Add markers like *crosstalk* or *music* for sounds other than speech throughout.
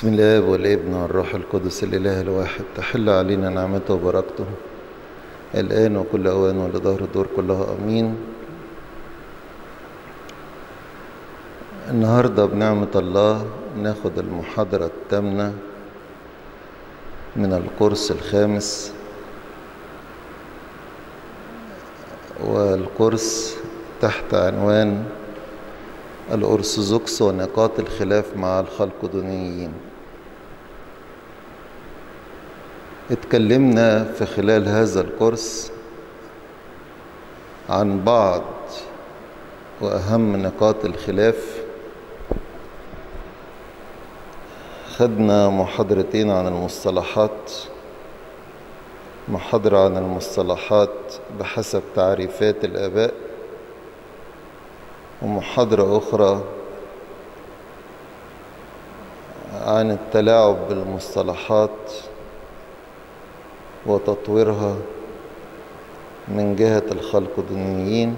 بسم الله والابن والروح القدس الإله الواحد تحل علينا نعمته وبركته. الآن وكل أوان ولظهر الدور كلها أمين. النهاردة بنعمة الله ناخد المحاضرة الثامنة من القرص الخامس. والقرص تحت عنوان الأرثوذكس ونقاط الخلاف مع الخلقدونيين اتكلمنا في خلال هذا الكورس عن بعض وأهم نقاط الخلاف. خدنا محاضرتين عن المصطلحات محاضرة عن المصطلحات بحسب تعريفات الآباء ومحاضرة أخرى عن التلاعب بالمصطلحات وتطويرها من جهة الخلقدونيين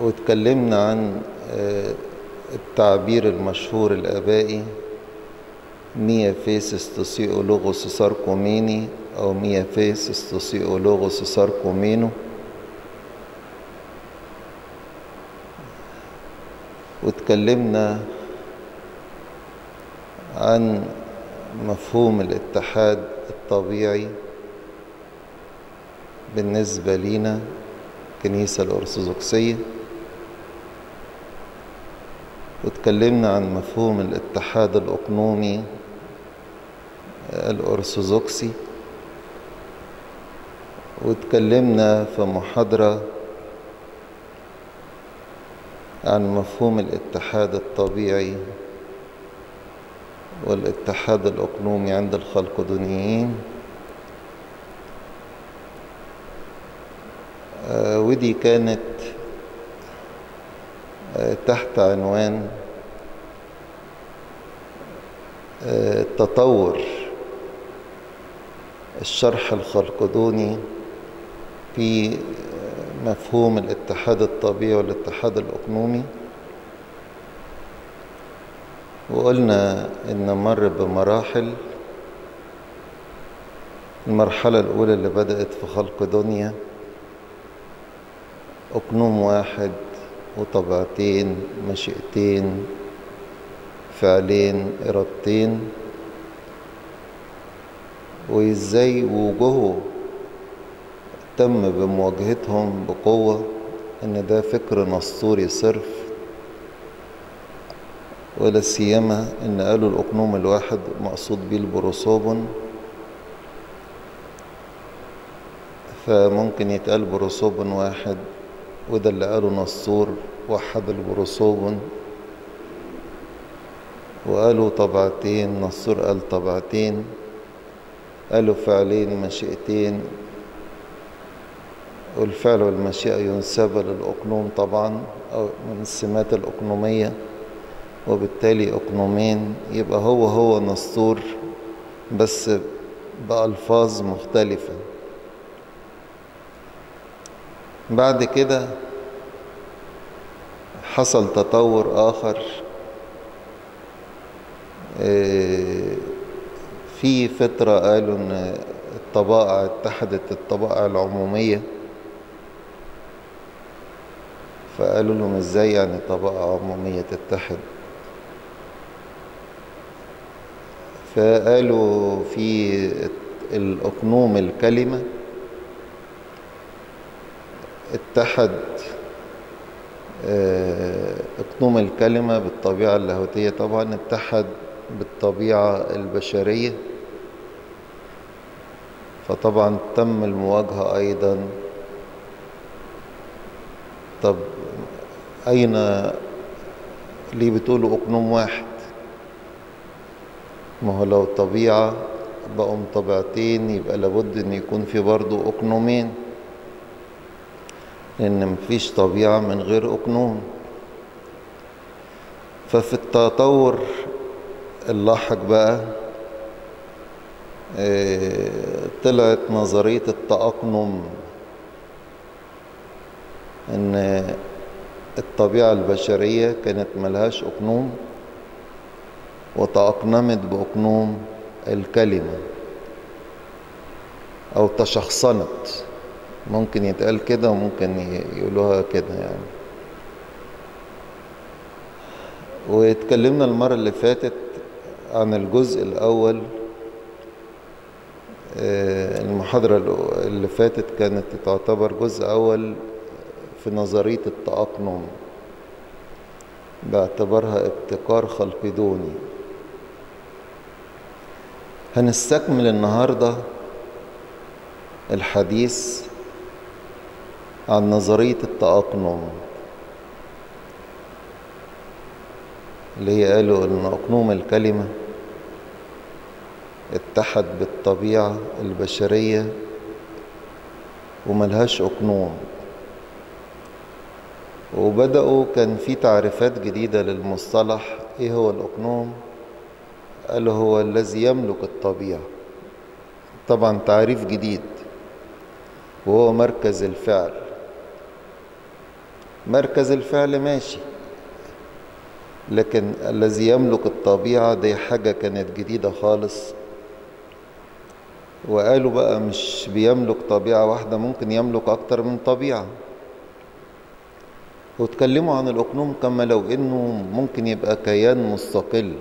واتكلمنا عن التعبير المشهور الآبائي μία φύσις του Θεού Λόγος σαρκωμένη أو μία φύσις του Θεού Λόγος σαρκωμένου واتكلمنا عن مفهوم الاتحاد الطبيعي بالنسبة لنا الكنيسة الأرثوذكسية. واتكلمنا عن مفهوم الاتحاد الأقنومي الأرثوذكسي. واتكلمنا في محاضرة عن مفهوم الاتحاد الطبيعي والاتحاد الأقلومي عند الخلقدونيين آه ودي كانت آه تحت عنوان آه تطور الشرح الخلقدوني في مفهوم الاتحاد الطبيعي والاتحاد الأقنومي وقلنا إن مر بمراحل المرحلة الأولى اللي بدأت في خلق دنيا أقنوم واحد وطبيعتين مشيئتين فعلين إرادتين. وإزاي وجوهه تم بمواجهتهم بقوة إن ده فكر نسطوري صرف ولا سيما إن قالوا الأقنوم الواحد مقصود بيه البروسوبون فممكن يتقال بروسوبون واحد وده اللي قاله نسطور وحد البروسوبون وقالوا طبعتين نسطور قال طبعتين قالوا فعلين مشيئتين. والفعل والمشيئة ينسب للأقنوم طبعا أو من السمات الأقنومية. وبالتالي أقنومين يبقى هو هو نسطور بس بألفاظ مختلفة. بعد كده حصل تطور آخر في فترة قالوا إن الطبائع اتحدت الطبائع العمومية. فقالوا لهم إزاي يعني طبقة عمومية تتحد؟ فقالوا في الأقنوم الكلمة اتحد أقنوم الكلمة بالطبيعة اللاهوتية. طبعا اتحد بالطبيعة البشرية فطبعا تم المواجهة أيضا. طب أين ليه بتقولوا أقنوم واحد؟ ما هو لو طبيعة بقوا طبيعتين يبقى لابد أن يكون في برضو أقنومين. لأن مفيش طبيعة من غير أقنوم. ففي التطور اللاحق بقى طلعت نظرية التأقنم. إن الطبيعة البشرية كانت ملهاش أقنوم. وتأقنمت بأقنوم الكلمة. أو تشخصنت. ممكن يتقال كده وممكن يقولوها كده يعني. واتكلمنا المرة اللي فاتت عن الجزء الأول المحاضرة اللي فاتت كانت تعتبر جزء أول في نظرية التأقنم باعتبارها ابتكار خلقدوني. هنستكمل النهاردة الحديث عن نظرية التأقنم اللي هي قالوا إن أقنوم الكلمة اتحد بالطبيعة البشرية وملهاش أقنوم وبدأوا كان في تعريفات جديدة للمصطلح إيه هو قالوا هو الذي يملك الطبيعة. طبعا تعريف جديد. وهو مركز الفعل. مركز الفعل ماشي. لكن الذي يملك الطبيعة دي حاجة كانت جديدة خالص. وقالوا بقى مش بيملك طبيعة واحدة ممكن يملك أكتر من طبيعة. واتكلموا عن الأقنوم كما لو إنه ممكن يبقى كيان مستقل.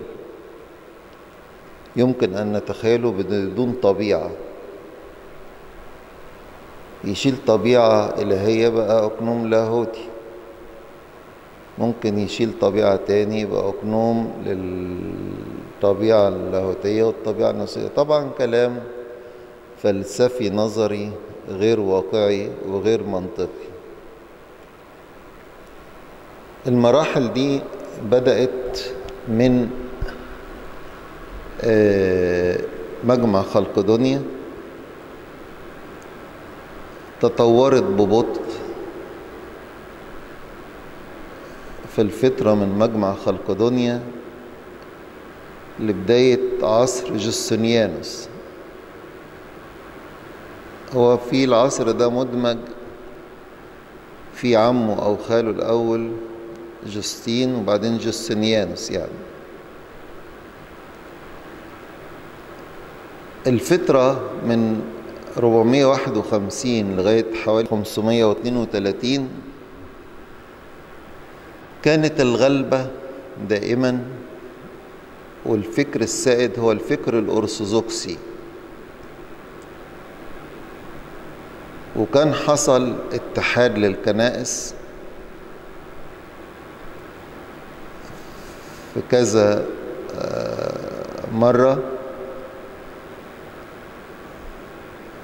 يمكن أن نتخيله بدون طبيعة. يشيل طبيعة إلهية بقى أقنوم لاهوتي. ممكن يشيل طبيعة تاني يبقى أقنوم للطبيعة اللاهوتية والطبيعة النفسية. طبعا كلام فلسفي نظري غير واقعي وغير منطقي. المراحل دي بدأت من مجمع خلق دنيا تطورت ببطء في الفترة من مجمع خلق دنيا لبداية عصر جستنيانوس هو في العصر ده مدمج في عمه أو خاله الأول جستين وبعدين جستنيانوس يعني. الفترة من 451 لغاية حوالي 532 كانت الغلبة دائما والفكر السائد هو الفكر الأرثوذكسي. وكان حصل اتحاد للكنائس في كذا مرة.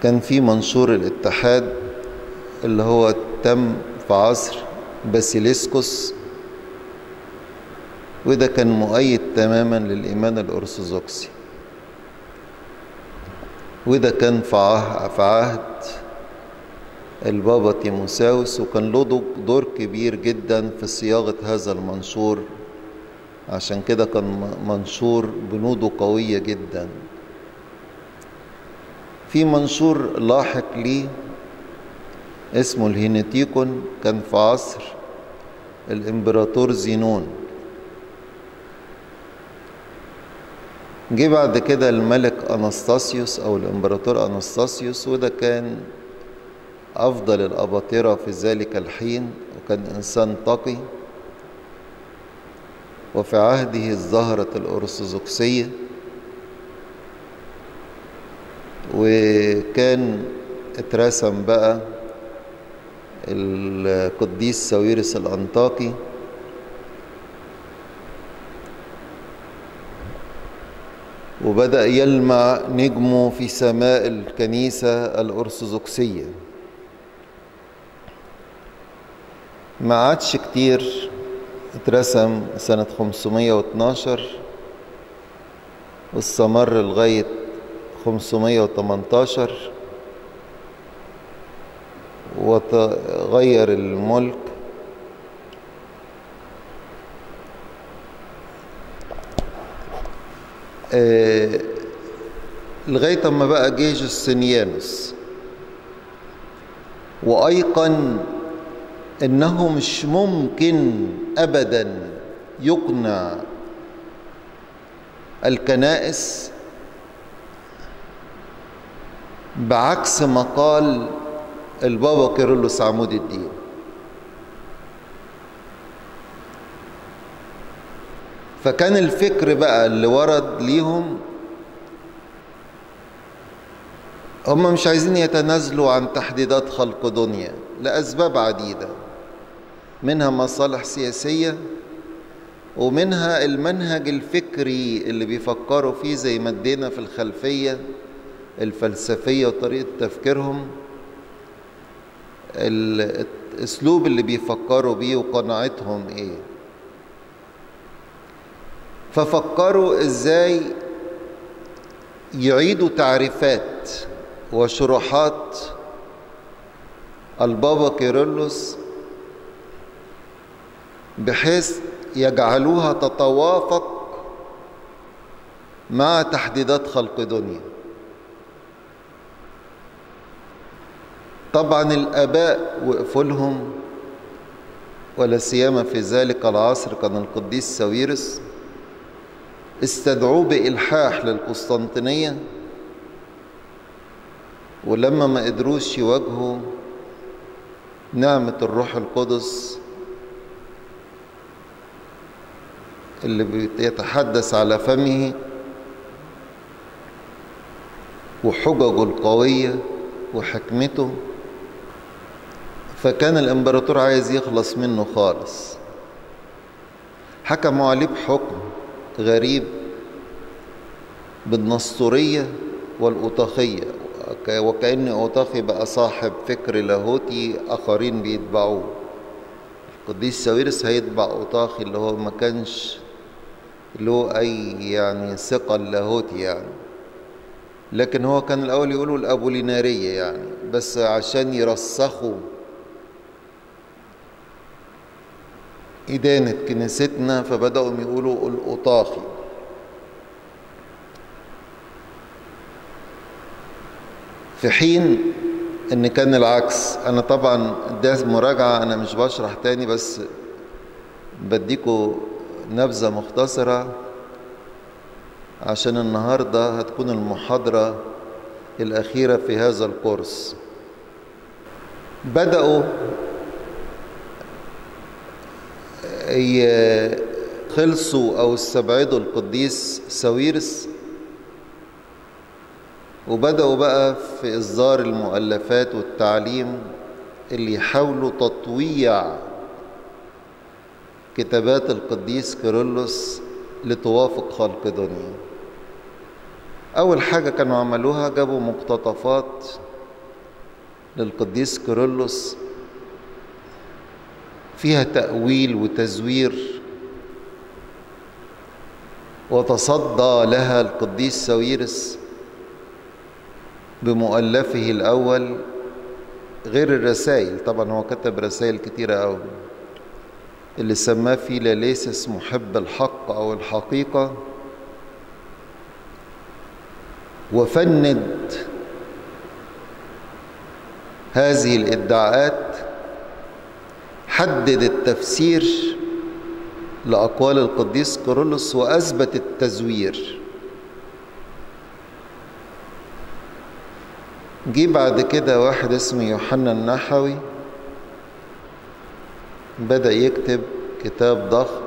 كان في منشور الاتحاد اللي هو تم في عصر باسيليسكوس وده كان مؤيد تماما للإيمان الأرثوذكسي. وده كان في عهد البابا تيموساوس وكان له دور كبير جدا في صياغة هذا المنشور عشان كده كان منشور بنوده قوية جدا. في منشور لاحق ليه اسمه الهينيتيكون كان في عصر الإمبراطور زينون. جه بعد كده الملك أنستاسيوس أو الإمبراطور أنستاسيوس وده كان أفضل الأباطرة في ذلك الحين وكان إنسان تقي. وفي عهده ازدهرت الأرثوذكسية. وكان اترسم بقى القديس ساويرس الأنطاكي. وبدأ يلمع نجمه في سماء الكنيسة الأرثوذكسية. ما عادش كتير اترسم سنة 512 واستمر لغاية 518 وتغير الملك. آه لغاية ما بقى جيش السنيانوس وأيقن إنه مش ممكن ابدا يقنع الكنائس بعكس ما قال البابا كيرلس عمود الدين. فكان الفكر بقى اللي ورد ليهم هم مش عايزين يتنازلوا عن تحديدات خلق دنيا لأسباب عديدة منها مصالح سياسية ومنها المنهج الفكري اللي بيفكروا فيه زي ما ادينا في الخلفية. الفلسفية وطريقة تفكيرهم الأسلوب اللي بيفكروا بيه وقناعتهم إيه. ففكروا إزاي يعيدوا تعريفات وشروحات البابا كيرلس بحيث يجعلوها تتوافق مع تحديدات خلق دنيا. طبعا الآباء وقفوا لهم ولا سيما في ذلك العصر كان القديس ساويرس استدعوه بإلحاح للقسطنطينية ولما ما قدروش يواجهوا نعمة الروح القدس اللي بيتحدث على فمه وحججه القوية وحكمته. فكان الإمبراطور عايز يخلص منه خالص. حكموا عليه بحكم غريب بالنسطورية والأوطاخية وكأن أوطاخي بقى صاحب فكر لاهوتي آخرين بيتبعوه. القديس ساويرس هيتبع أوطاخي اللي هو ما كانش له أي يعني ثقل لاهوتي يعني. لكن هو كان الأول يقولوا الأبولينارية يعني بس عشان يرسخوا إدانة كنيستنا فبدأوا يقولوا الأطاخي في حين إن كان العكس أنا طبعا ده مراجعة أنا مش بشرح تاني بس بديكوا نبذة مختصرة عشان النهاردة هتكون المحاضرة الأخيرة في هذا الكورس. بدأوا خلصوا أو استبعدوا القديس ساويرس وبدأوا بقى في إصدار المؤلفات والتعليم اللي يحاولوا تطويع كتابات القديس كيرلس لتوافق خلق دنيا. أول حاجة كانوا عملوها جابوا مقتطفات للقديس كيرلس فيها تأويل وتزوير. وتصدى لها القديس ساويرس بمؤلفه الأول غير الرسائل. طبعا هو كتب رسائل كتيرة أوي. اللي سماه فيلاليسس محب الحق أو الحقيقة. وفند هذه الإدعاءات حدد التفسير لأقوال القديس كيرلس وأثبت التزوير. جه بعد كده واحد اسمه يوحنا النحوي بدأ يكتب كتاب ضخم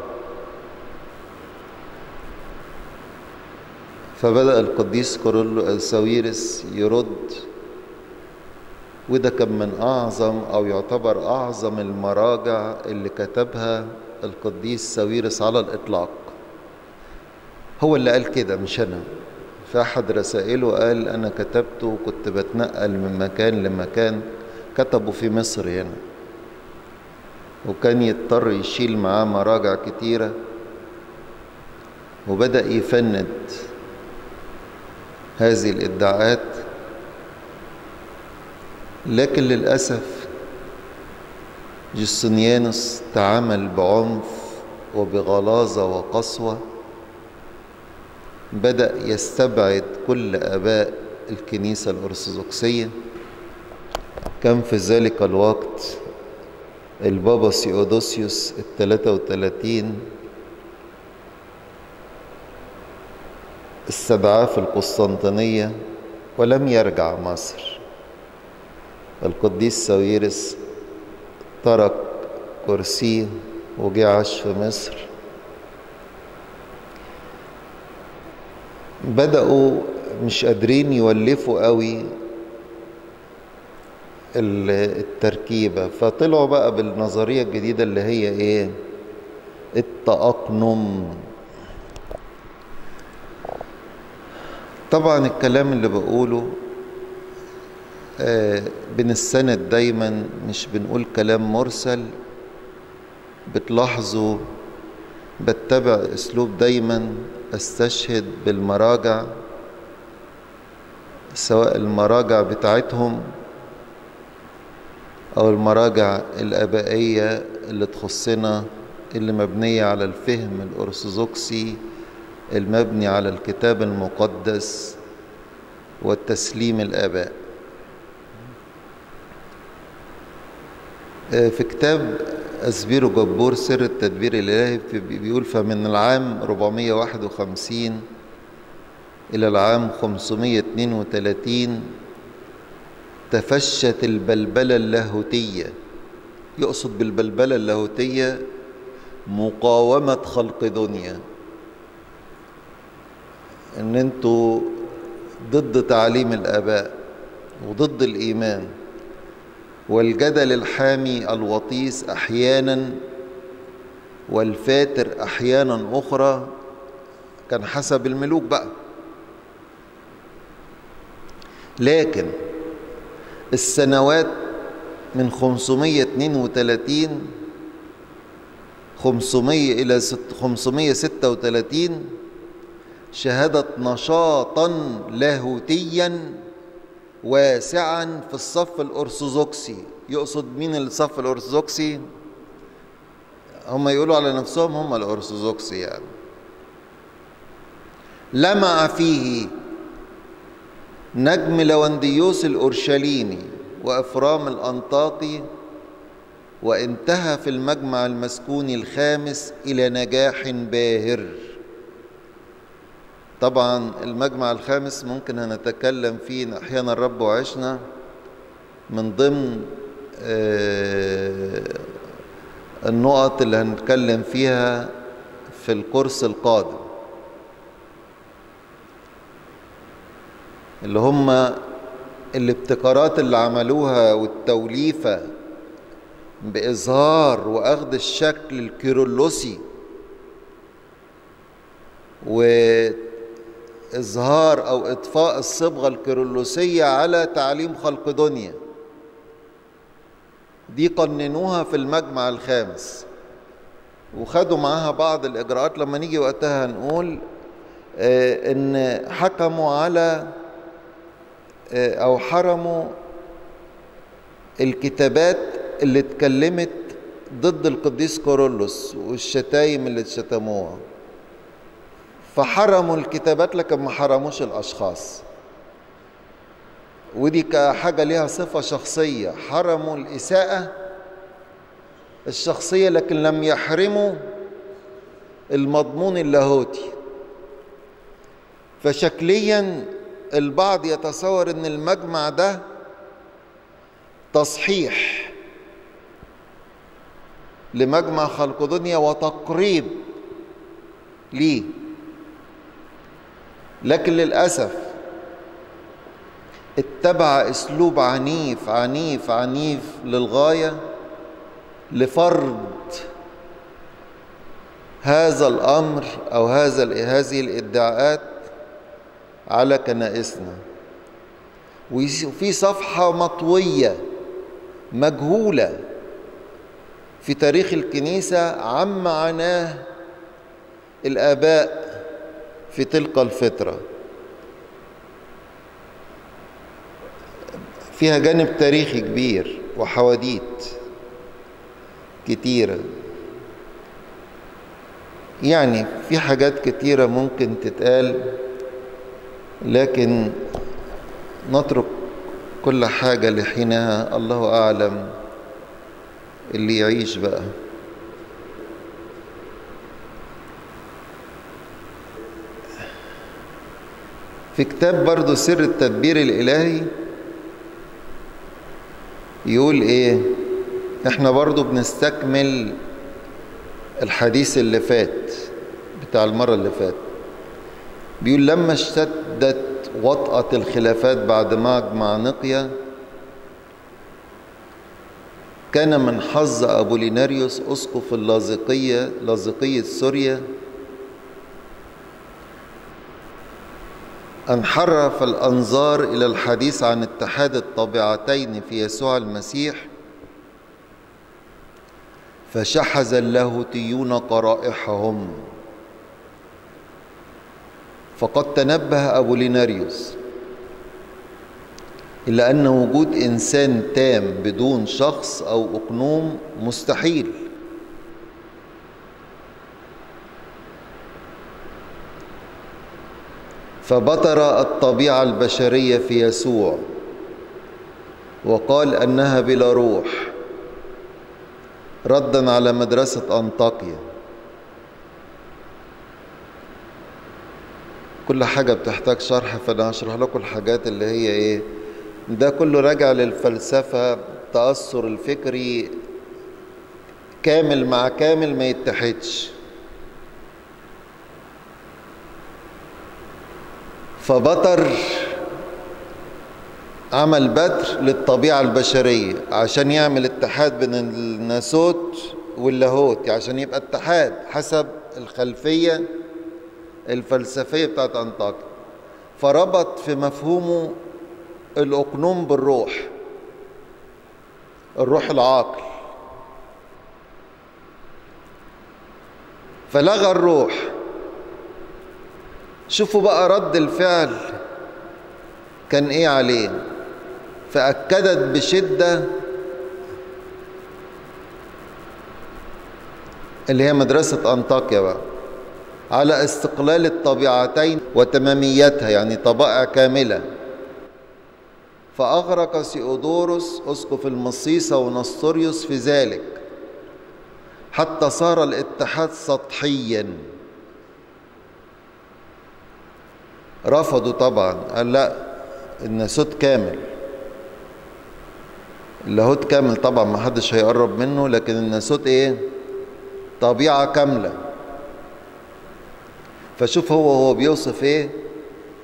فبدأ القديس كيرلس ساويرس يرد وده كان من أعظم أو يعتبر أعظم المراجع اللي كتبها القديس ساويرس على الإطلاق. هو اللي قال كده مش أنا. في أحد رسائله قال أنا كتبته وكنت بتنقل من مكان لمكان كتبه في مصر هنا. وكان يضطر يشيل معاه مراجع كتيرة. وبدأ يفند هذه الإدعاءات لكن للأسف جستنيانوس تعامل بعنف وبغلاظة وقسوة. بدأ يستبعد كل آباء الكنيسة الأرثوذكسية. كان في ذلك الوقت البابا سيودوسيوس الثلاثة وثلاثين استدعاه في القسطنطينية ولم يرجع مصر. القديس ساويرس ترك كرسيه وجه عاش في مصر. بدأوا مش قادرين يولفوا قوي التركيبة. فطلعوا بقى بالنظرية الجديدة اللي هي إيه؟ التأقنم. طبعا الكلام اللي بقوله بنستند دايما مش بنقول كلام مرسل بتلاحظوا بتبع أسلوب دايما أستشهد بالمراجع سواء المراجع بتاعتهم أو المراجع الآبائية اللي تخصنا اللي مبنية على الفهم الأرثوذكسي المبني على الكتاب المقدس والتسليم الاباء في كتاب أسبيرو جبور سر التدبير الإلهي بيقول فمن العام 451 إلى العام 532 تفشت البلبلة اللاهوتية. يقصد بالبلبلة اللاهوتية مقاومة خلق دنيا. إن أنتوا ضد تعليم الآباء وضد الإيمان. والجدل الحامي الوطيس أحيانا والفاتر أحيانا أخرى كان حسب الملوك بقى. لكن السنوات من 532 500 إلى 536 شهدت نشاطا لاهوتيا واسعا في الصف الأرثوذكسي. يقصد مين الصف الأرثوذكسي؟ هم يقولوا على نفسهم هم الأرثوذكسي يعني. لمع فيه نجم لونديوس الأورشليني وإفرام الأنطاطي وانتهى في المجمع المسكوني الخامس إلى نجاح باهر. طبعا المجمع الخامس ممكن هنتكلم فيه أحيانا الرب وعشنا من ضمن النقط اللي هنتكلم فيها في الكورس القادم اللي هم الابتكارات اللي عملوها والتوليفة بإظهار وأخذ الشكل الكيرلسي وإظهار أو إطفاء الصبغة الكيرلسية على تعليم خلق دنيا. دي قننوها في المجمع الخامس. وخدوا معاها بعض الإجراءات. لما نيجي وقتها هنقول آه إن حكموا على أو حرموا الكتابات اللي اتكلمت ضد القديس كورولوس والشتايم اللي اتشتموها. فحرموا الكتابات لكن ما حرموش الأشخاص. ودي كحاجة ليها صفة شخصية. حرموا الإساءة الشخصية لكن لم يحرموا المضمون اللاهوتي. فشكليا البعض يتصور إن المجمع ده تصحيح لمجمع خلق دنيا وتقريب ليه. لكن للأسف اتبع أسلوب عنيف عنيف عنيف للغاية لفرض هذا الأمر أو هذا هذه الإدعاءات على كنائسنا. وفي صفحة مطوية مجهولة في تاريخ الكنيسة عن معناه الآباء في تلك الفترة. فيها جانب تاريخي كبير وحواديت كتيرة. يعني في حاجات كتيرة ممكن تتقال لكن نترك كل حاجة لحينها. الله أعلم اللي يعيش بقى. في كتاب برضو سر التدبير الإلهي يقول إيه؟ إحنا برضو بنستكمل الحديث اللي فات بتاع المرة اللي فات بيقول لما اشتدت وطأة الخلافات بعد مجمع نقية كان من حظ أبوليناريوس أسقف اللاذقية لاذقية سوريا أن حرف الأنظار إلى الحديث عن اتحاد الطبيعتين في يسوع المسيح فشحذ اللاهوتيون قرائحهم فقد تنبه أبوليناريوس إلى أن وجود إنسان تام بدون شخص أو أقنوم مستحيل. فبتر الطبيعة البشرية في يسوع وقال أنها بلا روح ردا على مدرسة أنطاكيا. كل حاجة بتحتاج شرح فأنا هشرح لكم الحاجات اللي هي إيه. ده كله راجع للفلسفة التأثر الفكري كامل مع كامل ما يتحدش. فبطر عمل بتر للطبيعة البشرية عشان يعمل اتحاد بين الناسوت واللاهوت عشان يبقى اتحاد حسب الخلفية الفلسفية بتاعت أنطاكيا. فربط في مفهومه الأقنوم بالروح الروح العاقل. فلغى الروح شوفوا بقى رد الفعل كان إيه عليه. فأكدت بشدة اللي هي مدرسة أنطاكيا بقى على استقلال الطبيعتين وتماميتها يعني طبائع كاملة. فأغرق سيودوروس أسقف المصيصة ونستوريوس في ذلك حتى صار الاتحاد سطحيا. رفضوا طبعا. قال لا الناسوت كامل. اللاهوت كامل طبعا ما حدش هيقرب منه لكن الناسوت إيه؟ طبيعة كاملة. فشوف هو هو بيوصف إيه؟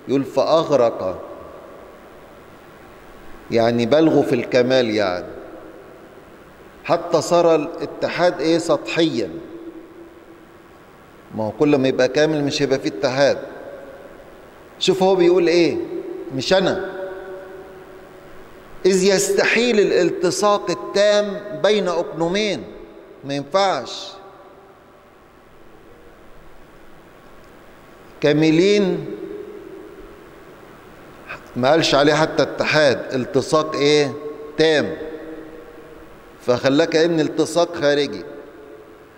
يقول فأغرق. يعني بلغوا في الكمال يعني. حتى صار الاتحاد إيه؟ سطحيا. ما هو كل ما يبقى كامل مش هيبقى فيه اتحاد. شوف هو بيقول إيه؟ مش أنا. إذ يستحيل الالتصاق التام بين اقنومين ما ينفعش. كاملين ما قالش عليه حتى اتحاد. التصاق إيه؟ تام. فخلاه كأن التصاق خارجي.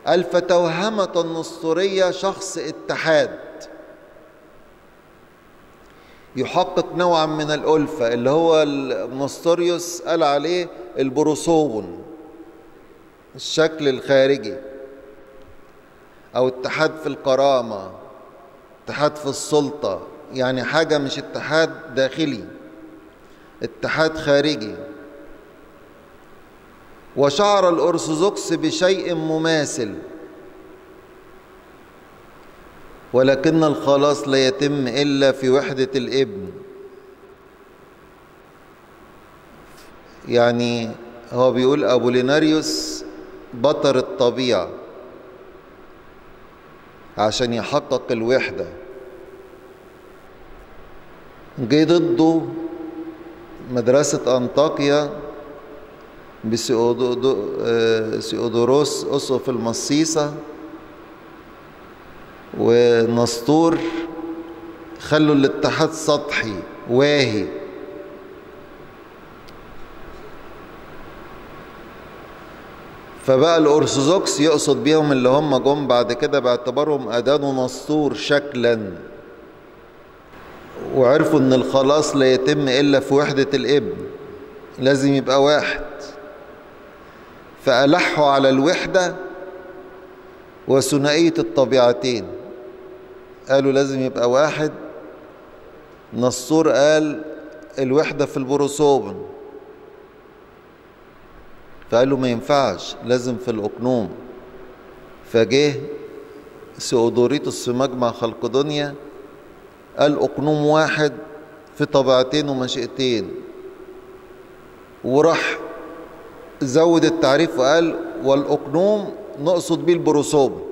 قال فتوهمت النسطورية شخص اتحاد. يحقق نوعا من الألفة اللي هو نستوريوس قال عليه البروسون الشكل الخارجي أو اتحاد في الكرامة اتحاد في السلطة يعني حاجة مش اتحاد داخلي اتحاد خارجي. وشعر الأرثوذكس بشيء مماثل. ولكن الخلاص لا يتم إلا في وحدة الإبن. يعني هو بيقول أبوليناريوس بطر الطبيعة عشان يحقق الوحدة. جه ضده مدرسة أنطاكيا بسيودوروس أسقف المصيصة. ونسطور خلوا الاتحاد سطحي واهي. فبقى الأرثوذكس يقصد بيهم اللي هم جم بعد كده باعتبارهم أدانوا نسطور شكلا. وعرفوا إن الخلاص لا يتم إلا في وحدة الإبن لازم يبقى واحد. فألحوا على الوحدة وثنائية الطبيعتين. قالوا لازم يبقى واحد. نصور قال الوحدة في البروسوبن. فقالوا ما ينفعش لازم في الأقنوم. فجه سيودوريتوس في مجمع خلق دنيا قال أقنوم واحد في طبيعتين ومشيئتين. وراح زود التعريف وقال والأقنوم نقصد بيه البروسوب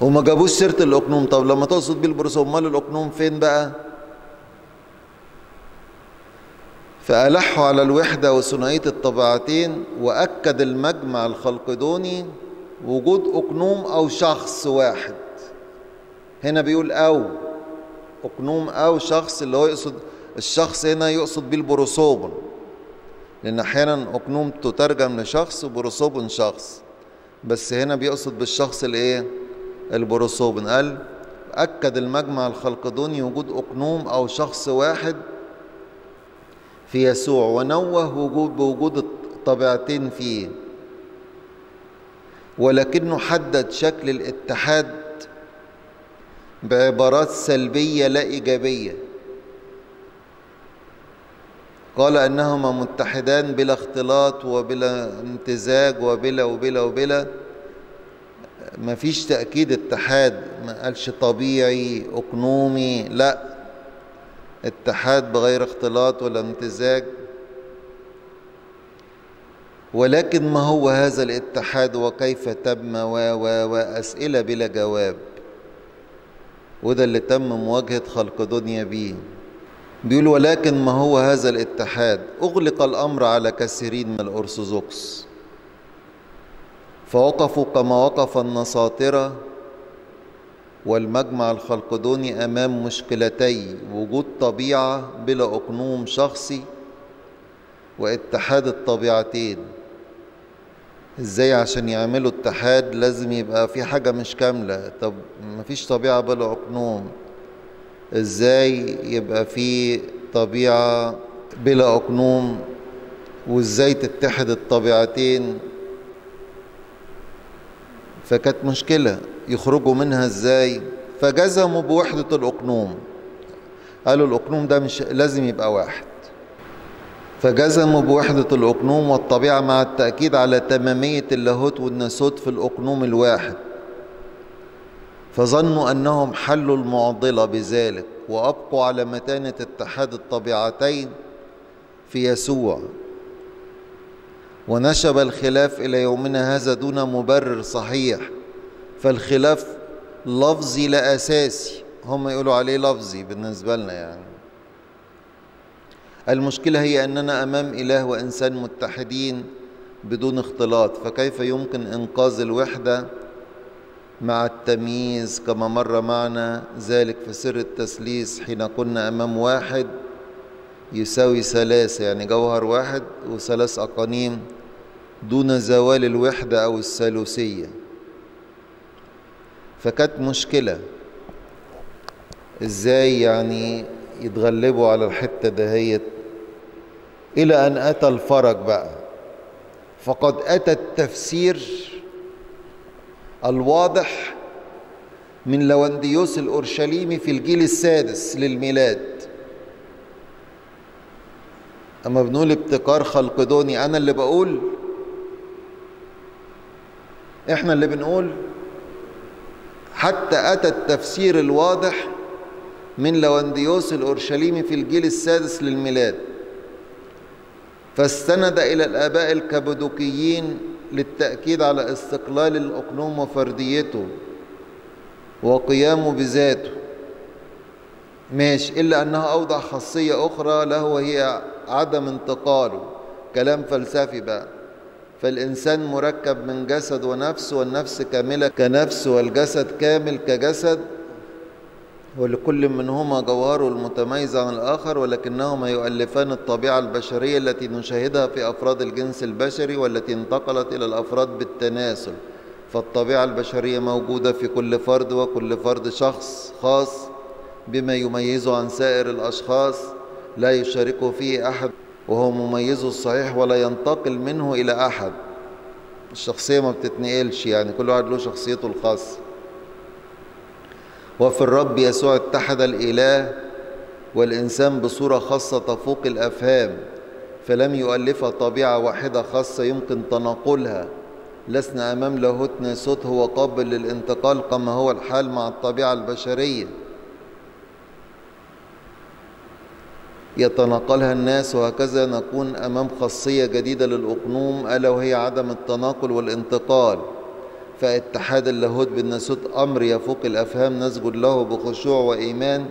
وما جابوش سيرة الأقنوم. طب لما تقصد بيه البروسوب مال الأقنوم فين بقى؟ فألحوا على الوحدة وثنائية الطبيعتين وأكد المجمع الخلقدوني وجود أقنوم أو شخص واحد. هنا بيقول أو أقنوم أو شخص اللي هو يقصد الشخص هنا يقصد بيه البروسوبن لأن أحيانا أقنوم تترجم لشخص وبروسوبن شخص. بس هنا بيقصد بالشخص الإيه؟ البروسوبن قال أكد المجمع الخلقدوني وجود أقنوم أو شخص واحد في يسوع ونوه وجود بوجود الطبيعتين فيه. ولكنه حدد شكل الاتحاد بعبارات سلبية لا إيجابية. قال أنهما متحدان بلا اختلاط وبلا امتزاج وبلا وبلا وبلا. ما فيش تأكيد اتحاد ما قالش طبيعي أقنومي لا. اتحاد بغير اختلاط ولا امتزاج. ولكن ما هو هذا الاتحاد وكيف تم و و وأسئلة بلا جواب؟ وده اللي تم مواجهة خلق دنيا بيه. بيقول ولكن ما هو هذا الاتحاد؟ أغلق الأمر على كثيرين من الأرثوذكس. فوقفوا كما وقف النصاطرة والمجمع الخلقدوني أمام مشكلتي وجود طبيعة بلا أقنوم شخصي واتحاد الطبيعتين. إزاي عشان يعملوا اتحاد لازم يبقى في حاجة مش كاملة؟ طب مفيش طبيعة بلا أقنوم. إزاي يبقى في طبيعة بلا أقنوم؟ وإزاي تتحد الطبيعتين؟ فكانت مشكلة. يخرجوا منها إزاي؟ فجزموا بوحدة الأقنوم. قالوا الأقنوم ده مش لازم يبقى واحد. فجزموا بوحدة الأقنوم والطبيعة مع التأكيد على تمامية اللاهوت والناسوت في الأقنوم الواحد. فظنوا أنهم حلوا المعضلة بذلك وأبقوا على متانة اتحاد الطبيعتين في يسوع. ونشب الخلاف إلى يومنا هذا دون مبرر صحيح. فالخلاف لفظي لا أساسي. هم يقولوا عليه لفظي بالنسبة لنا يعني. المشكلة هي أننا أمام إله وإنسان متحدين بدون اختلاط. فكيف يمكن إنقاذ الوحدة مع التمييز؟ كما مر معنا ذلك في سر التثليث حين كنا أمام واحد يساوي ثلاثة يعني جوهر واحد وثلاث أقانيم دون زوال الوحدة أو الثالوثية. فكانت مشكلة. إزاي يعني يتغلبوا على الحتة دهيت إلى أن أتى الفرج بقى. فقد أتى التفسير الواضح من لونديوس الأورشليمي في الجيل السادس للميلاد. أما بنقول ابتكار خلقدوني أنا اللي بقول إحنا اللي بنقول حتى أتى التفسير الواضح من لونديوس الأورشليمي في الجيل السادس للميلاد. فاستند إلى الآباء الكبدوكيين للتأكيد على استقلال الأقنوم وفرديته وقيامه بذاته. ماشي إلا أنها أوضع خاصية أخرى له وهي عدم انتقاله. كلام فلسفي بقى. فالإنسان مركب من جسد ونفس والنفس كاملة كنفس والجسد كامل كجسد ولكل منهما جوهره المتميز عن الآخر ولكنهما يؤلفان الطبيعة البشرية التي نشاهدها في أفراد الجنس البشري والتي انتقلت إلى الأفراد بالتناسل. فالطبيعة البشرية موجودة في كل فرد وكل فرد شخص خاص بما يميزه عن سائر الأشخاص. لا يشاركه فيه أحد وهو مميزه الصحيح ولا ينتقل منه إلى أحد. الشخصية ما بتتنقلش يعني كل واحد له شخصيته الخاصة. وفي الرب يسوع اتحد الإله والإنسان بصورة خاصة تفوق الأفهام فلم يؤلفها طبيعة واحدة خاصة يمكن تناقلها. لسنا أمام لاهوت ناسوت هو قابل للانتقال كما هو الحال مع الطبيعة البشرية. يتناقلها الناس وهكذا نكون أمام خاصية جديدة للأقنوم ألا وهي عدم التناقل والانتقال. فاتحاد اللاهوت بالناسوت أمر يفوق الأفهام نسجد له بخشوع وإيمان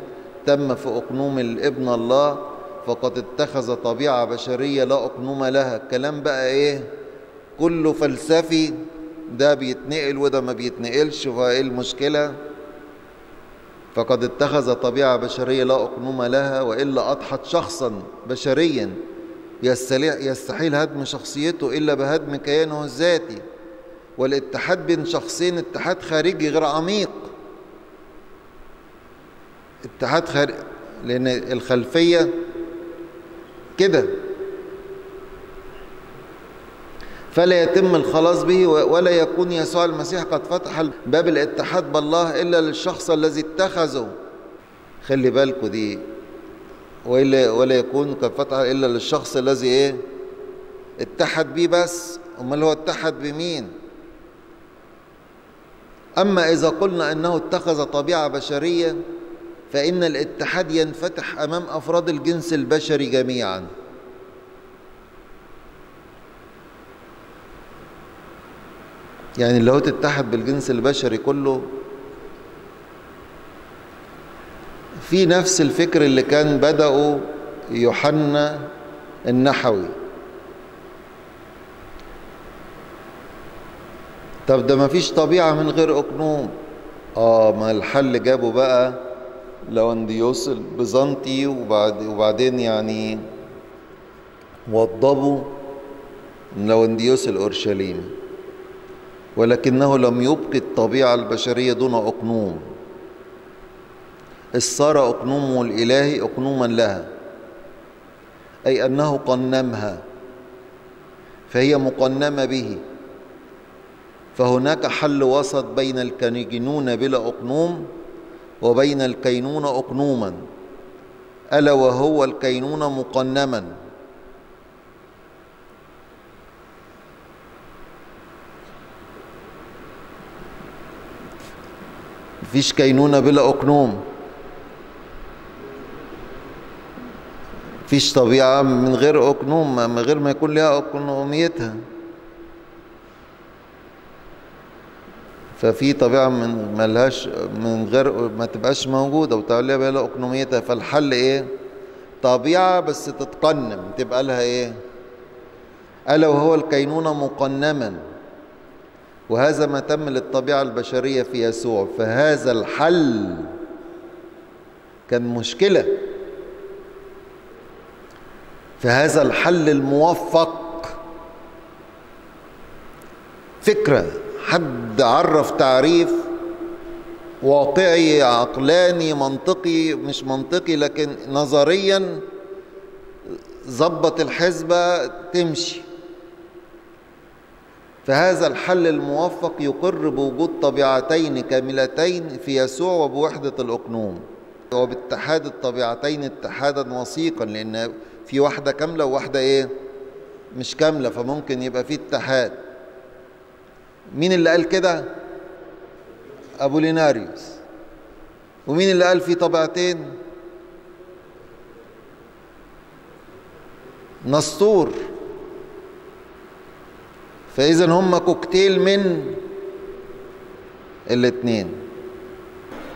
تم في أقنوم الابن الله. فقد اتخذ طبيعة بشرية لا أقنوم لها. الكلام بقى إيه؟ كله فلسفي. ده بيتنقل وده ما بيتنقلش فإيه المشكلة؟ فقد اتخذ طبيعة بشرية لا أقنوم لها وإلا أضحت شخصا بشريا يستحيل هدم شخصيته إلا بهدم كيانه الذاتي. والاتحاد بين شخصين اتحاد خارجي غير عميق. اتحاد خارجي لأن الخلفية كده. فلا يتم الخلاص به ولا يكون يسوع المسيح قد فتح باب الاتحاد بالله إلا للشخص الذي اتخذه. خلي بالكوا دي. ولا ولا يكون قد فتح إلا للشخص الذي إيه؟ اتحد بيه بس. أمال هو اتحد بمين؟ أما إذا قلنا أنه اتخذ طبيعة بشرية فإن الاتحاد ينفتح أمام أفراد الجنس البشري جميعاً. يعني اللي هو تتحد بالجنس البشري كله. في نفس الفكر اللي كان بدأه يوحنا النحوي. طب ده ما فيش طبيعة من غير أقنوم. آه ما الحل جابه بقى لونديوس البيزنطي وبعد وبعدين يعني وضبوا لونديوس الأورشليمي ولكنه لم يبق الطبيعة البشرية دون أقنوم. إذ صار أقنومه الإلهي أقنوما لها أي أنه قنمها فهي مقنمة به. فهناك حل وسط بين الكينون بلا أقنوم وبين الكينون أقنوما ألا وهو الكينون مقنما. مفيش كينونة بلا أقنوم مفيش طبيعة من غير أقنوم من غير ما يكون لها أقنوميتها ففي طبيعة من ملهاش من غير ما تبقاش موجودة وتعليها بها لها أقنوميتها فالحل إيه؟ طبيعة بس تتقنم تبقى لها إيه؟ ألا وهو الكينونة مقنما وهذا ما تم للطبيعة البشرية في يسوع. فهذا الحل كان مشكلة. فهذا الحل الموفق. فكرة. حد عرف تعريف واقعي عقلاني منطقي مش منطقي لكن نظريا ظبط الحسبة تمشي. فهذا الحل الموفق يقر بوجود طبيعتين كاملتين في يسوع وبوحدة الأقنوم. وباتحاد الطبيعتين اتحادا وثيقا لأن في واحدة كاملة وواحدة إيه؟ مش كاملة فممكن يبقى في اتحاد. مين اللي قال كده؟ أبوليناريوس ومين اللي قال في طبيعتين؟ نسطور فإذا هم كوكتيل من الاثنين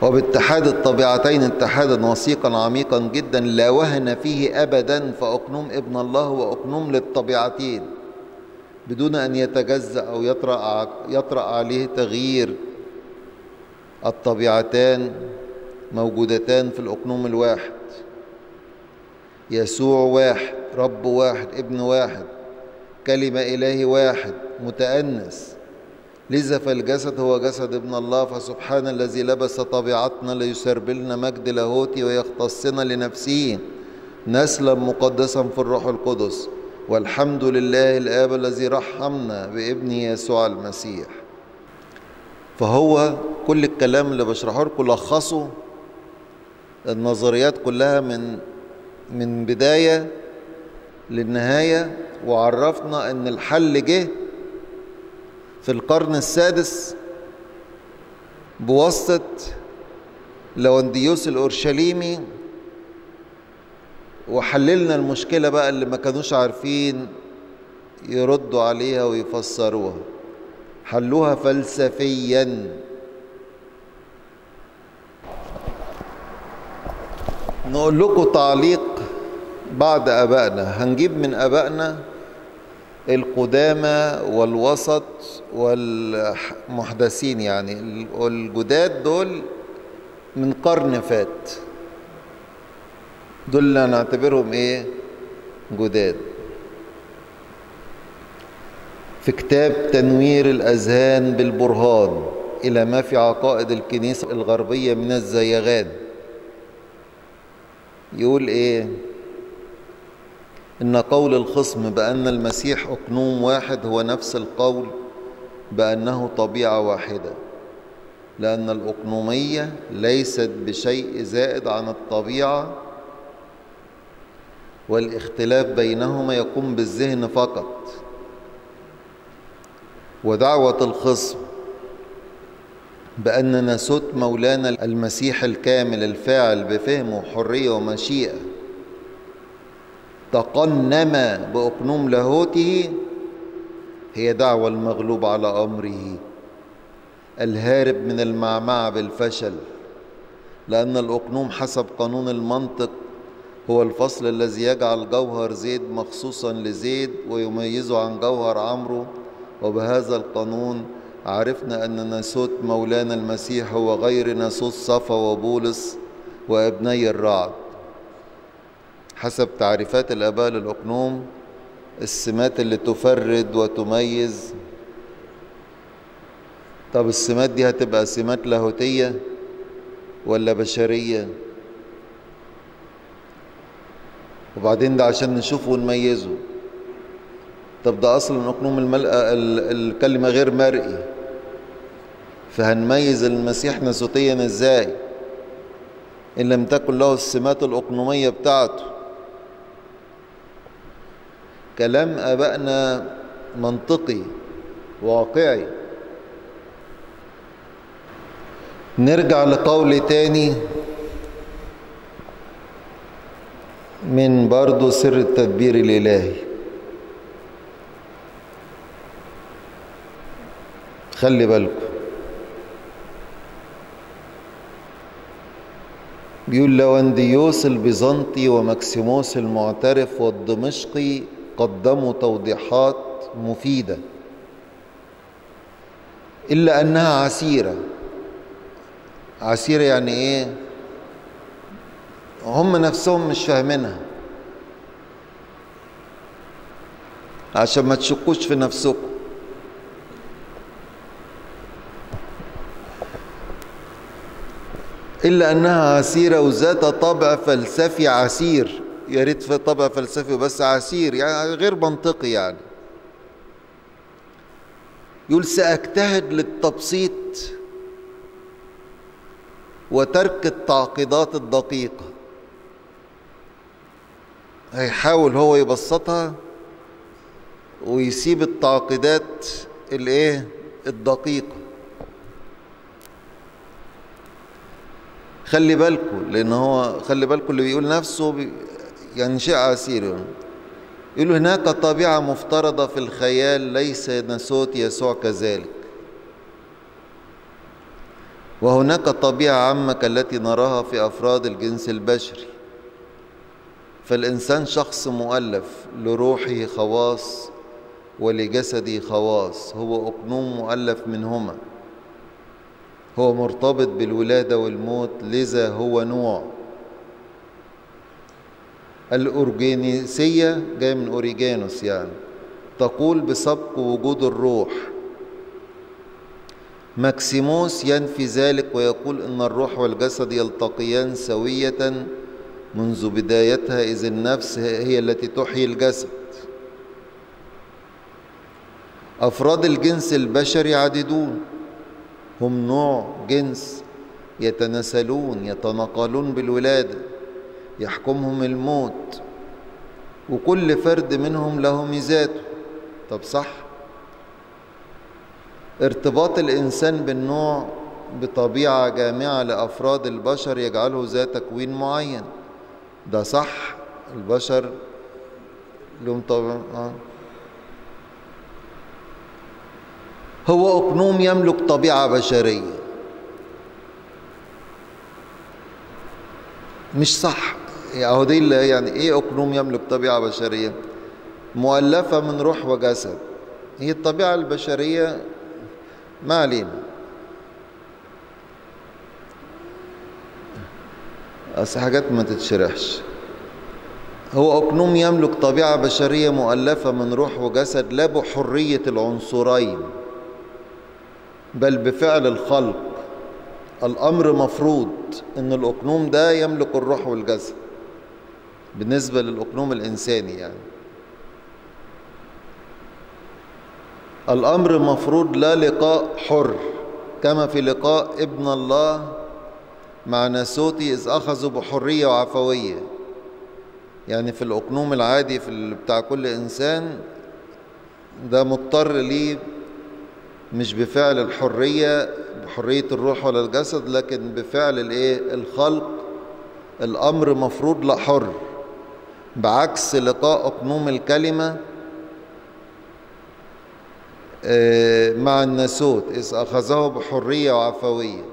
وباتحاد الطبيعتين اتحادا وثيقا عميقا جدا لا وهن فيه أبدا فأقنوم ابن الله وأقنوم للطبيعتين. بدون أن يتجزأ أو يطرأ, يطرأ عليه تغيير الطبيعتان موجودتان في الأقنوم الواحد. يسوع واحد رب واحد ابن واحد كلمة إله واحد. متأنس. لذا فالجسد هو جسد ابن الله فسبحان الذي لبس طبيعتنا ليسربلنا مجد لاهوتي ويختصنا لنفسه نسلا مقدسا في الروح القدس. والحمد لله الآب الذي رحمنا بابنه يسوع المسيح. فهو كل الكلام اللي بشرحه لكم لخصه النظريات كلها من من بداية للنهاية وعرفنا إن الحل جه في القرن السادس بواسطة لونديوس الأورشليمي وحللنا المشكلة بقى اللي ما كانوش عارفين يردوا عليها ويفسروها. حلوها فلسفيا. نقول لكم تعليق بعد أبائنا. هنجيب من أبائنا القدامى والوسط والمحدثين يعني الجداد دول من قرن فات. دول اللي هنعتبرهم إيه؟ جداد. في كتاب تنوير الأذهان بالبرهان إلى ما في عقائد الكنيسة الغربية من الزيغان. يقول إيه؟ إن قول الخصم بأن المسيح أقنوم واحد هو نفس القول بأنه طبيعة واحدة لأن الأقنومية ليست بشيء زائد عن الطبيعة والاختلاف بينهما يقوم بالذهن فقط. ودعوة الخصم بأن نسوت مولانا المسيح الكامل الفاعل بفهم وحرية ومشيئة. تقنم بأقنوم لاهوته هي دعوة المغلوب على أمره الهارب من المعمعة بالفشل لأن الأقنوم حسب قانون المنطق هو الفصل الذي يجعل جوهر زيد مخصوصا لزيد ويميزه عن جوهر عمرو. وبهذا القانون عرفنا أن ناسوت مولانا المسيح هو غير ناسوت صفا وبولس وأبني الرعد. حسب تعريفات الآباء للأقنوم السمات اللي تفرد وتميز. طب السمات دي هتبقى سمات لاهوتية ولا بشرية؟ وبعدين ده عشان نشوفه ونميزه. طب ده أصلا أقنوم الملأ الكلمة غير مرئي. فهنميز المسيح ناسوتيا إزاي؟ إن لم تكن له السمات الأقنومية بتاعته. كلام أبائنا منطقي واقعي. نرجع لقول تاني من برضو سر التدبير الإلهي. خلي بالكم. بيقول لونديوس البيزنطي ومكسيموس المعترف والدمشقي قدموا توضيحات مفيدة. إلا أنها عسيرة. عسيرة يعني إيه؟ هم نفسهم مش فاهمينها. عشان ما تشكوش في نفسكم. إلا أنها عسيرة وذات طبع فلسفي عسير. يا ريت في طبع فلسفي بس عسير يعني غير منطقي يعني. يقول سأجتهد للتبسيط وترك التعقيدات الدقيقة. هيحاول هو يبسطها ويسيب التعقيدات الإيه؟ الدقيقة. خلي بالكم لأن هو خلي بالكم اللي بيقول نفسه بي شيء عسير يقول هناك طبيعة مفترضة في الخيال ليس نسوت يسوع كذلك. وهناك طبيعة عامة كالتي نراها في أفراد الجنس البشري. فالإنسان شخص مؤلف لروحه خواص ولجسده خواص. هو أقنوم مؤلف منهما. هو مرتبط بالولادة والموت لذا هو نوع. الأورجينيسية جاي من أوريجانوس يعني. تقول بسبق وجود الروح. ماكسيموس ينفي ذلك ويقول إن الروح والجسد يلتقيان سوية منذ بدايتها إذ النفس هي التي تحيي الجسد. أفراد الجنس البشري عديدون هم نوع جنس يتناسلون يتناقلون بالولادة. يحكمهم الموت وكل فرد منهم له ميزاته. طب صح. ارتباط الإنسان بالنوع بطبيعة جامعة لأفراد البشر يجعله ذات تكوين معين. ده صح. البشر لهم طبعا آه. هو أقنوم يملك طبيعة بشرية. مش صح. أهو دي يعني إيه أقنوم يملك طبيعة بشرية؟ مؤلفة من روح وجسد. هي الطبيعة البشرية ما علينا. أصل حاجات ما تتشرحش. هو أقنوم يملك طبيعة بشرية مؤلفة من روح وجسد لا بحرية العنصرين بل بفعل الخلق. الأمر مفروض أن الأقنوم ده يملك الروح والجسد. بالنسبة للأقنوم الإنساني يعني. الأمر مفروض لا لقاء حر كما في لقاء ابن الله مع ناسوتي إذ أخذوا بحرية وعفوية. يعني في الأقنوم العادي في بتاع كل إنسان ده مضطر ليه مش بفعل الحرية بحرية الروح ولا الجسد لكن بفعل الإيه؟ الخلق. الأمر مفروض لا حر. بعكس لقاء أقنوم الكلمة مع الناسوت إذ أخذه بحرية وعفوية.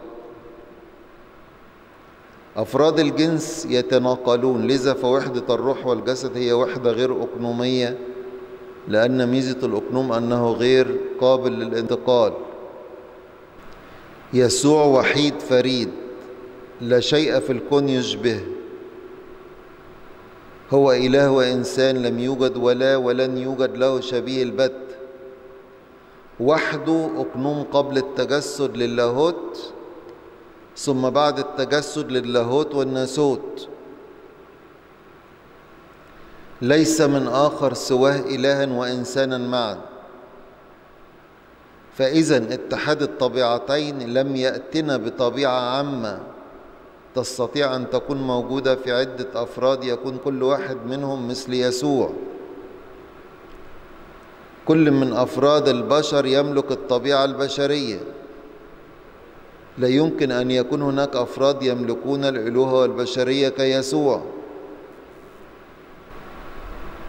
أفراد الجنس يتناقلون لذا فوحدة الروح والجسد هي وحدة غير أقنومية لأن ميزة الأقنوم أنه غير قابل للانتقال. يسوع وحيد فريد لا شيء في الكون يشبه. هو إله وإنسان لم يوجد ولا ولن يوجد له شبيه البت. وحده أقنوم قبل التجسد للاهوت ثم بعد التجسد للاهوت والناسوت. ليس من آخر سواه إلها وإنسانا معا. فإذا اتحاد الطبيعتين لم يأتنا بطبيعة عامة. تستطيع أن تكون موجودة في عدة أفراد يكون كل واحد منهم مثل يسوع. كل من أفراد البشر يملك الطبيعة البشرية. لا يمكن أن يكون هناك أفراد يملكون الألوهة والبشرية كيسوع.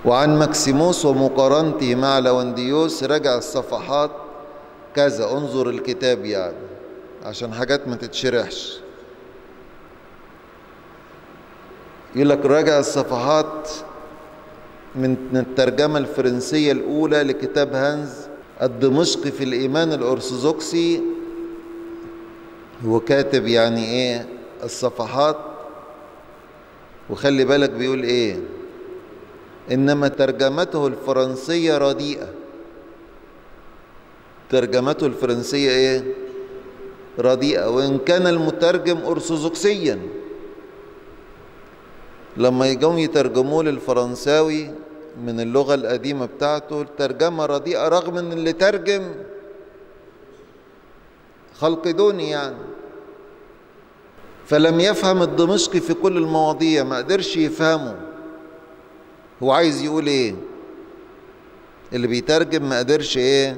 وعن مكسيموس ومقارنته مع لونديوس رجع الصفحات كذا. انظر الكتاب يعني عشان حاجات ما تتشرحش. يقول لك راجع الصفحات من الترجمة الفرنسية الأولى لكتاب هانز الدمشقي في الإيمان الأرثوذكسي. هو كاتب يعني إيه الصفحات؟ وخلي بالك بيقول إيه؟ إنما ترجمته الفرنسية رديئة. ترجمته الفرنسية إيه؟ رديئة. وإن كان المترجم أرثوذكسيا. لما يجوا يترجموه للفرنساوي من اللغة القديمة بتاعته الترجمة رديئة رغم إن اللي ترجم خلقدوني يعني. فلم يفهم الدمشقي في كل المواضيع ما قدرش يفهمه. هو عايز يقول إيه؟ اللي بيترجم ما قدرش إيه؟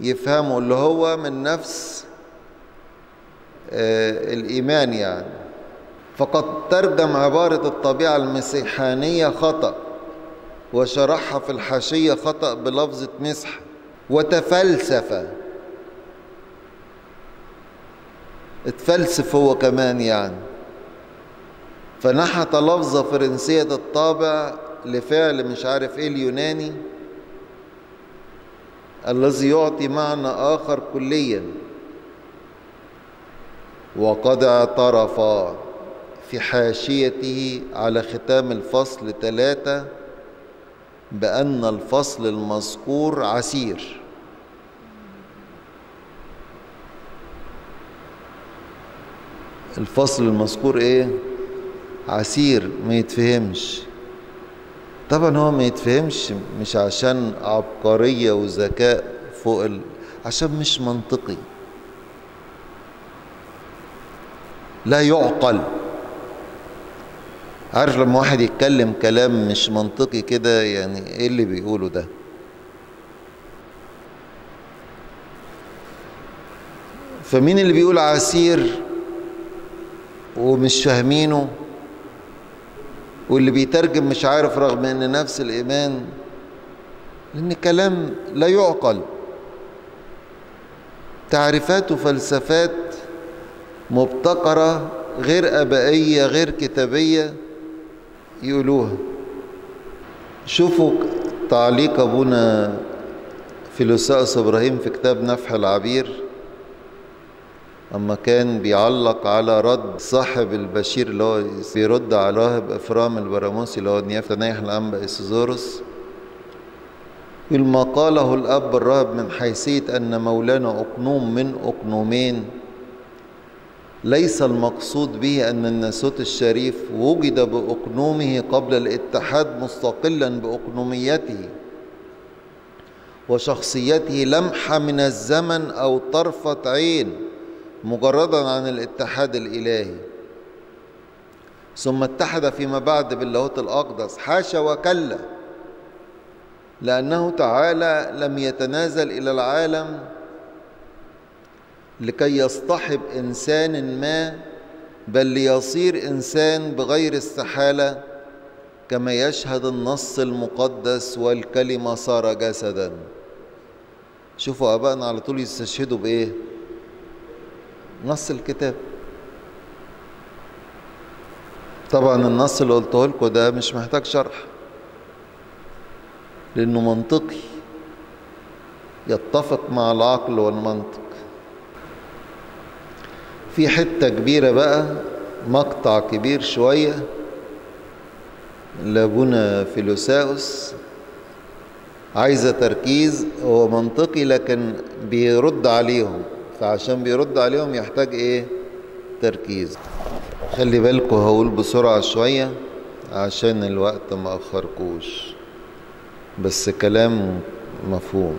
يفهمه اللي هو من نفس آه الإيمان يعني. فقد ترجم عبارة الطبيعة المسيحانية خطأ وشرحها في الحاشية خطأ بلفظة مسح وتفلسف. اتفلسف هو كمان يعني. فنحت لفظة فرنسية الطابع لفعل مش عارف إيه اليوناني الذي يعطي معنى آخر كليا. وقد اعترف. في حاشيته على ختام الفصل ثلاثة بأن الفصل المذكور عسير. الفصل المذكور إيه؟ عسير ما يتفهمش. طبعا هو ما يتفهمش مش عشان عبقرية وذكاء فوق ال... عشان مش منطقي. لا يعقل. عارف لما واحد يتكلم كلام مش منطقي كده يعني إيه اللي بيقوله ده؟ فمين اللي بيقول عسير ومش فاهمينه؟ واللي بيترجم مش عارف رغم إن نفس الإيمان؟ لأن كلام لا يعقل. تعريفات وفلسفات مبتكرة غير أبائية غير كتابية يقولوها. شوفوا تعليق أبونا فيلوثاوس إبراهيم في كتاب نفح العبير أما كان بيعلق على رد صاحب البشير اللي هو بيرد على راهب إفرام البراموسي اللي هو نيافة المتنيح الأنبا ايسيذوروس يقول ما قاله الأب الراهب من حيثية أن مولانا أقنوم من أقنومين. ليس المقصود به أن الناسوت الشريف وجد بأقنومه قبل الاتحاد مستقلا بأقنوميته وشخصيته لمحة من الزمن أو طرفة عين مجردا عن الاتحاد الإلهي. ثم اتحد فيما بعد باللاهوت الأقدس حاشا وكلا لأنه تعالى لم يتنازل إلى العالم لكي يصطحب إنسان ما بل ليصير إنسان بغير استحالة كما يشهد النص المقدس والكلمة صار جسدا. شوفوا أبائنا على طول يستشهدوا بإيه؟ نص الكتاب. طبعا النص اللي قلته لكم ده مش محتاج شرح لأنه منطقي يتفق مع العقل والمنطق. في حتة كبيرة بقى مقطع كبير شوية لابونا فيلوساوس. عايزة تركيز هو منطقي لكن بيرد عليهم فعشان بيرد عليهم يحتاج إيه؟ تركيز. خلي بالكم هقول بسرعة شوية عشان الوقت ما أخركوش بس كلام مفهوم.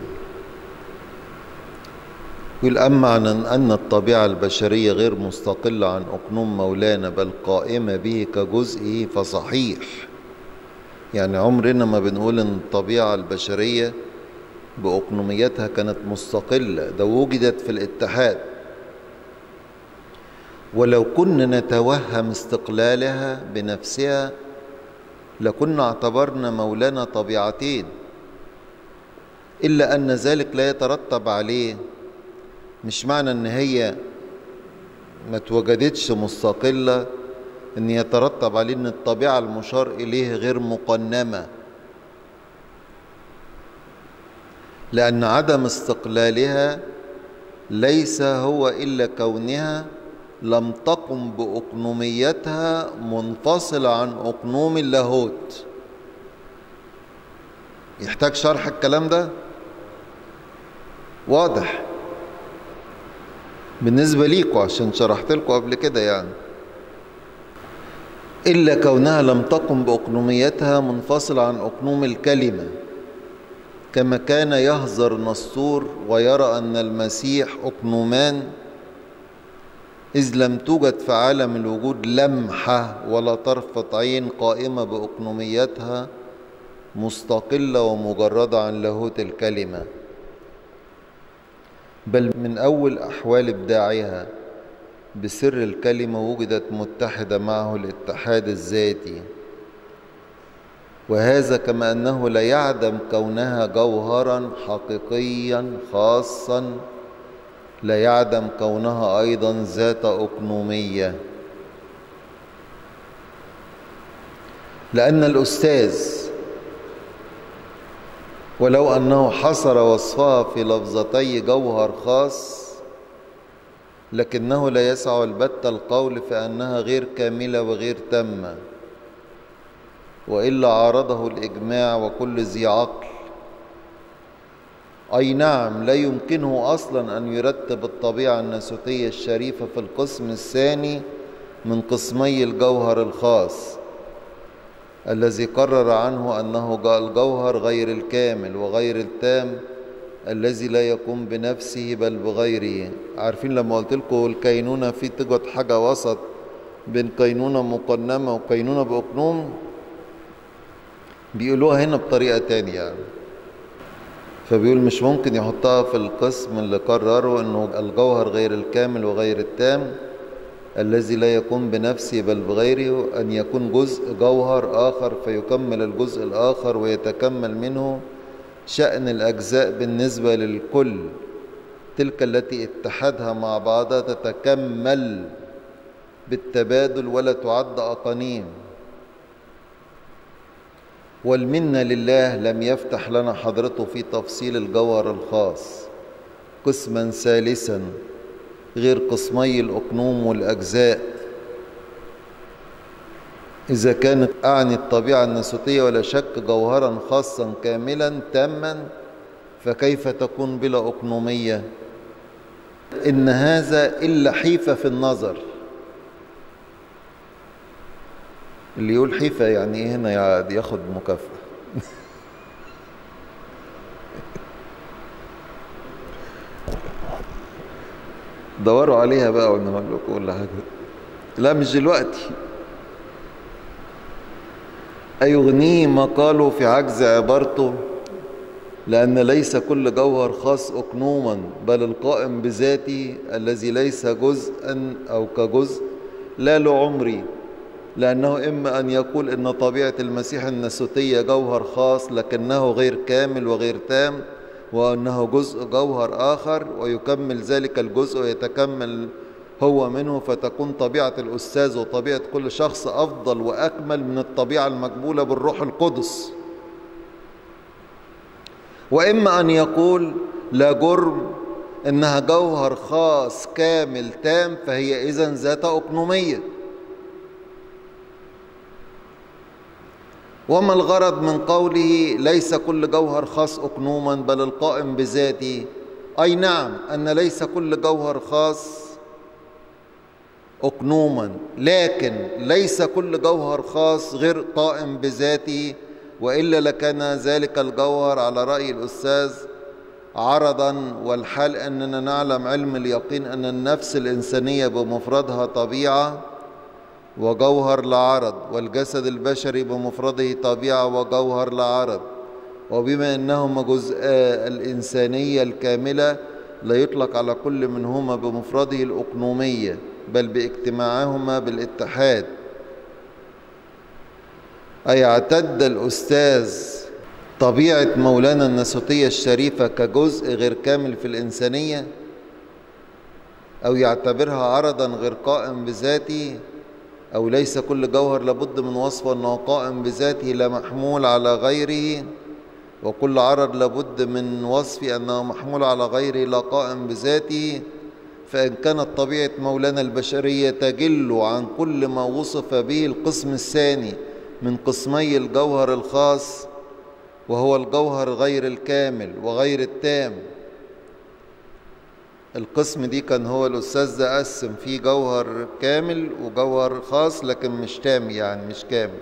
يقول أما عن أن الطبيعة البشرية غير مستقلة عن أقنوم مولانا بل قائمة به كجزئه فصحيح. يعني عمرنا ما بنقول أن الطبيعة البشرية بأقنوميتها كانت مستقلة ده وجدت في الاتحاد. ولو كنا نتوهم استقلالها بنفسها لكنا اعتبرنا مولانا طبيعتين إلا أن ذلك لا يترتب عليه مش معنى أن هي ما توجدتش مستقلة أن يترتب عليه أن الطبيعة المشار إليه غير مقنمة. لأن عدم استقلالها ليس هو إلا كونها لم تقم بأقنوميتها منفصلة عن أقنوم اللاهوت. يحتاج شرح الكلام ده؟ واضح. بالنسبة ليكوا عشان شرحت لكم قبل كده يعني. إلا كونها لم تقم بأقنوميتها منفصلة عن أقنوم الكلمة. كما كان يهزر نسطور ويرى أن المسيح أقنومان إذ لم توجد في عالم الوجود لمحة ولا طرفة عين قائمة بأقنوميتها مستقلة ومجردة عن لاهوت الكلمة. بل من أول أحوال إبداعها بسر الكلمة وجدت متحدة معه الاتحاد الذاتي وهذا كما أنه لا يعدم كونها جوهرا حقيقيا خاصا لا يعدم كونها أيضا ذات أقنومية. لأن الأستاذ ولو أنه حصر وصفها في لفظتي جوهر خاص لكنه لا يسع البت القول في أنها غير كاملة وغير تامة وإلا عارضه الإجماع وكل ذي عقل. أي نعم لا يمكنه أصلا أن يرتب الطبيعة الناسوتية الشريفة في القسم الثاني من قسمي الجوهر الخاص. الذي قرر عنه أنه الجوهر غير الكامل وغير التام الذي لا يقوم بنفسه بل بغيره. عارفين لما قلت لكم الكينونة في تجد حاجة وسط بين كينونة مقنمة وكينونة بأقنوم؟ بيقولوها هنا بطريقة تانية. فبيقول مش ممكن يحطها في القسم اللي قرروا إنه الجوهر غير الكامل وغير التام. الذي لا يقوم بنفسه بل بغيره أن يكون جزء جوهر آخر فيكمل الجزء الآخر ويتكمل منه شأن الأجزاء بالنسبة للكل. تلك التي اتحادها مع بعضها تتكمل بالتبادل ولا تعد أقانيم. والمنة لله لم يفتح لنا حضرته في تفصيل الجوهر الخاص. قسما ثالثا. غير قسمي الأقنوم والأجزاء. إذا كانت أعني الطبيعة النسوتية ولا شك جوهرا خاصا كاملا تاما فكيف تكون بلا أقنومية؟ إن هذا إلا حيفة في النظر. اللي يقول حيفة يعني إيه هنا ياخد مكافأة؟ دوروا عليها بقى أقول لكم كل حاجة. لا مش دلوقتي. أيغنيه ما قالوا في عجز عبارته لأن ليس كل جوهر خاص أقنوما بل القائم بذاته الذي ليس جزءا أو كجزء لا لعمري. لأنه إما أن يقول إن طبيعة المسيح النسوتية جوهر خاص لكنه غير كامل وغير تام وأنه جزء جوهر آخر ويكمل ذلك الجزء ويتكمل هو منه فتكون طبيعة الأستاذ وطبيعة كل شخص أفضل وأكمل من الطبيعة المقبولة بالروح القدس. وإما أن يقول لا جرم إنها جوهر خاص كامل تام فهي إذا ذات أقنومية. وما الغرض من قوله ليس كل جوهر خاص أقنوما بل القائم بذاته أي نعم أن ليس كل جوهر خاص أقنوما لكن ليس كل جوهر خاص غير قائم بذاته وإلا لكان ذلك الجوهر على رأي الأستاذ عرضا والحال أننا نعلم علم اليقين أن النفس الإنسانية بمفردها طبيعة. وجوهر لعرض والجسد البشري بمفرده طبيعة وجوهر لعرض وبما أنهما جزءا الإنسانية الكاملة لا يطلق على كل منهما بمفرده الأقنومية بل باجتماعهما بالاتحاد. أي اعتد الأستاذ طبيعة مولانا النسوتية الشريفة كجزء غير كامل في الإنسانية أو يعتبرها عرضا غير قائم بذاته أو ليس كل جوهر لابد من وصفه أنه قائم بذاته لا محمول على غيره وكل عرض لابد من وصف أنه محمول على غيره لا قائم بذاته فإن كانت طبيعة مولانا البشرية تجل عن كل ما وصف به القسم الثاني من قسمي الجوهر الخاص وهو الجوهر غير الكامل وغير التام. القسم دي كان هو الأستاذ ده قسم فيه جوهر كامل وجوهر خاص لكن مش تام يعني مش كامل.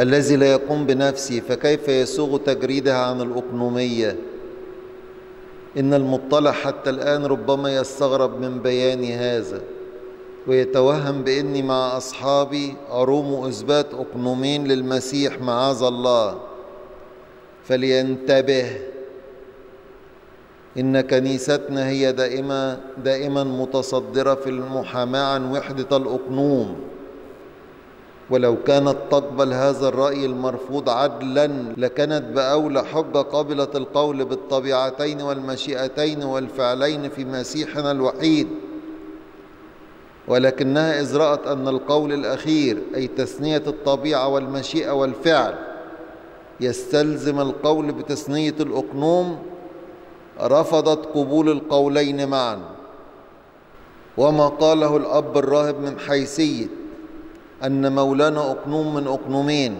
الذي لا يقوم بنفسه فكيف يسوغ تجريدها عن الأقنومية؟ إن المطلع حتى الآن ربما يستغرب من بيان هذا ويتوهم بإني مع أصحابي أروم إثبات أقنومين للمسيح معاذ الله. فلينتبه إن كنيستنا هي دائما دائما متصدرة في المحاماة عن وحدة الأقنوم. ولو كانت تقبل هذا الرأي المرفوض عدلا لكانت بأولى حجة قبلت القول بالطبيعتين والمشيئتين والفعلين في مسيحنا الوحيد. ولكنها إذ رأت أن القول الأخير أي تثنية الطبيعة والمشيئة والفعل يستلزم القول بتثنية الأقنوم رفضت قبول القولين معا. وما قاله الأب الراهب من حيثية أن مولانا أقنوم من أقنومين.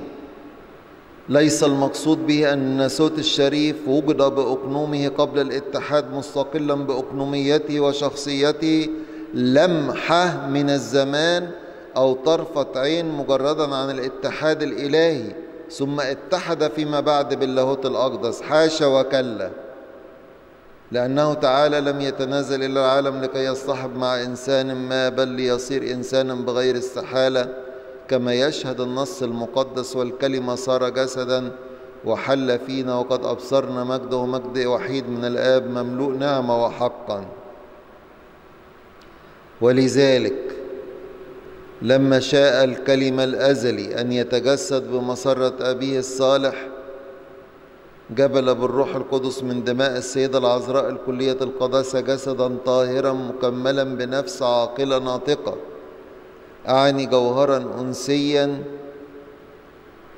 ليس المقصود به أن صوت الشريف وجد بأقنومه قبل الاتحاد مستقلا بأقنوميته وشخصيته لمحة من الزمان أو طرفة عين مجردا عن الاتحاد الإلهي ثم اتحد فيما بعد باللاهوت الأقدس. حاشا وكلا. لأنه تعالى لم يتنازل إلى العالم لكي يصطحب مع إنسان ما بل ليصير إنسانا بغير استحالة كما يشهد النص المقدس والكلمة صار جسدا وحل فينا وقد أبصرنا مجده مجد وحيد من الآب مملوء نعمة وحقا. ولذلك لما شاء الكلمة الأزلي أن يتجسد بمسرة أبيه الصالح جبل بالروح القدس من دماء السيدة العذراء الكلية القداسة جسدا طاهرا مكملا بنفس عاقلة ناطقة. أعني جوهرا أنسيا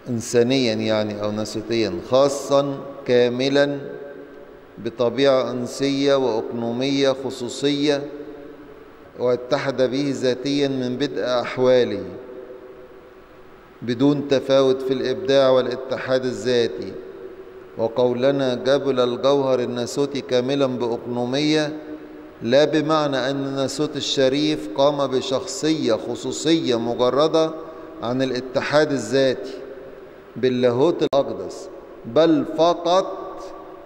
إنسانيا يعني أو ناسوتيا خاصا كاملا بطبيعة أنسية وأقنومية خصوصية واتحد به ذاتيا من بدء أحواله بدون تفاوت في الإبداع والاتحاد الذاتي. وقولنا جبل الجوهر الناسوتي كاملا بأقنومية لا بمعنى أن الناسوت الشريف قام بشخصية خصوصية مجردة عن الاتحاد الذاتي باللاهوت الأقدس بل فقط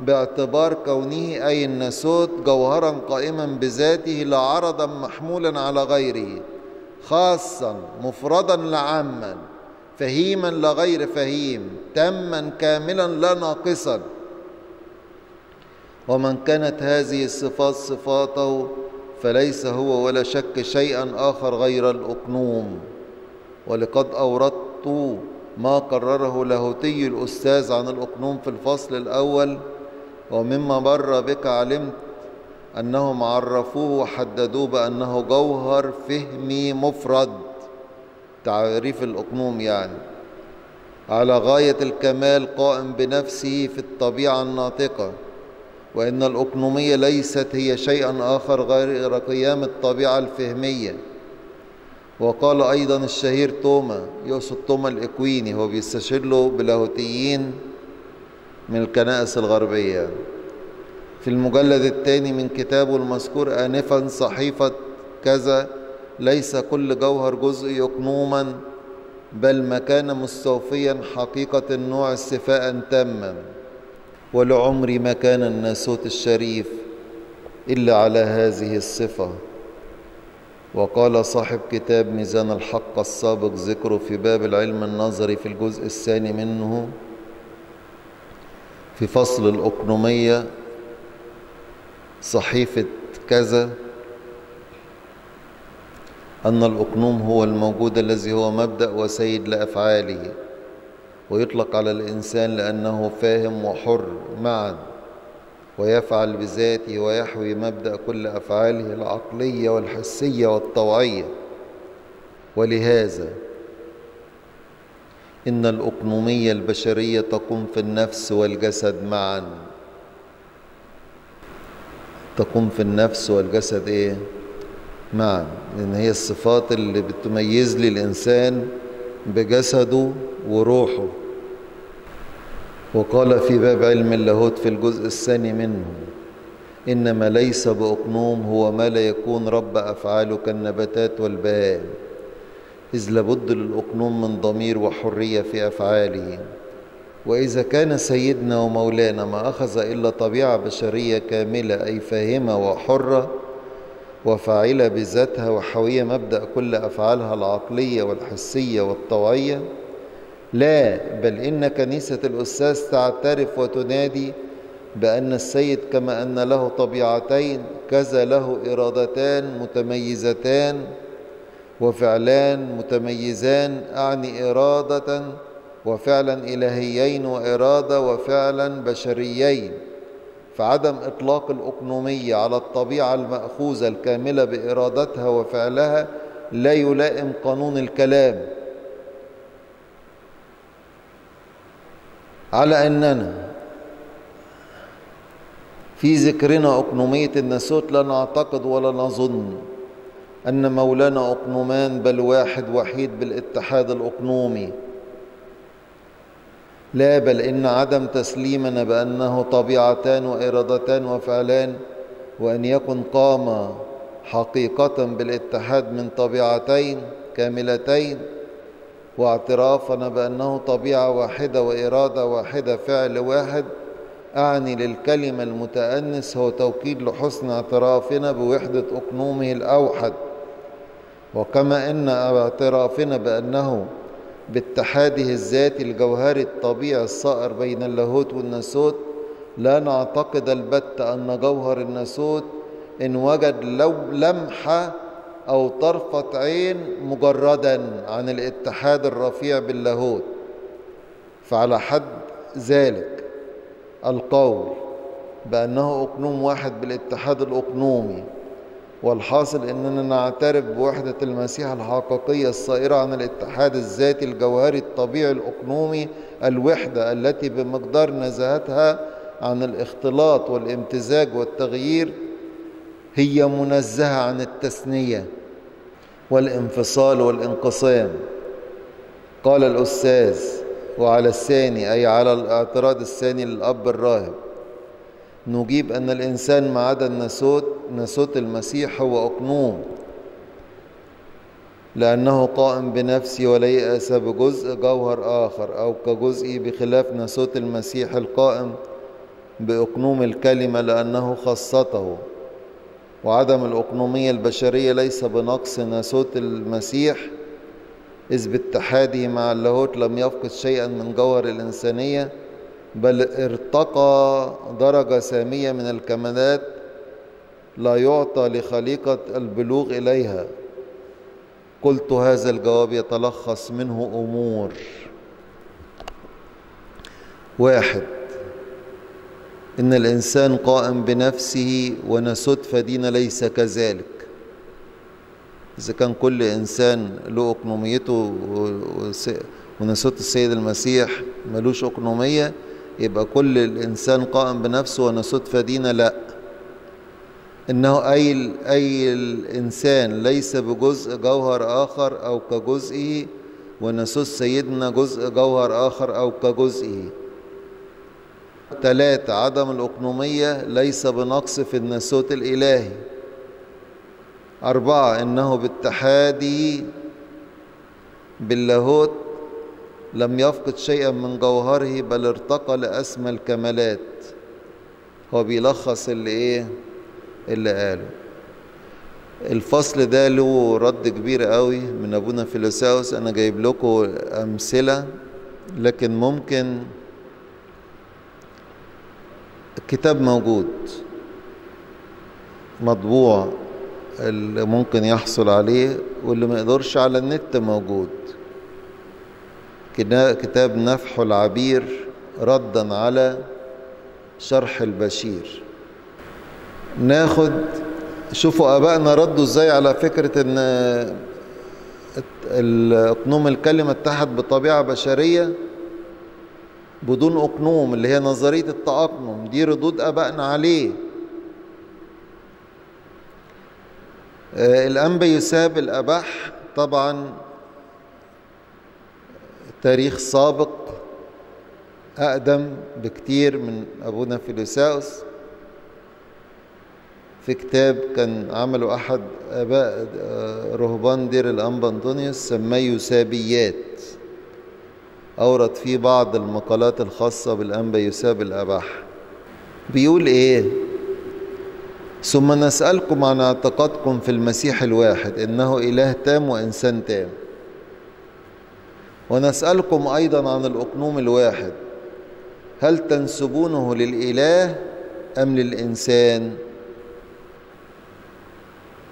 باعتبار كونه أي الناسوت جوهرا قائما بذاته لا عرضا محمولا على غيره خاصا مفردا لعاما. فهيما لغير فهيم تما كاملا لا ناقصا. ومن كانت هذه الصفات صفاته فليس هو ولا شك شيئا آخر غير الأقنوم. ولقد أوردت ما قرره لاهوتي الأستاذ عن الأقنوم في الفصل الأول ومما مر بك علمت أنهم عرفوه وحددوه بأنه جوهر فهمي مفرد. تعريف الأقنوم يعني. على غاية الكمال قائم بنفسه في الطبيعة الناطقة وإن الأقنومية ليست هي شيئا آخر غير قيام الطبيعة الفهمية. وقال أيضا الشهير توما يقصد توما الإكويني هو بيستشير له بلاهوتيين من الكنائس الغربية. في المجلد الثاني من كتابه المذكور آنفا صحيفة كذا ليس كل جوهر جزء يقنوما بل ما كان مستوفيا حقيقة النوع استفاء تاما ولعمري ما كان الناسوت الشريف إلا على هذه الصفة. وقال صاحب كتاب ميزان الحق السابق ذكره في باب العلم النظري في الجزء الثاني منه في فصل الأقنومية صحيفة كذا أن الأقنوم هو الموجود الذي هو مبدأ وسيد لأفعاله ويطلق على الإنسان لأنه فاهم وحر معا ويفعل بذاته ويحوي مبدأ كل أفعاله العقلية والحسية والطوعية ولهذا إن الأقنومية البشرية تقوم في النفس والجسد معا تقوم في النفس والجسد إيه؟ معا لأن هي الصفات اللي بتميز لي الإنسان بجسده وروحه. وقال في باب علم اللاهوت في الجزء الثاني منه إنما ليس بأقنوم هو ما لا يكون رب أفعاله كالنباتات والبهائم إذ لابد للأقنوم من ضمير وحرية في أفعاله. وإذا كان سيدنا ومولانا ما أخذ إلا طبيعة بشرية كاملة أي فاهمة وحرة وفاعلة بذاتها وحوية مبدأ كل أفعالها العقلية والحسية والطوعية. لا بل إن كنيسة الأستاذ تعترف وتنادي بأن السيد كما أن له طبيعتين كذا له إرادتان متميزتان وفعلان متميزان أعني إرادة وفعلا إلهيين وإرادة وفعلا بشريين. فعدم إطلاق الأقنومية على الطبيعة المأخوذة الكاملة بإرادتها وفعلها لا يلائم قانون الكلام. على أننا في ذكرنا أقنومية الناسوت لا نعتقد ولا نظن أن مولانا أقنومان بل واحد وحيد بالاتحاد الأقنومي. لا بل إن عدم تسليمنا بأنه طبيعتان وإرادتان وفعلان وأن يكن قام حقيقة بالاتحاد من طبيعتين كاملتين واعترافنا بأنه طبيعة واحدة وإرادة واحدة فعل واحد أعني للكلمة المتأنس هو توكيد لحسن اعترافنا بوحدة أقنومه الأوحد. وكما إن اعترافنا بأنه باتحاده الذاتي الجوهري الطبيعي الصائر بين اللاهوت والناسوت لا نعتقد البت أن جوهر الناسوت إن وجد لو لمحة أو طرفة عين مجردا عن الاتحاد الرفيع باللاهوت. فعلى حد ذلك القول بأنه أقنوم واحد بالاتحاد الأقنومي والحاصل أننا نعترف بوحدة المسيح الحقيقية الصائرة عن الاتحاد الذاتي الجوهري الطبيعي الأقنومي الوحدة التي بمقدار نزاهتها عن الاختلاط والامتزاج والتغيير هي منزهة عن التثنية والانفصال والانقسام. قال الأستاذ وعلى الثاني أي على الاعتراض الثاني للأب الراهب نجيب أن الإنسان ما عدا الناسوت ناسوت المسيح هو أقنوم لأنه قائم بنفسه وليأس بجزء جوهر آخر أو كجزء بخلاف ناسوت المسيح القائم بأقنوم الكلمة لأنه خاصته وعدم الأقنومية البشرية ليس بنقص ناسوت المسيح إذ باتحاده مع اللاهوت لم يفقد شيئا من جوهر الإنسانية. بل ارتقى درجة سامية من الكمالات لا يعطى لخليقة البلوغ إليها. قلت هذا الجواب يتلخص منه أمور. واحد إن الإنسان قائم بنفسه ونسد فدين ليس كذلك. إذا كان كل إنسان له أقنوميته ونسوت السيد المسيح ملوش أقنومية يبقى كل الإنسان قائم بنفسه ونسوت فدينة لا. إنه أي أي الإنسان ليس بجزء جوهر آخر أو كجزئه ونسوت سيدنا جزء جوهر آخر أو كجزئه. ثلاثة عدم الأقنومية ليس بنقص في الناسوت الإلهي. أربعة إنه باتحاده باللاهوت لم يفقد شيئا من جوهره بل ارتقى لأسمى الكمالات. هو بيلخص اللي إيه؟ اللي قاله. الفصل ده له رد كبير قوي من أبونا فيلوساوس أنا جايب لكم أمثلة لكن ممكن الكتاب موجود مطبوع اللي ممكن يحصل عليه واللي ما يقدرش على النت موجود. كتاب نفح العبير ردا على شرح البشير. ناخد شوفوا آبائنا ردوا إزاي على فكرة إن اقنوم الكلمة اتحد بطبيعة بشرية بدون أقنوم اللي هي نظرية التأقنم دي ردود أبائنا عليه. الأنبا يساب الأبح طبعا تاريخ سابق أقدم بكتير من أبونا فيلوساوس في كتاب كان عمله أحد آباء رهبان دير الأنبا أنطونيوس سماه يسابيات أورد فيه بعض المقالات الخاصة بالأنبا يساب الأبح بيقول إيه؟ ثم نسألكم عن اعتقادكم في المسيح الواحد إنه إله تام وإنسان تام. ونسألكم أيضا عن الأقنوم الواحد. هل تنسبونه للإله أم للإنسان؟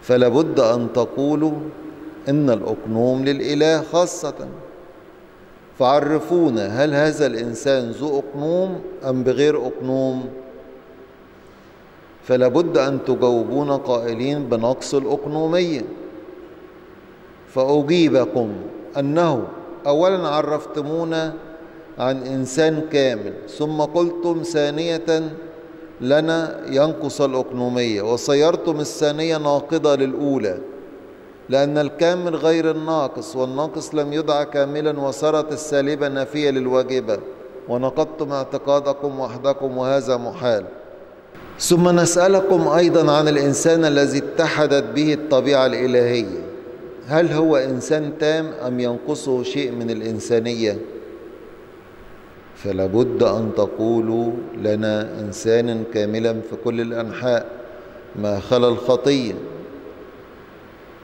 فلابد أن تقولوا إن الأقنوم للإله خاصةً. فعرفونا هل هذا الإنسان ذو أقنوم أم بغير أقنوم؟ فلابد أن تجاوبون قائلين بنقص الأقنومية. فأجيبكم أنه أولا عرفتمونا عن إنسان كامل ثم قلتم ثانية لنا ينقص الأقنومية وصيرتم الثانية ناقضة للأولى لأن الكامل غير الناقص والناقص لم يدع كاملا وصارت السالبة نافية للواجبة ونقضتم اعتقادكم وحدكم وهذا محال. ثم نسألكم أيضا عن الإنسان الذي اتحدت به الطبيعة الإلهية. هل هو إنسان تام أم ينقصه شيء من الإنسانية؟ فلابد أن تقولوا لنا إنسانا كاملا في كل الأنحاء ما خلا الخطية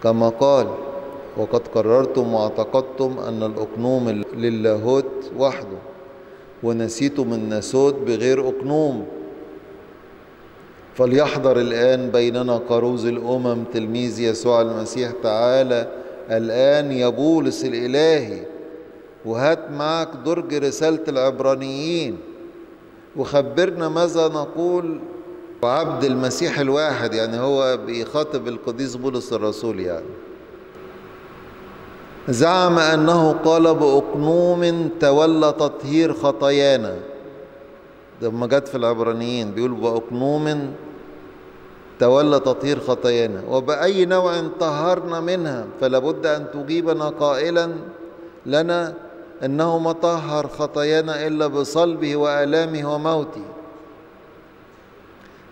كما قال وقد قررتم واعتقدتم أن الأقنوم للاهوت وحده ونسيتم الناسوت بغير أقنوم. فليحضر الآن بيننا قروز الأمم تلميذ يسوع المسيح تعالى. الآن يا بولس الإلهي وهات معك درج رسالة العبرانيين وخبرنا ماذا نقول وعبد المسيح الواحد يعني هو بيخاطب القديس بولس الرسول يعني. زعم أنه قال بأقنوم تولى تطهير خطايانا. لما جت في العبرانيين بيقول بأقنوم تولى تطهير خطايانا. وبأي نوع طهرنا منها فلابد أن تجيبنا قائلا لنا أنه ما طهر خطايانا إلا بصلبه وآلامه وموته.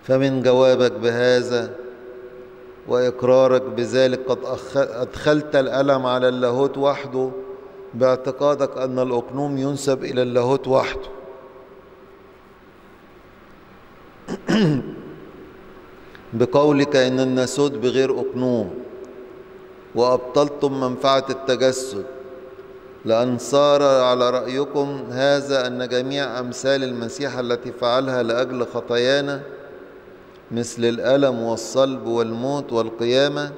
فمن جوابك بهذا وإقرارك بذلك قد أدخلت الألم على اللاهوت وحده. باعتقادك أن الأقنوم ينسب إلى اللاهوت وحده. *clears throat* بقولك إن الناسوت بغير أقنوم وأبطلتم منفعة التجسد. لأن صار على رأيكم هذا أن جميع أمثال المسيح التي فعلها لأجل خطايانا مثل الألم والصلب والموت والقيامة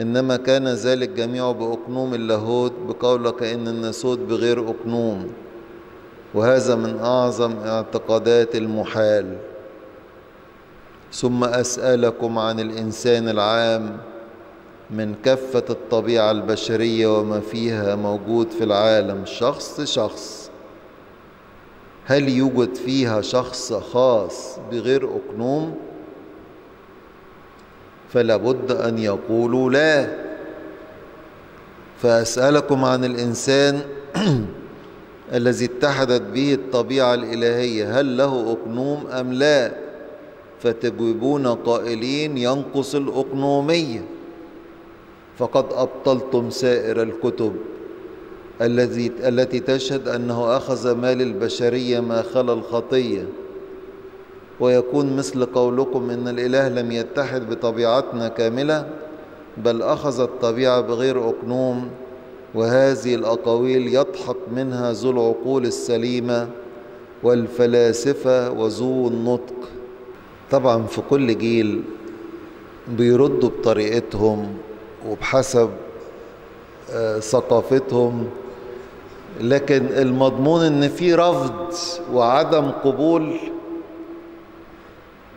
إنما كان ذلك جميعه بأقنوم اللاهوت بقولك إن الناسوت بغير أقنوم. وهذا من أعظم اعتقادات المحال. ثم أسألكم عن الإنسان العام من كافة الطبيعة البشرية وما فيها موجود في العالم شخص شخص هل يوجد فيها شخص خاص بغير أقنوم؟ فلا بد أن يقولوا لا. فأسألكم عن الإنسان *clears throat* الذي اتحدت به الطبيعة الإلهية هل له أقنوم أم لا؟ فتجيبون قائلين ينقص الأقنومية فقد أبطلتم سائر الكتب الذي التي تشهد أنه أخذ مال البشرية ما خلا الخطية. ويكون مثل قولكم إن الإله لم يتحد بطبيعتنا كاملة بل أخذ الطبيعة بغير أقنوم وهذه الأقاويل يضحك منها ذو العقول السليمة والفلاسفة وذو النطق. طبعا في كل جيل بيردوا بطريقتهم وبحسب ثقافتهم. لكن المضمون إن في رفض وعدم قبول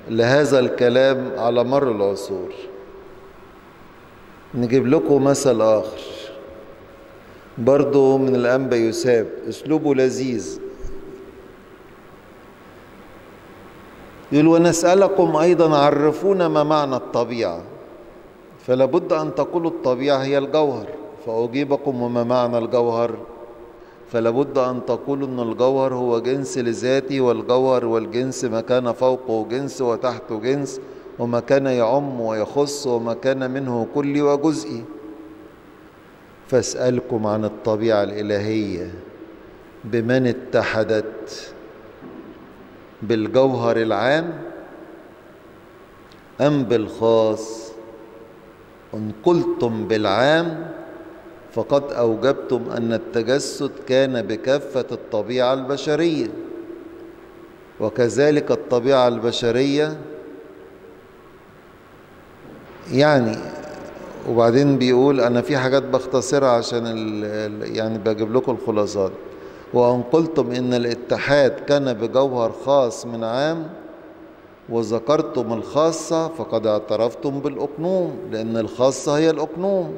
لهذا الكلام على مر العصور. نجيب لكم مثل آخر. برضو من الانبا يساب أسلوبه لذيذ. يقول ونسألكم أيضا عرفونا ما معنى الطبيعة. فلا بد أن تقولوا الطبيعة هي الجوهر فأجيبكم وما معنى الجوهر. فلا بد أن تقولوا أن الجوهر هو جنس لذاته والجوهر والجنس ما كان فوقه جنس وتحته جنس وما كان يعم ويخص وما كان منه كلي وجزئي فاسألكم عن الطبيعة الإلهية بمن اتحدت؟ بالجوهر العام أم بالخاص؟ إن قلتم بالعام فقد أوجبتم أن التجسد كان بكافة الطبيعة البشرية. وكذلك الطبيعة البشرية يعني وبعدين بيقول أنا في حاجات بختصرها عشان يعني بجيب لكم الخلاصات. وأن قلتم إن الاتحاد كان بجوهر خاص من عام وذكرتم الخاصة فقد اعترفتم بالأقنوم لأن الخاصة هي الأقنوم.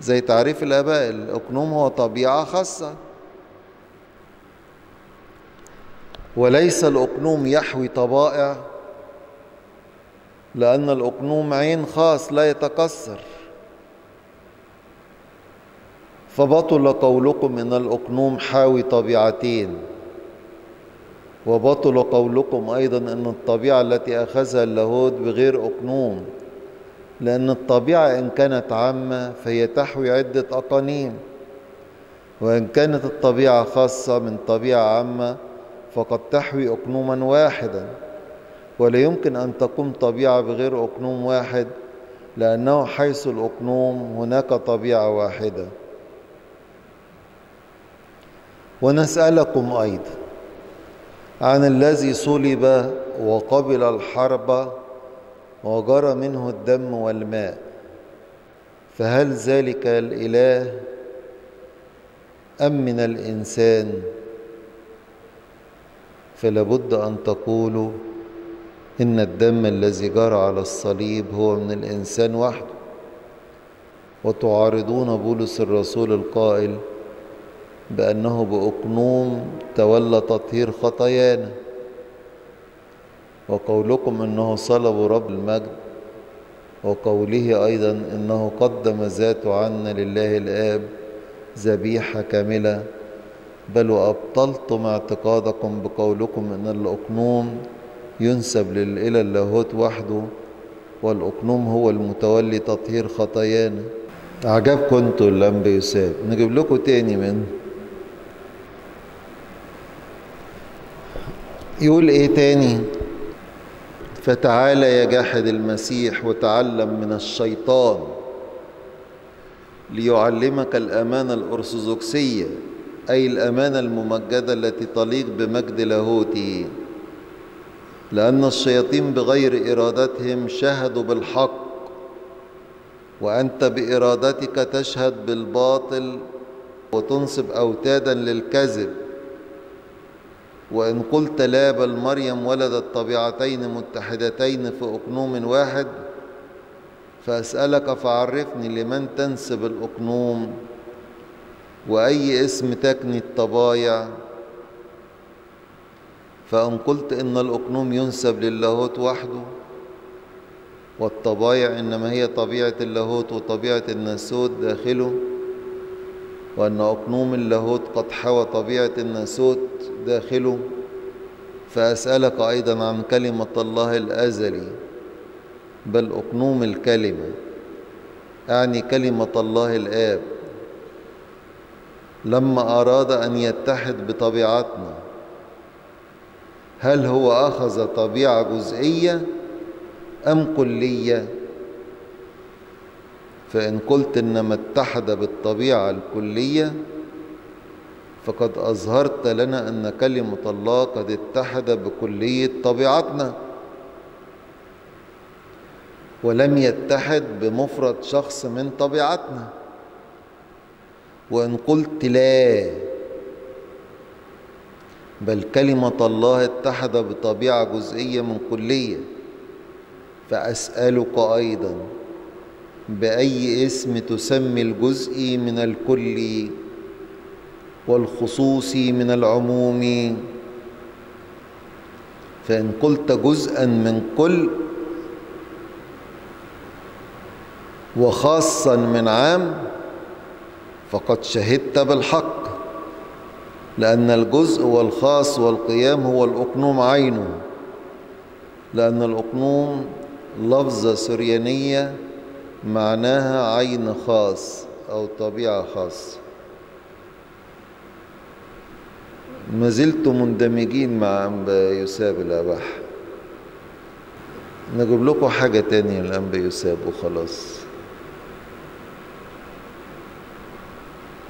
زي تعريف الآباء الأقنوم هو طبيعة خاصة. وليس الأقنوم يحوي طبائع لأن الأقنوم عين خاص لا يتكسر فبطل قولكم إن الأقنوم حاوي طبيعتين. وبطل قولكم أيضا أن الطبيعة التي أخذها اللاهوت بغير أقنوم لأن الطبيعة إن كانت عامة فهي تحوي عدة أقانيم. وإن كانت الطبيعة خاصة من طبيعة عامة فقد تحوي أقنوما واحدا. ولا يمكن أن تكون طبيعة بغير أقنوم واحد لأنه حيث الأقنوم هناك طبيعة واحدة. ونسألكم أيضا عن الذي صلب وقبل الحرب وجرى منه الدم والماء فهل ذلك الإله أم من الإنسان؟ فلابد أن تقولوا إن الدم الذي جرى على الصليب هو من الإنسان وحده. وتعارضون بولس الرسول القائل بأنه بأقنوم تولى تطهير خطايانا. وقولكم أنه صلب رب المجد. وقوله أيضا أنه قدم ذاته عنا لله الآب ذبيحة كاملة. بل وأبطلتم اعتقادكم بقولكم أن الأقنوم ينسب إلى اللاهوت وحده. والأقنوم هو المتولي تطهير خطايانا. عجبكم أنتوا الأنبا يساب نجيب لكم تاني منه يقول إيه تاني؟ فتعالى يا جاحد المسيح وتعلم من الشيطان ليعلمك الأمانة الأرثوذكسية أي الأمانة الممجدة التي تليق بمجد لاهوته. لأن الشياطين بغير إرادتهم شهدوا بالحق وأنت بإرادتك تشهد بالباطل وتنصب أوتادا للكذب. وإن قلت لا بل مريم ولدت طبيعتين متحدتين في أقنوم واحد فأسألك فعرفني لمن تنسب الأقنوم؟ وأي اسم تكني الطبايع؟ فإن قلت إن الأقنوم ينسب للاهوت وحده والطبايع إنما هي طبيعة اللاهوت وطبيعة الناسوت داخله وأن أقنوم اللاهوت قد حوى طبيعة الناسوت داخله فأسألك أيضا عن كلمة الله الأزلي بل أقنوم الكلمة أعني كلمة الله الآب. لما أراد أن يتحد بطبيعتنا هل هو أخذ طبيعة جزئية أم كلية؟ فإن قلت إنما اتحد بالطبيعة الكلية فقد أظهرت لنا أن كلمة الله قد اتحد بكلية طبيعتنا ولم يتحد بمفرد شخص من طبيعتنا. وإن قلت لا بل كلمة الله اتحد بطبيعة جزئية من كلية فأسألك أيضا بأي اسم تسمي الجزء من الكل والخصوص من العموم. فإن قلت جزءا من كل وخاصا من عام فقد شهدت بالحق لأن الجزء والخاص والقيام هو الأقنوم عينه لأن الأقنوم لفظة سريانية معناها عين خاص أو طبيعة خاصة ما زلتم مندمجين مع أنبا يساب الأبح نجيب لكم حاجة تانية لأنبا يساب وخلاص.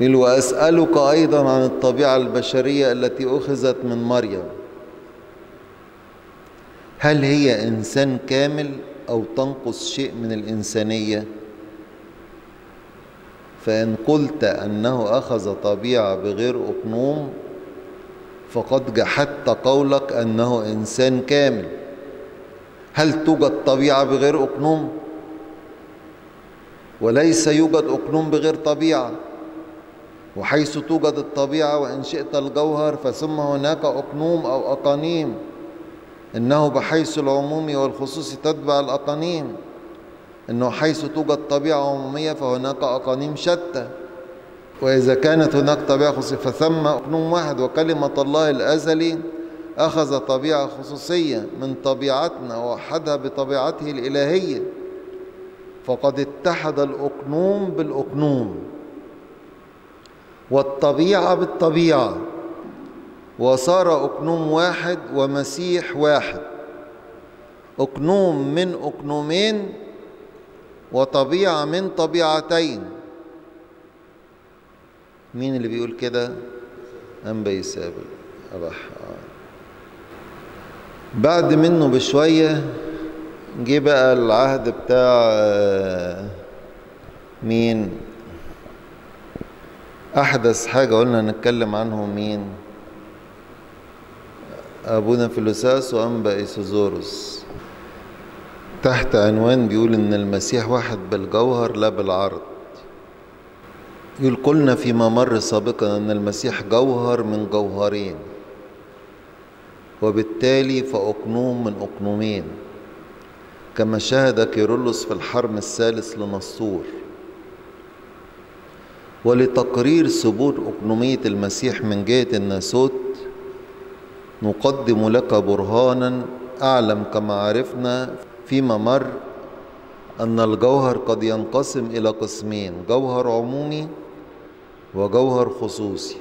وأسألك أيضا عن الطبيعة البشرية التي أخذت من مريم. هل هي إنسان كامل؟ أو تنقص شيء من الإنسانية. فإن قلت أنه أخذ طبيعة بغير أقنوم فقد جحدت قولك أنه إنسان كامل. هل توجد طبيعة بغير أقنوم؟ وليس يوجد أقنوم بغير طبيعة. وحيث توجد الطبيعة وإن شئت الجوهر فثم هناك أقنوم أو أقانيم. إنه بحيث العموم والخصوص تتبع الأقانيم. إنه حيث توجد طبيعة عمومية فهناك أقانيم شتى. وإذا كانت هناك طبيعة خصوصية فثم أقنوم واحد وكلمة الله الأزلي أخذ طبيعة خصوصية من طبيعتنا ووحدها بطبيعته الإلهية. فقد اتحد الأقنوم بالأقنوم. والطبيعة بالطبيعة. وصار أقنوم واحد ومسيح واحد. أقنوم من أقنومين وطبيعة من طبيعتين. مين اللي بيقول كده؟ أنبا يسابل بعد منه بشوية جه بقى العهد بتاع مين؟ أحدث حاجة قلنا نتكلم عنه مين؟ أبونا فيلوساس وأنبأ إيسوزوروس تحت عنوان بيقول إن المسيح واحد بالجوهر لا بالعرض. يقول قلنا فيما مر سابقا أن المسيح جوهر من جوهرين. وبالتالي فأقنوم من أقنومين. كما شاهد كيرلس في الحرم الثالث لنسطور ولتقرير ثبوت أقنومية المسيح من جهة الناسوت نقدم لك برهانا أعلم كما عرفنا فيما مر أن الجوهر قد ينقسم إلى قسمين جوهر عمومي وجوهر خصوصي.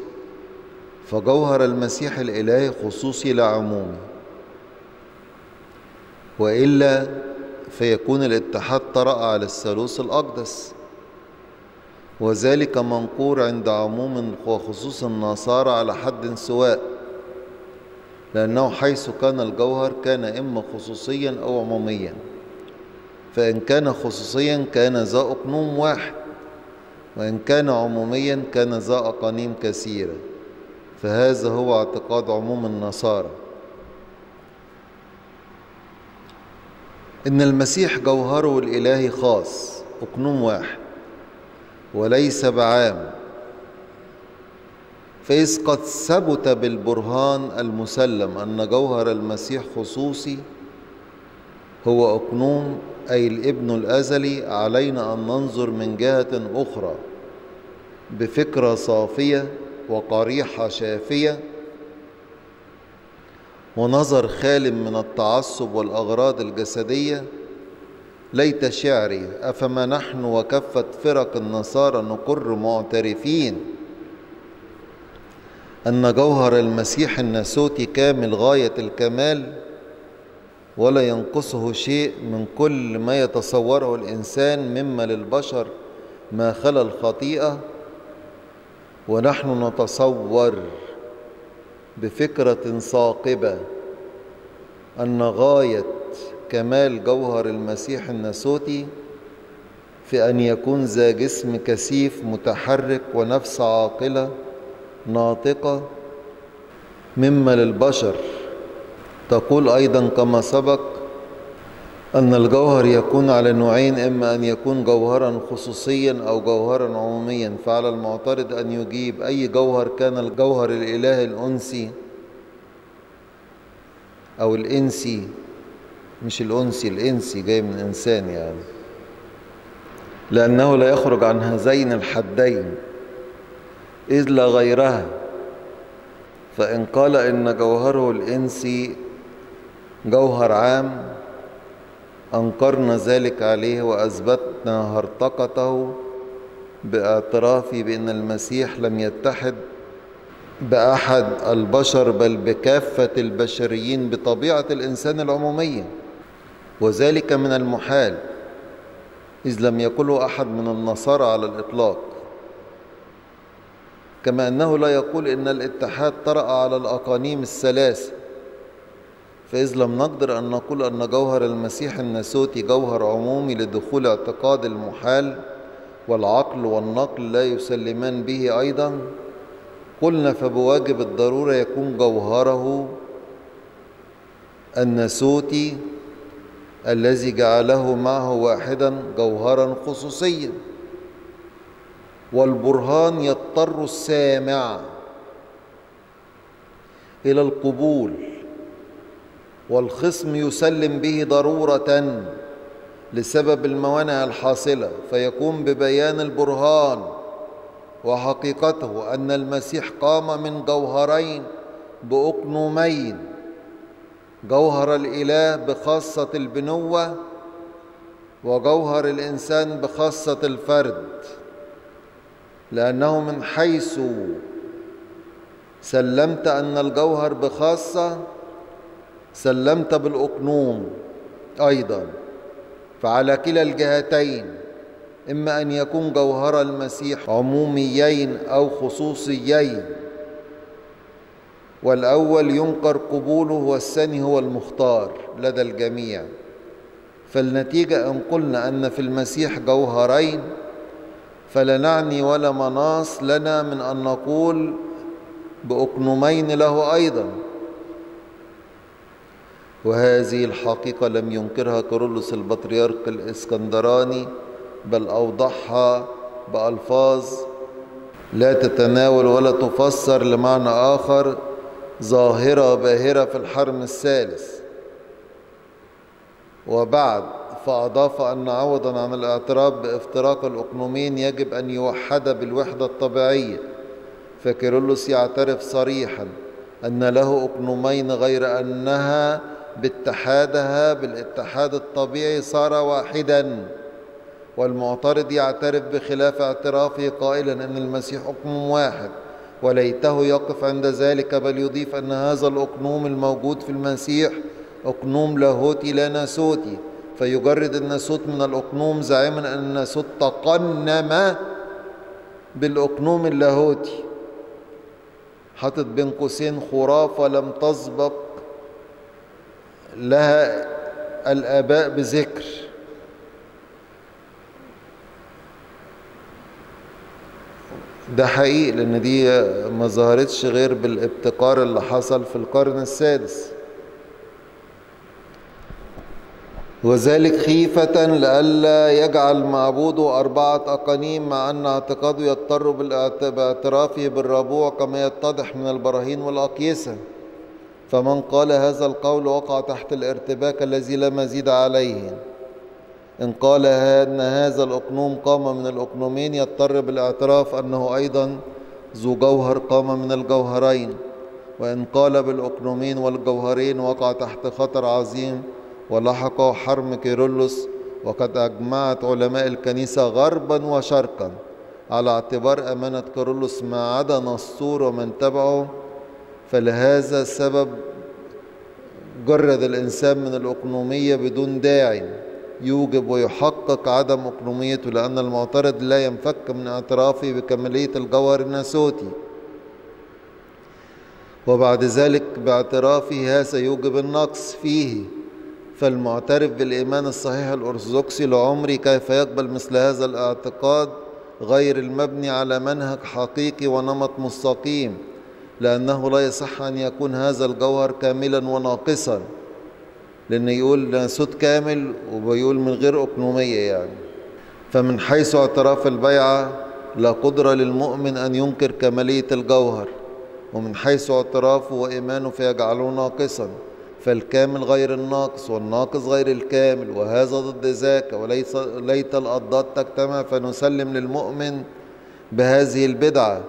فجوهر المسيح الإلهي خصوصي لا عمومي. وإلا فيكون الاتحاد طرأ على الثالوث الأقدس. وذلك منقور عند عموم وخصوص النصارى على حد سواء. لأنه حيث كان الجوهر كان إما خصوصيا أو عموميا. فإن كان خصوصيا كان ذا أقنوم واحد وإن كان عموميا كان ذا أقانيم كثيرة. فهذا هو اعتقاد عموم النصارى. إن المسيح جوهره الإلهي خاص أقنوم واحد وليس بعام. فإذ قد ثبت بالبرهان المسلم أن جوهر المسيح خصوصي هو أقنوم أي الابن الأزلي علينا أن ننظر من جهة أخرى بفكرة صافية وقريحة شافية ونظر خال من التعصب والأغراض الجسدية. ليت شعري أفما نحن وكفة فرق النصارى نقر معترفين؟ أن جوهر المسيح الناسوتي كامل غاية الكمال ولا ينقصه شيء من كل ما يتصوره الإنسان مما للبشر ما خلا الخطيئة ونحن نتصور بفكرة ثاقبة أن غاية كمال جوهر المسيح الناسوتي في أن يكون ذا جسم كثيف متحرك ونفس عاقلة ناطقة مما للبشر. تقول أيضا كما سبق أن الجوهر يكون على نوعين إما أن يكون جوهرا خصوصيا أو جوهرا عموميا. فعلى المعترض أن يجيب أي جوهر كان الجوهر الإله الأنسي أو الإنسي. مش الأنسي الإنسي جاي من إنسان يعني. لأنه لا يخرج عن هذين الحدين. إذ لا غيرها. فإن قال إن جوهره الإنسي جوهر عام أنكرنا ذلك عليه وأثبتنا هرطقته باعترافي بأن المسيح لم يتحد بأحد البشر بل بكافة البشريين بطبيعة الإنسان العمومية. وذلك من المحال إذ لم يقله أحد من النصارى على الإطلاق. كما أنه لا يقول إن الاتحاد طرأ على الأقانيم الثلاثة فإذ لم نقدر أن نقول أن جوهر المسيح الناسوتي جوهر عمومي لدخول اعتقاد المحال والعقل والنقل لا يسلمان به أيضا. قلنا فبواجب الضرورة يكون جوهره الناسوتي الذي جعله معه واحدا جوهرا خصوصيا. والبرهان يضطر السامع إلى القبول والخصم يسلم به ضرورة لسبب الموانع الحاصلة فيقوم ببيان البرهان وحقيقته أن المسيح قام من جوهرين بأقنومين جوهر الإله بخاصة البنوة وجوهر الإنسان بخاصة الفرد. لأنه من حيث سلمت أن الجوهر بخاصة سلمت بالأقنوم أيضا. فعلى كلا الجهتين إما أن يكون جوهر المسيح عموميين أو خصوصيين. والأول ينكر قبوله والثاني هو المختار لدى الجميع. فالنتيجة إن قلنا أن في المسيح جوهرين فلا نعني ولا مناص لنا من أن نقول باقنومين له أيضا. وهذه الحقيقة لم ينكرها كيرلس البطريرك الإسكندراني بل أوضحها بألفاظ لا تتناول ولا تفسر لمعنى آخر ظاهرة باهرة في الحرم الثالث. وبعد فأضاف أن عوضا عن الاعتراف بافتراق الأقنومين يجب أن يوحد بالوحدة الطبيعية. فكيرلس يعترف صريحا أن له أقنومين غير أنها باتحادها بالاتحاد الطبيعي صار واحدا. والمعترض يعترف بخلاف اعترافه قائلا أن المسيح أقنوم واحد وليته يقف عند ذلك بل يضيف أن هذا الأقنوم الموجود في المسيح أقنوم لاهوتي لا ناسوتي. فيجرد الناسوت من الأقنوم زعيما أن الناسوت تقنم بالأقنوم اللاهوتي. حاطط بين قوسين خرافة لم تسبق لها الآباء بذكر. ده حقيقي لأن دي ما ظهرتش غير بالابتكار اللي حصل في القرن السادس. وذلك خيفة لئلا يجعل معبوده أربعة أقانيم مع أن اعتقاده يضطر باعترافه بالربوع كما يتضح من البراهين والأقيسة فمن قال هذا القول وقع تحت الارتباك الذي لا مزيد عليه. إن قال أن هذا الأقنوم قام من الأقنومين يضطر بالاعتراف أنه أيضا ذو جوهر قام من الجوهرين. وإن قال بالأقنومين والجوهرين وقع تحت خطر عظيم ولحقه حرم كيرلس وقد أجمعت علماء الكنيسة غربا وشرقا على اعتبار أمانة كيرلس ما عدا نسطور ومن تبعه فلهذا السبب جرد الإنسان من الأقنومية بدون داعي يوجب ويحقق عدم أقنوميته لأن المعترض لا ينفك من اعترافه بكمالية الجوهر الناسوتي. وبعد ذلك باعترافه هذا يوجب النقص فيه. فالمعترف بالإيمان الصحيح الأرثوذكسي لعمري كيف يقبل مثل هذا الاعتقاد غير المبني على منهج حقيقي ونمط مستقيم لأنه لا يصح أن يكون هذا الجوهر كاملا وناقصا لأن يقول ناسوت كامل وبيقول من غير أقنومية يعني. فمن حيث اعتراف البيعة لا قدرة للمؤمن أن ينكر كمالية الجوهر ومن حيث اعترافه وإيمانه فيجعله ناقصا. فالكامل غير الناقص والناقص غير الكامل وهذا ضد ذاك وليس ليت الأضداد تجتمع فنسلم للمؤمن بهذه البدعة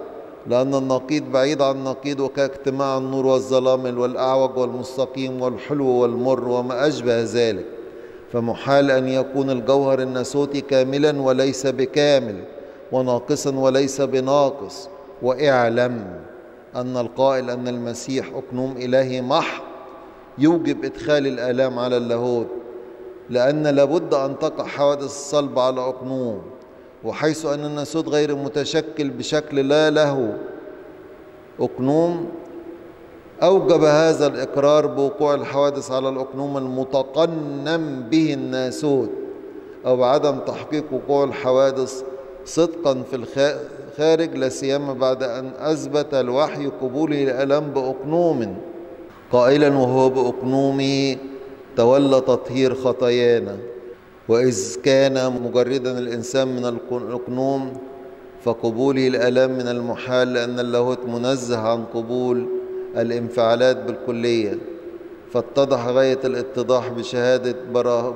لأن النقيض بعيد عن النقيض وكاجتماع النور والظلام والأعوج والمستقيم والحلو والمر وما أشبه ذلك. فمحال أن يكون الجوهر الناسوتي كاملا وليس بكامل وناقصا وليس بناقص. واعلم أن القائل أن المسيح أقنوم إلهي محض. يوجب إدخال الآلام على اللاهوت لأن لابد أن تقع حوادث الصلب على أقنوم وحيث أن الناسوت غير متشكل بشكل لا له. أقنوم أوجب هذا الإقرار بوقوع الحوادث على الأقنوم المتقنم به الناسوت أو بعدم تحقيق وقوع الحوادث صدقا في الخارج لا سيما بعد أن أثبت الوحي قبوله للألم بأقنوم. قائلا وهو بأقنومه تولى تطهير خطايانا. وإذ كان مجردا الإنسان من الأقنوم فقبوله الألم من المحال لأن اللاهوت منزه عن قبول الانفعالات بالكلية. فاتضح غاية الاتضاح بشهادة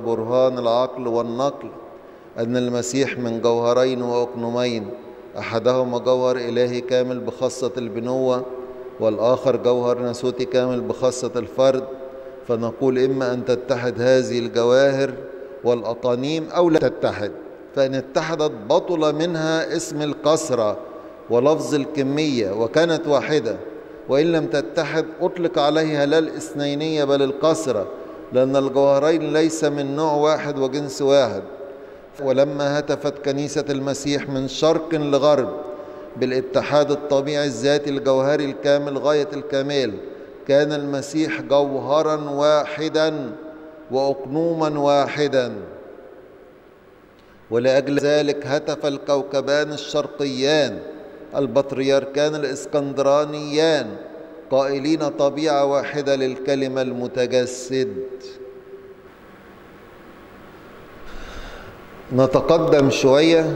برهان العقل والنقل أن المسيح من جوهرين وأقنومين أحدهما جوهر إلهي كامل بخاصة البنوة والآخر جوهر ناسوتي كامل بخاصة الفرد فنقول إما أن تتحد هذه الجواهر والأقانيم أو لا تتحد فإن اتحدت بطل منها اسم القسرة ولفظ الكمية وكانت واحدة وإن لم تتحد أطلق عليها لا الاثنينية بل القسرة لأن الجوهرين ليس من نوع واحد وجنس واحد ولما هتفت كنيسة المسيح من شرق لغرب بالاتحاد الطبيعي الذاتي الجوهري الكامل غاية الكمال كان المسيح جوهرا واحدا وأقنوما واحدا. ولأجل ذلك هتف الكوكبان الشرقيان البطريركان الإسكندرانيان قائلين طبيعة واحدة للكلمة المتجسد. نتقدم شوية.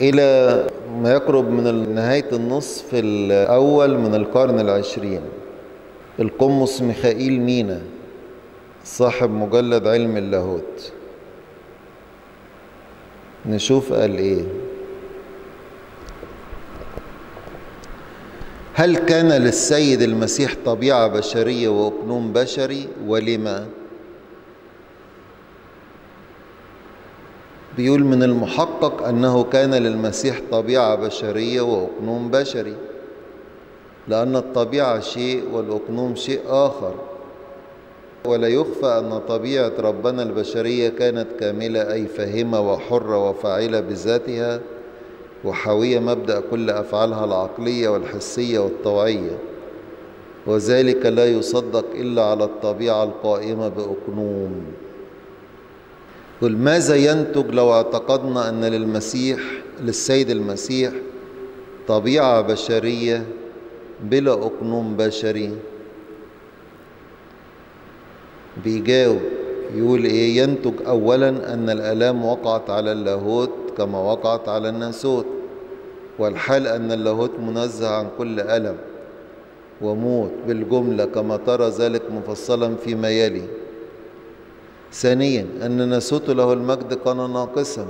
إلى ما يقرب من نهاية النصف الأول من القرن العشرين. القمص ميخائيل مينا صاحب مجلد علم اللاهوت. نشوف قال إيه. هل كان للسيد المسيح طبيعة بشرية وأقنوم بشري؟ ولما؟ بيقول من المحقق أنه كان للمسيح طبيعة بشرية وأقنوم بشري لأن الطبيعة شيء والأقنوم شيء آخر. ولا يخفى أن طبيعة ربنا البشرية كانت كاملة أي فاهمة وحرة وفاعلة بذاتها وحاوية مبدأ كل أفعالها العقلية والحسية والطوعية. وذلك لا يصدق إلا على الطبيعة القائمة بأقنوم. قل ماذا ينتج لو اعتقدنا أن للمسيح للسيد المسيح طبيعة بشرية بلا أقنوم بشري؟ بيجاوب يقول إيه ينتج أولا أن الآلام وقعت على اللاهوت كما وقعت على الناسوت والحال أن اللاهوت منزه عن كل ألم وموت بالجملة كما ترى ذلك مفصلا فيما يلي. ثانيا أن الناسوت له المجد كان ناقصا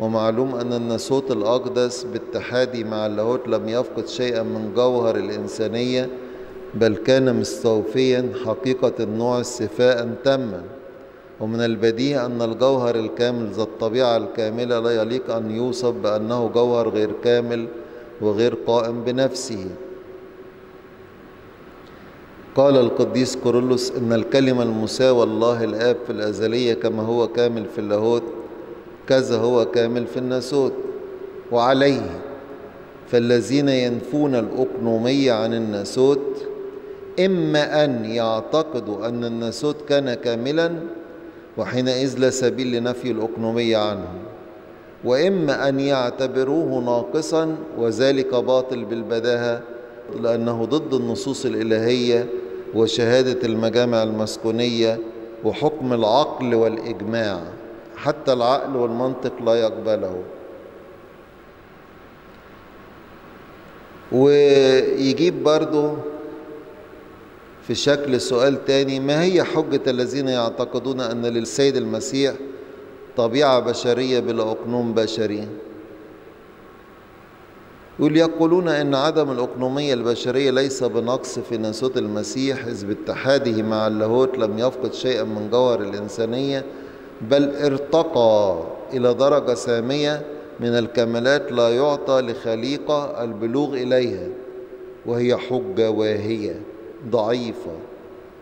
ومعلوم أن الناسوت الأقدس باتحاده مع اللاهوت لم يفقد شيئا من جوهر الإنسانية بل كان مستوفيا حقيقة النوع استفاء تاما. ومن البديهي أن الجوهر الكامل ذا الطبيعة الكاملة لا يليق أن يوصف بأنه جوهر غير كامل وغير قائم بنفسه. قال القديس كورولوس إن الكلمة المساوى الله الآب في الأزلية كما هو كامل في اللاهوت كذا هو كامل في الناسوت. وعليه فالذين ينفون الأقنومية عن الناسوت إما أن يعتقدوا أن الناسوت كان كاملا وحينئذ لا سبيل لنفي الأقنومية عنه وإما أن يعتبروه ناقصا وذلك باطل بالبداهة لأنه ضد النصوص الإلهية وشهادة المجامع المسكونية وحكم العقل والإجماع حتى العقل والمنطق لا يقبله. ويجيب برضو في شكل سؤال تاني ما هي حجة الذين يعتقدون أن للسيد المسيح طبيعة بشرية بلا أقنوم بشري؟ يقول يقولون أن عدم الأقنومية البشرية ليس بنقص في ناسوت المسيح إذ باتحاده مع اللاهوت لم يفقد شيئا من جوهر الإنسانية بل ارتقى إلى درجة سامية من الكمالات لا يعطى لخليقة البلوغ إليها وهي حجة واهية ضعيفة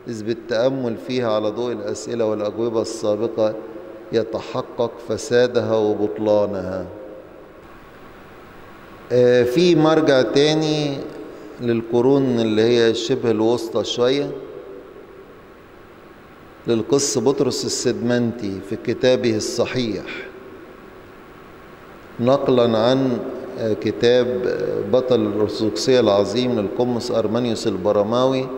إذ بالتأمل فيها على ضوء الأسئلة والأجوبة السابقة يتحقق فسادها وبطلانها. في مرجع تاني للقرون اللي هي شبه الوسطى شوية للقس بطرس السدمنتي في كتابه الصحيح. نقلا عن كتاب بطل الأرثوذكسية العظيم للقمص أرمانيوس البرماوي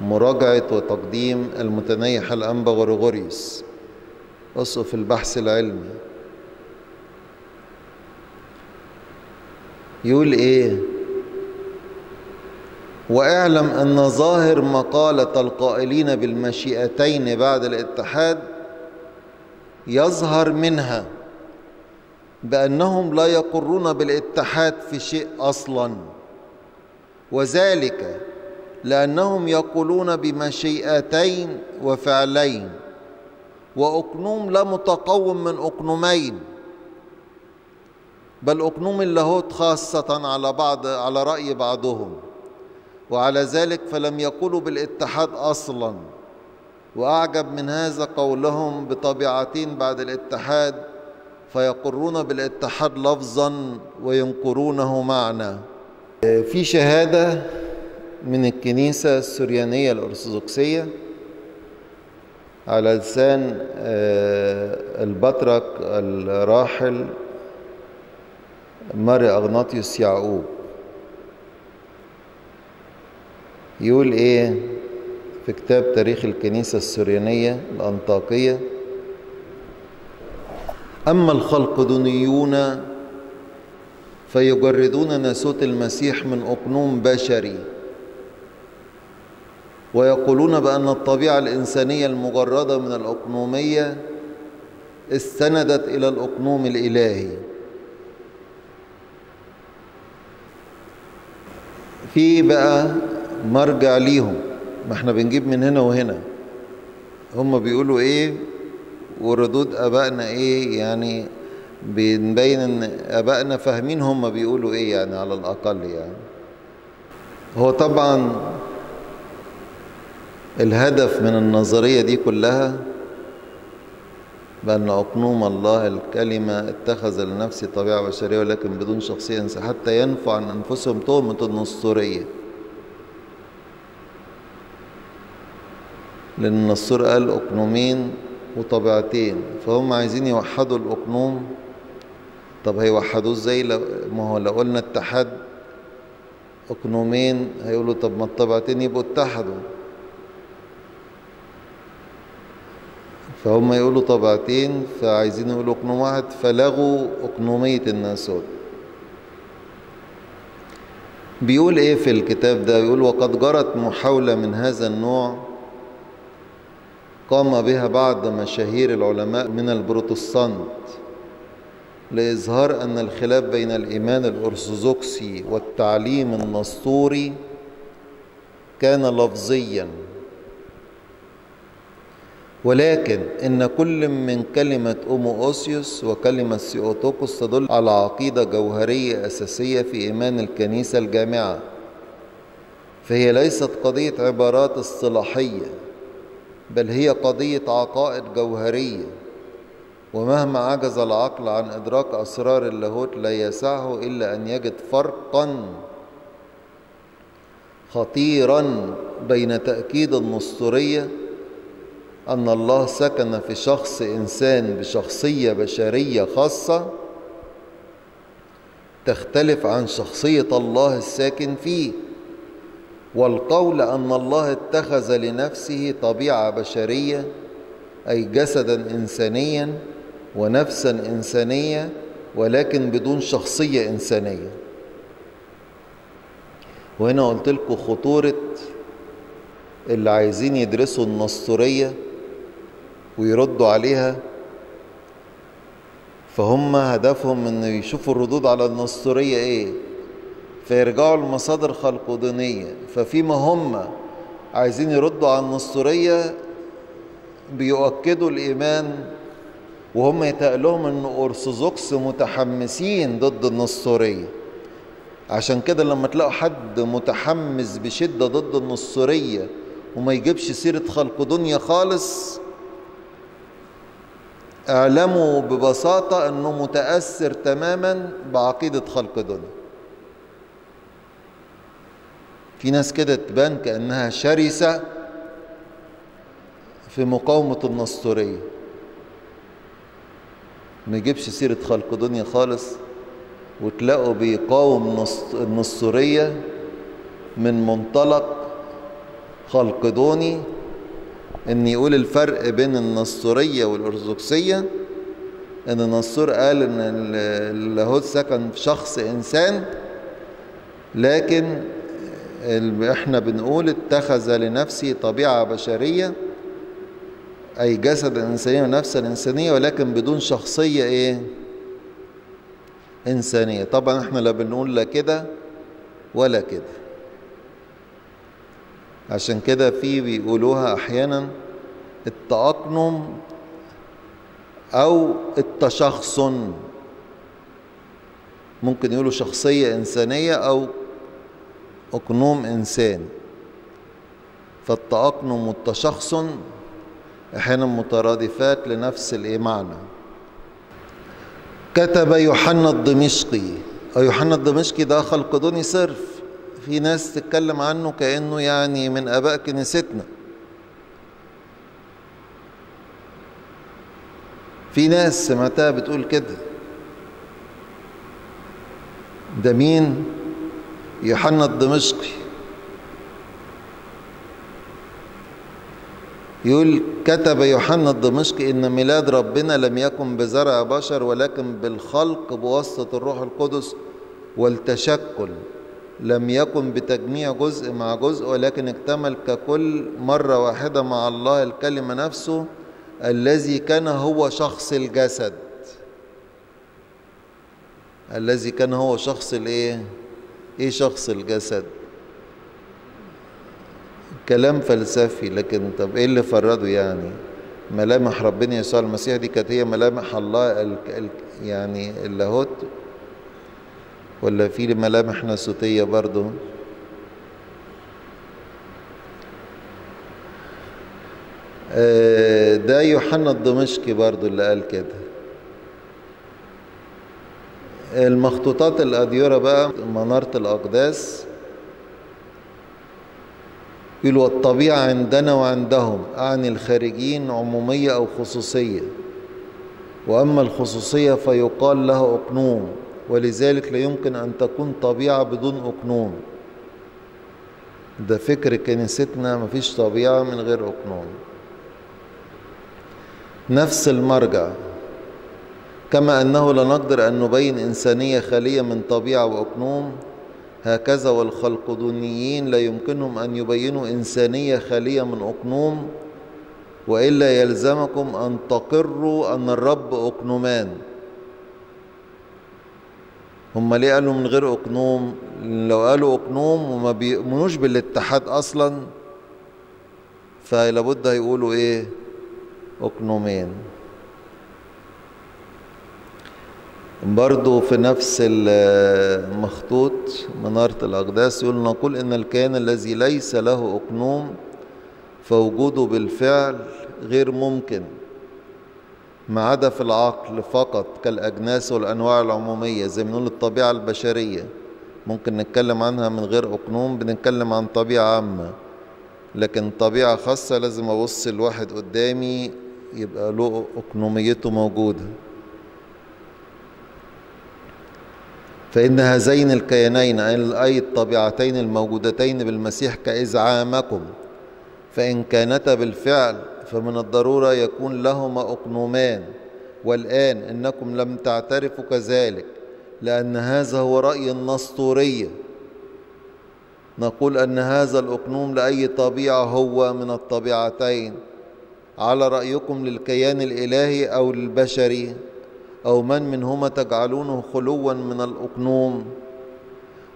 مراجعة وتقديم المتنيح الأنبا غريغوريوس أسقف البحث العلمي. يقول إيه؟ وأعلم أن ظاهر مقالة القائلين بالمشيئتين بعد الاتحاد يظهر منها بأنهم لا يقرون بالاتحاد في شيء أصلا وذلك لأنهم يقولون بمشيئتين وفعلين وأقنوم لا متقوم من أقنومين. بل أقنوم اللاهوت خاصة على بعض على رأي بعضهم. وعلى ذلك فلم يقولوا بالاتحاد أصلا. وأعجب من هذا قولهم بطبيعتين بعد الاتحاد فيقرون بالاتحاد لفظا وينكرونه معنى. في شهادة من الكنيسة السريانية الأرثوذكسية على لسان البطرك الراحل ماري أغناطيوس يعقوب. يقول إيه في كتاب تاريخ الكنيسة السريانية الأنطاكية؟ أما الخلقدونيون فيجردون ناسوت المسيح من أقنوم بشري. ويقولون بأن الطبيعة الإنسانية المجردة من الأقنومية استندت إلى الأقنوم الإلهي. في بقى مرجع ليهم. ما إحنا بنجيب من هنا وهنا. هم بيقولوا إيه؟ وردود آبائنا إيه؟ يعني بنبين إن آبائنا فاهمين هم بيقولوا إيه يعني على الأقل يعني. هو طبعا الهدف من النظرية دي كلها بأن أقنوم الله الكلمة اتخذ لنفسه طبيعة بشرية ولكن بدون شخصية إنسان. حتى ينفع عن أنفسهم تهمة النسطورية لأن النسطور قال أقنومين وطبيعتين فهم عايزين يوحدوا الأقنوم. طب هيوحدوه إزاي؟ ما هو لو قلنا اتحاد أقنومين هيقولوا طب ما الطبيعتين يبقوا اتحدوا. فهم يقولوا طبعتين فعايزين يقولوا أقنوم واحد فلغوا أقنومية الناسوت بيقول إيه في الكتاب ده؟ بيقول وقد جرت محاولة من هذا النوع قام بها بعض مشاهير العلماء من البروتستانت لإظهار أن الخلاف بين الإيمان الأرثوذكسي والتعليم النسطوري كان لفظيا. ولكن إن كل من كلمة أوموأوسيوس وكلمة سيوتوكوس تدل على عقيدة جوهرية أساسية في إيمان الكنيسة الجامعة فهي ليست قضية عبارات اصطلاحية بل هي قضية عقائد جوهرية ومهما عجز العقل عن إدراك أسرار اللاهوت لا يسعه إلا أن يجد فرقا خطيرا بين تأكيد النسطورية أن الله سكن في شخص إنسان بشخصية بشرية خاصة تختلف عن شخصية الله الساكن فيه والقول أن الله اتخذ لنفسه طبيعة بشرية أي جسدا إنسانيا ونفسا إنسانية ولكن بدون شخصية إنسانية. وهنا قلت لكم خطورة اللي عايزين يدرسوا النسطورية ويردوا عليها فهم هدفهم إن يشوفوا الردود على النسطورية إيه؟ فيرجعوا لمصادر خلقودينية. ففيما هم عايزين يردوا على النسطورية بيؤكدوا الإيمان وهم يتقلهم إن أرثوذكس متحمسين ضد النسطورية. عشان كده لما تلاقوا حد متحمس بشدة ضد النسطورية وما يجيبش سيرة خلقدونيا خالص اعلموا ببساطة أنه متأثر تماما بعقيدة خلقدونيا في ناس كده تبان كأنها شرسة في مقاومة النسطورية. ما يجيبش سيرة خلقدونيا خالص وتلاقوا بيقاوم النسطورية من منطلق خلقدوني إن يقول الفرق بين النسطورية والأرثوذكسية إن النسطور قال إن اللاهوت سكن شخص إنسان لكن إحنا بنقول اتخذ لنفسه طبيعة بشرية أي جسد إنسانية ونفسا انسانية ولكن بدون شخصية إيه؟ إنسانية. طبعا إحنا لا بنقول لا كده ولا كده. عشان كده في بيقولوها أحيانا التأقنم أو التشخصن. ممكن يقولوا شخصية إنسانية أو أقنوم إنسان. فالتأقنم والتشخصن أحيانا مترادفات لنفس المعنى كتب يوحنا الدمشقي. أو يوحنا الدمشقي ده خلقدوني صرف. في ناس تتكلم عنه كأنه يعني من آباء كنيستنا. في ناس سمعتها بتقول كده. ده مين؟ يوحنا الدمشقي. يقول كتب يوحنا الدمشقي إن ميلاد ربنا لم يكن بزرع بشر ولكن بالخلق بواسطة الروح القدس والتشكل. لم يكن بتجميع جزء مع جزء ولكن اكتمل ككل مرة واحدة مع الله الكلمة نفسه الذي كان هو شخص الجسد. الذي كان هو شخص الايه؟ إيه شخص الجسد؟ كلام فلسفي لكن طب إيه اللي فرده يعني؟ ملامح ربنا يسوع المسيح دي كانت هي ملامح الله ال ال يعني اللاهوت. ولا في ملامح ناسوتيه برضه؟ آه ده يوحنا الدمشقي برضه اللي قال كده. المخطوطات الأديرة بقى منارة الأقداس. يقول والطبيعة عندنا وعندهم أعني الخارجين عمومية أو خصوصية. وأما الخصوصية فيقال لها أقنوم. ولذلك لا يمكن أن تكون طبيعة بدون أقنوم. ده فكر كنيستنا مفيش طبيعة من غير أقنوم. نفس المرجع كما أنه لا نقدر أن نبين إنسانية خالية من طبيعة وأقنوم هكذا والخلقدونيين لا يمكنهم أن يبينوا إنسانية خالية من أقنوم وإلا يلزمكم أن تقروا أن الرب أقنومان. هم ليه قالوا من غير أقنوم؟ لو قالوا أقنوم وما بيؤمنوش بالاتحاد أصلا فلابد هيقولوا إيه؟ أقنومين. برضو في نفس المخطوط منارة الأقداس يقول نقول إن الكيان الذي ليس له أقنوم فوجوده بالفعل غير ممكن. ما عدا في العقل فقط كالأجناس والأنواع العمومية زي ما نقول الطبيعة البشرية. ممكن نتكلم عنها من غير أقنوم بنتكلم عن طبيعة عامة. لكن طبيعة خاصة لازم أبص الواحد قدامي يبقى له أقنوميته موجودة. فإن هذين الكيانين أي الطبيعتين الموجودتين بالمسيح كإزعامكم فإن كانتا بالفعل فمن الضرورة يكون لهما أقنومان. والآن إنكم لم تعترفوا كذلك لأن هذا هو رأي النسطورية نقول أن هذا الأقنوم لأي طبيعة هو من الطبيعتين. على رأيكم للكيان الإلهي أو البشري؟ أو من منهما تجعلونه خلوا من الأقنوم؟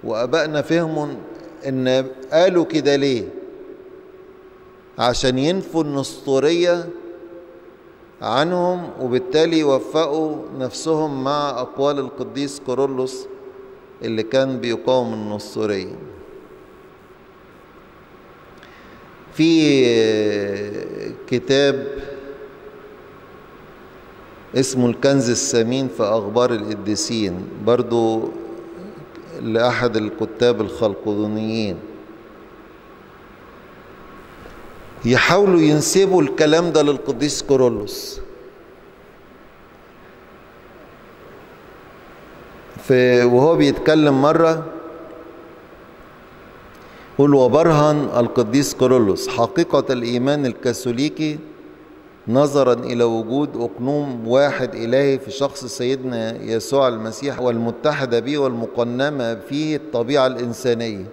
وأبائنا فهموا إن قالوا كده ليه؟ عشان ينفوا النسطورية عنهم وبالتالي يوفقوا نفسهم مع أقوال القديس كورولوس اللي كان بيقاوم النسطورية. في كتاب اسمه الكنز الثمين في أخبار القديسين برضو لأحد الكتاب الخلقدونيين يحاولوا ينسبوا الكلام ده للقديس كورولوس وهو بيتكلم مرة يقول وبرهن القديس كورولوس حقيقة الإيمان الكاثوليكي نظرا إلى وجود أقنوم واحد إلهي في شخص سيدنا يسوع المسيح والمتحدة به والمقنمة فيه الطبيعة الإنسانية.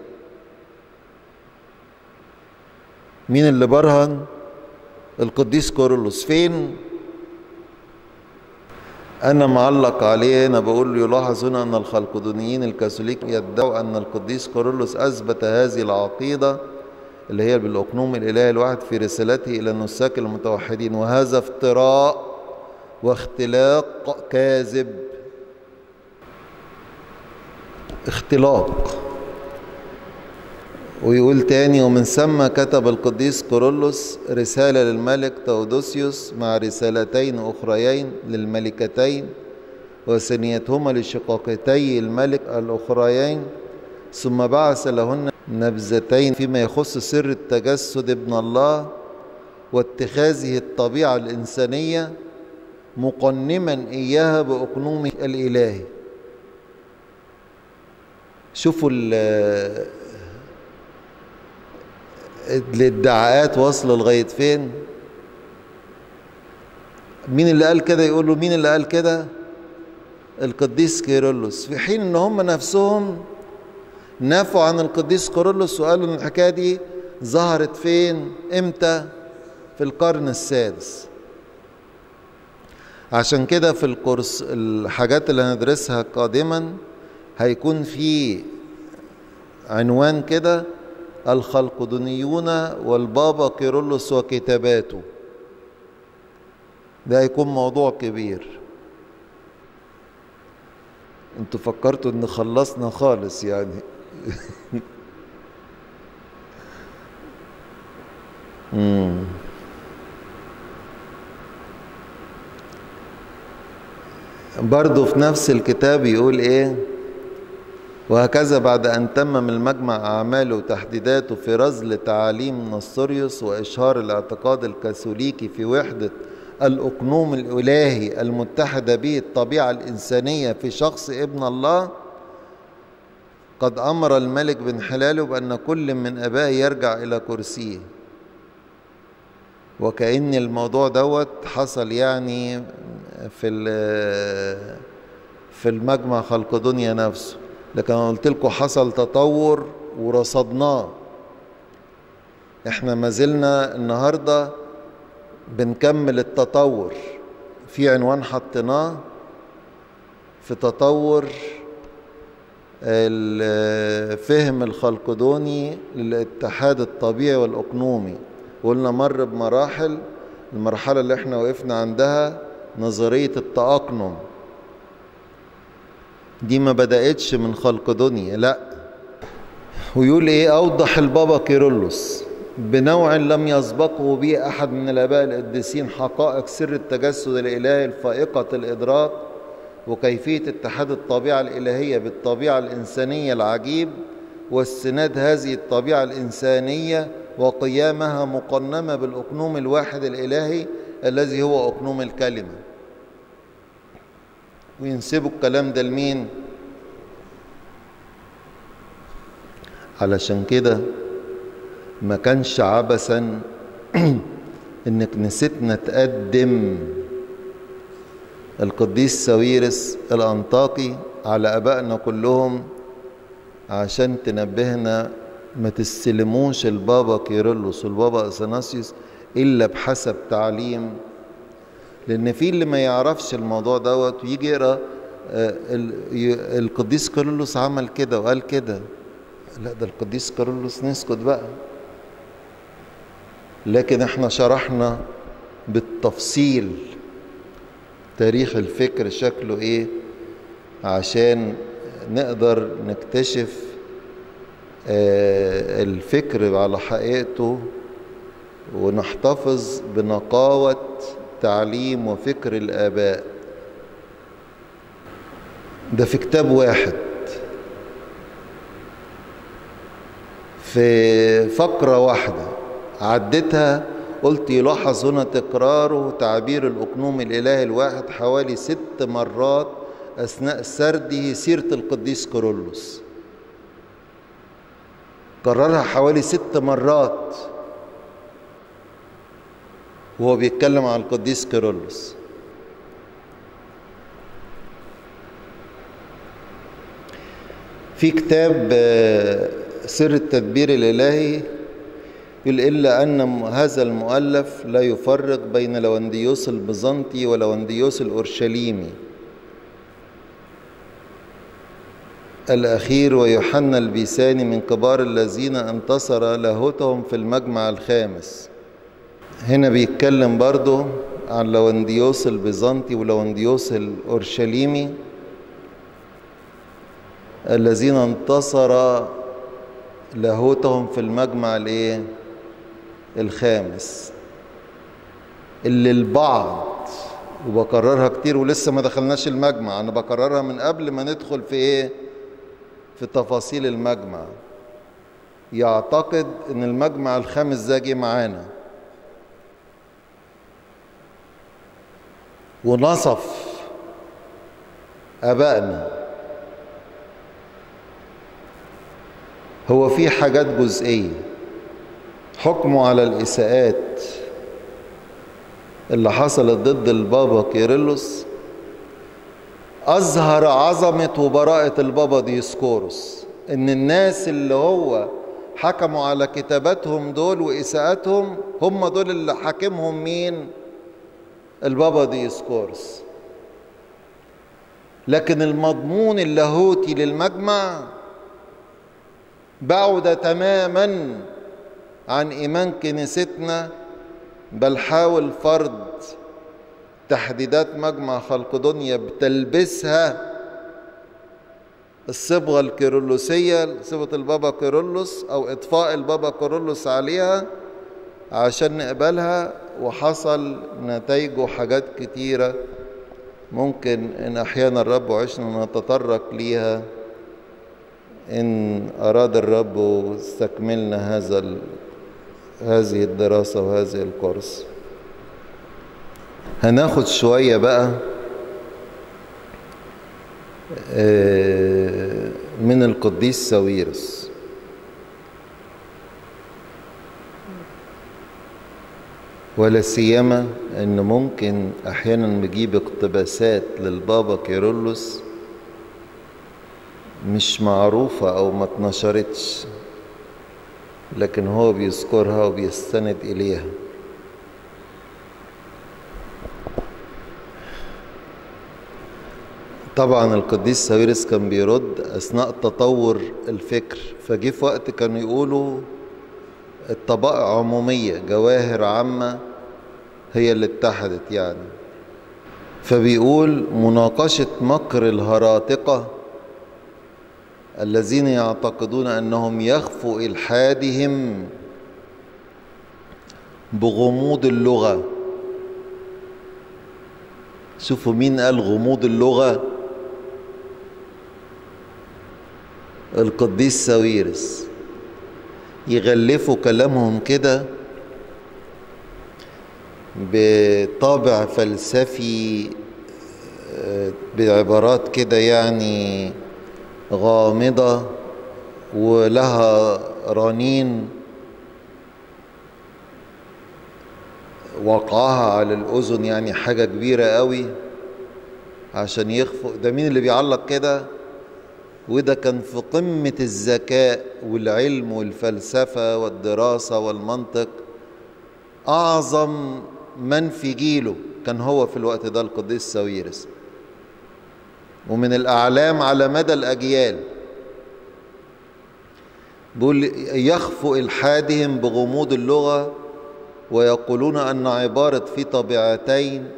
مين اللي برهن؟ القديس كورولوس فين؟ أنا معلق عليه. أنا بقول يلاحظ هنا أن الخلقدونيين الكاثوليك يدعوا أن القديس كورولوس أثبت هذه العقيدة اللي هي بالأقنوم الإلهي الواحد في رسالته إلى النساك المتوحدين. وهذا افتراء واختلاق كاذب. اختلاق. ويقول تاني ومن ثم كتب القديس كورولوس رسالة للملك تودوسيوس مع رسالتين أخريين للملكتين وثنيتهما لشقاقتي الملك الأخريين ثم بعث لهن نبذتين فيما يخص سر التجسد ابن الله واتخاذه الطبيعة الإنسانية مقنما إياها بأقنومه الإلهي. شوفوا الادعاءات واصله لغايه فين؟ مين اللي قال كده يقول له مين اللي قال كده؟ القديس كيرلس. في حين إن هم نفسهم نفوا عن القديس كيرلس وقالوا إن الحكاية دي ظهرت فين؟ إمتى؟ في القرن السادس. عشان كده في الكورس الحاجات اللي هندرسها قادما هيكون في عنوان كده الخلقدونيون والبابا كيرلس وكتاباته. ده هيكون موضوع كبير. أنتوا فكرتوا ان خلصنا خالص يعني. *laughs* مم. برضه في نفس الكتاب يقول إيه؟ وهكذا بعد أن تمم المجمع أعماله وتحديداته في رزل تعاليم نصريوس وإشهار الاعتقاد الكاثوليكي في وحدة الأقنوم الإلهي المتحدة به الطبيعة الإنسانية في شخص ابن الله قد أمر الملك بن حلاله بأن كل من أبائه يرجع إلى كرسيه. وكأن الموضوع دوت حصل يعني في في المجمع خلق دنيا نفسه. لكن أنا قلت لكم حصل تطور ورصدناه. إحنا ما زلنا النهارده بنكمل التطور. في عنوان حطيناه في تطور الفهم الخلقدوني للاتحاد الطبيعي والأقنومي. قلنا مر بمراحل المرحلة اللي إحنا وقفنا عندها نظرية التأقنم. دي ما بدأتش من خلق دنيا لا. ويقول إيه؟ أوضح البابا كيرلس. بنوع لم يسبقه به أحد من الآباء القديسين حقائق سر التجسد الإلهي الفائقة الإدراك وكيفية اتحاد الطبيعة الإلهية بالطبيعة الإنسانية العجيب واستناد هذه الطبيعة الإنسانية وقيامها مقنمة بالأقنوم الواحد الإلهي الذي هو أقنوم الكلمة. وينسبوا الكلام ده لمين؟ علشان كده ما كانش عبثا *clears throat* ان كنيستنا تقدم القديس ساويرس الانطاكي على آبائنا كلهم عشان تنبهنا ما تستلموش البابا كيرلس والبابا أثناسيوس إلا بحسب تعليم لأن في اللي ما يعرفش الموضوع دوت ويجي يقرأ القديس كيرلس عمل كده وقال كده. لا ده القديس كيرلس نسكت بقى. لكن إحنا شرحنا بالتفصيل تاريخ الفكر شكله إيه عشان نقدر نكتشف الفكر على حقيقته ونحتفظ بنقاوة تعليم وفكر الآباء. ده في كتاب واحد. في فقرة واحدة عدتها قلت يلاحظ هنا تكراره تعبير الأقنوم الإلهي الواحد حوالي ست مرات أثناء سرده سيرة القديس كيرلس كررها حوالي ست مرات. وهو بيتكلم عن القديس كيرلس في كتاب سر التدبير الإلهي يقول إلا أن هذا المؤلف لا يفرق بين لونديوس البيزنطي ولونديوس الأورشليمي. الأخير ويوحنا البيساني من كبار الذين انتصر لاهوتهم في المجمع الخامس. هنا بيتكلم برضه عن لونديوس البيزنطي ولونديوس الأورشليمي الذين انتصر لاهوتهم في المجمع الايه الخامس اللي البعض وبكررها كتير ولسه ما دخلناش المجمع أنا بكررها من قبل ما ندخل في إيه؟ في تفاصيل المجمع. يعتقد إن المجمع الخامس ده جه معانا. ونصف آبائنا. هو في حاجات جزئية. حكمه على الإساءات اللي حصلت ضد البابا كيرلس. أظهر عظمة وبراءة البابا ديسكورس. إن الناس اللي هو حكموا على كتاباتهم دول وإساءاتهم هم دول اللي حاكمهم مين؟ البابا ديسكورس لكن المضمون اللاهوتي للمجمع بعد تماما عن إيمان كنيستنا بل حاول فرض تحديدات مجمع خلقيدونيا بتلبسها الصبغة الكيرلسية صبغة البابا كيرلس أو إضفاء البابا كيرلس عليها عشان نقبلها. وحصل نتائجه حاجات كتيرة ممكن إن أحيانا الرب وعشنا نتطرق ليها إن أراد الرب واستكملنا هذا ال... هذه الدراسة وهذه الكورس. هناخد شوية بقى من القديس ساويرس. ولا سيما إن ممكن أحيانا نجيب اقتباسات للبابا كيرلس مش معروفة أو ما اتنشرتش لكن هو بيذكرها وبيستند إليها. طبعا القديس ساويرس كان بيرد أثناء تطور الفكر فجي في وقت كانوا يقولوا الطبائع عمومية جواهر عامة هي اللي اتحدت يعني. فبيقول مناقشة مكر الهراطقة الذين يعتقدون أنهم يخفوا إلحادهم بغموض اللغة. شوفوا مين قال غموض اللغة؟ القديس ساويرس. يغلفوا كلامهم كده بطابع فلسفي بعبارات كده يعني غامضة ولها رنين وقعها على الأذن يعني حاجة كبيرة قوي عشان يخفوا ده مين اللي بيعلق كده؟ وده كان في قمة الذكاء والعلم والفلسفة والدراسة والمنطق. أعظم من في جيله كان هو في الوقت ده القديس ساويرس. ومن الأعلام على مدى الأجيال بيقول يخفو إلحادهم بغموض اللغة ويقولون أن عبارة في طبيعتين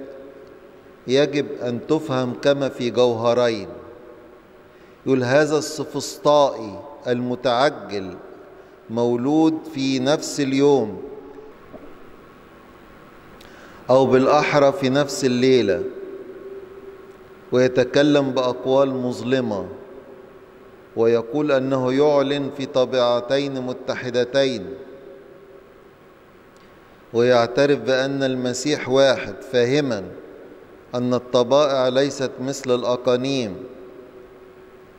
يجب أن تفهم كما في جوهرين. يقول هذا السفسطائي المتعجل مولود في نفس اليوم أو بالأحرى في نفس الليلة ويتكلم بأقوال مظلمة ويقول أنه يعلن في طبيعتين متحدتين ويعترف بأن المسيح واحد فاهما أن الطبائع ليست مثل الأقانيم.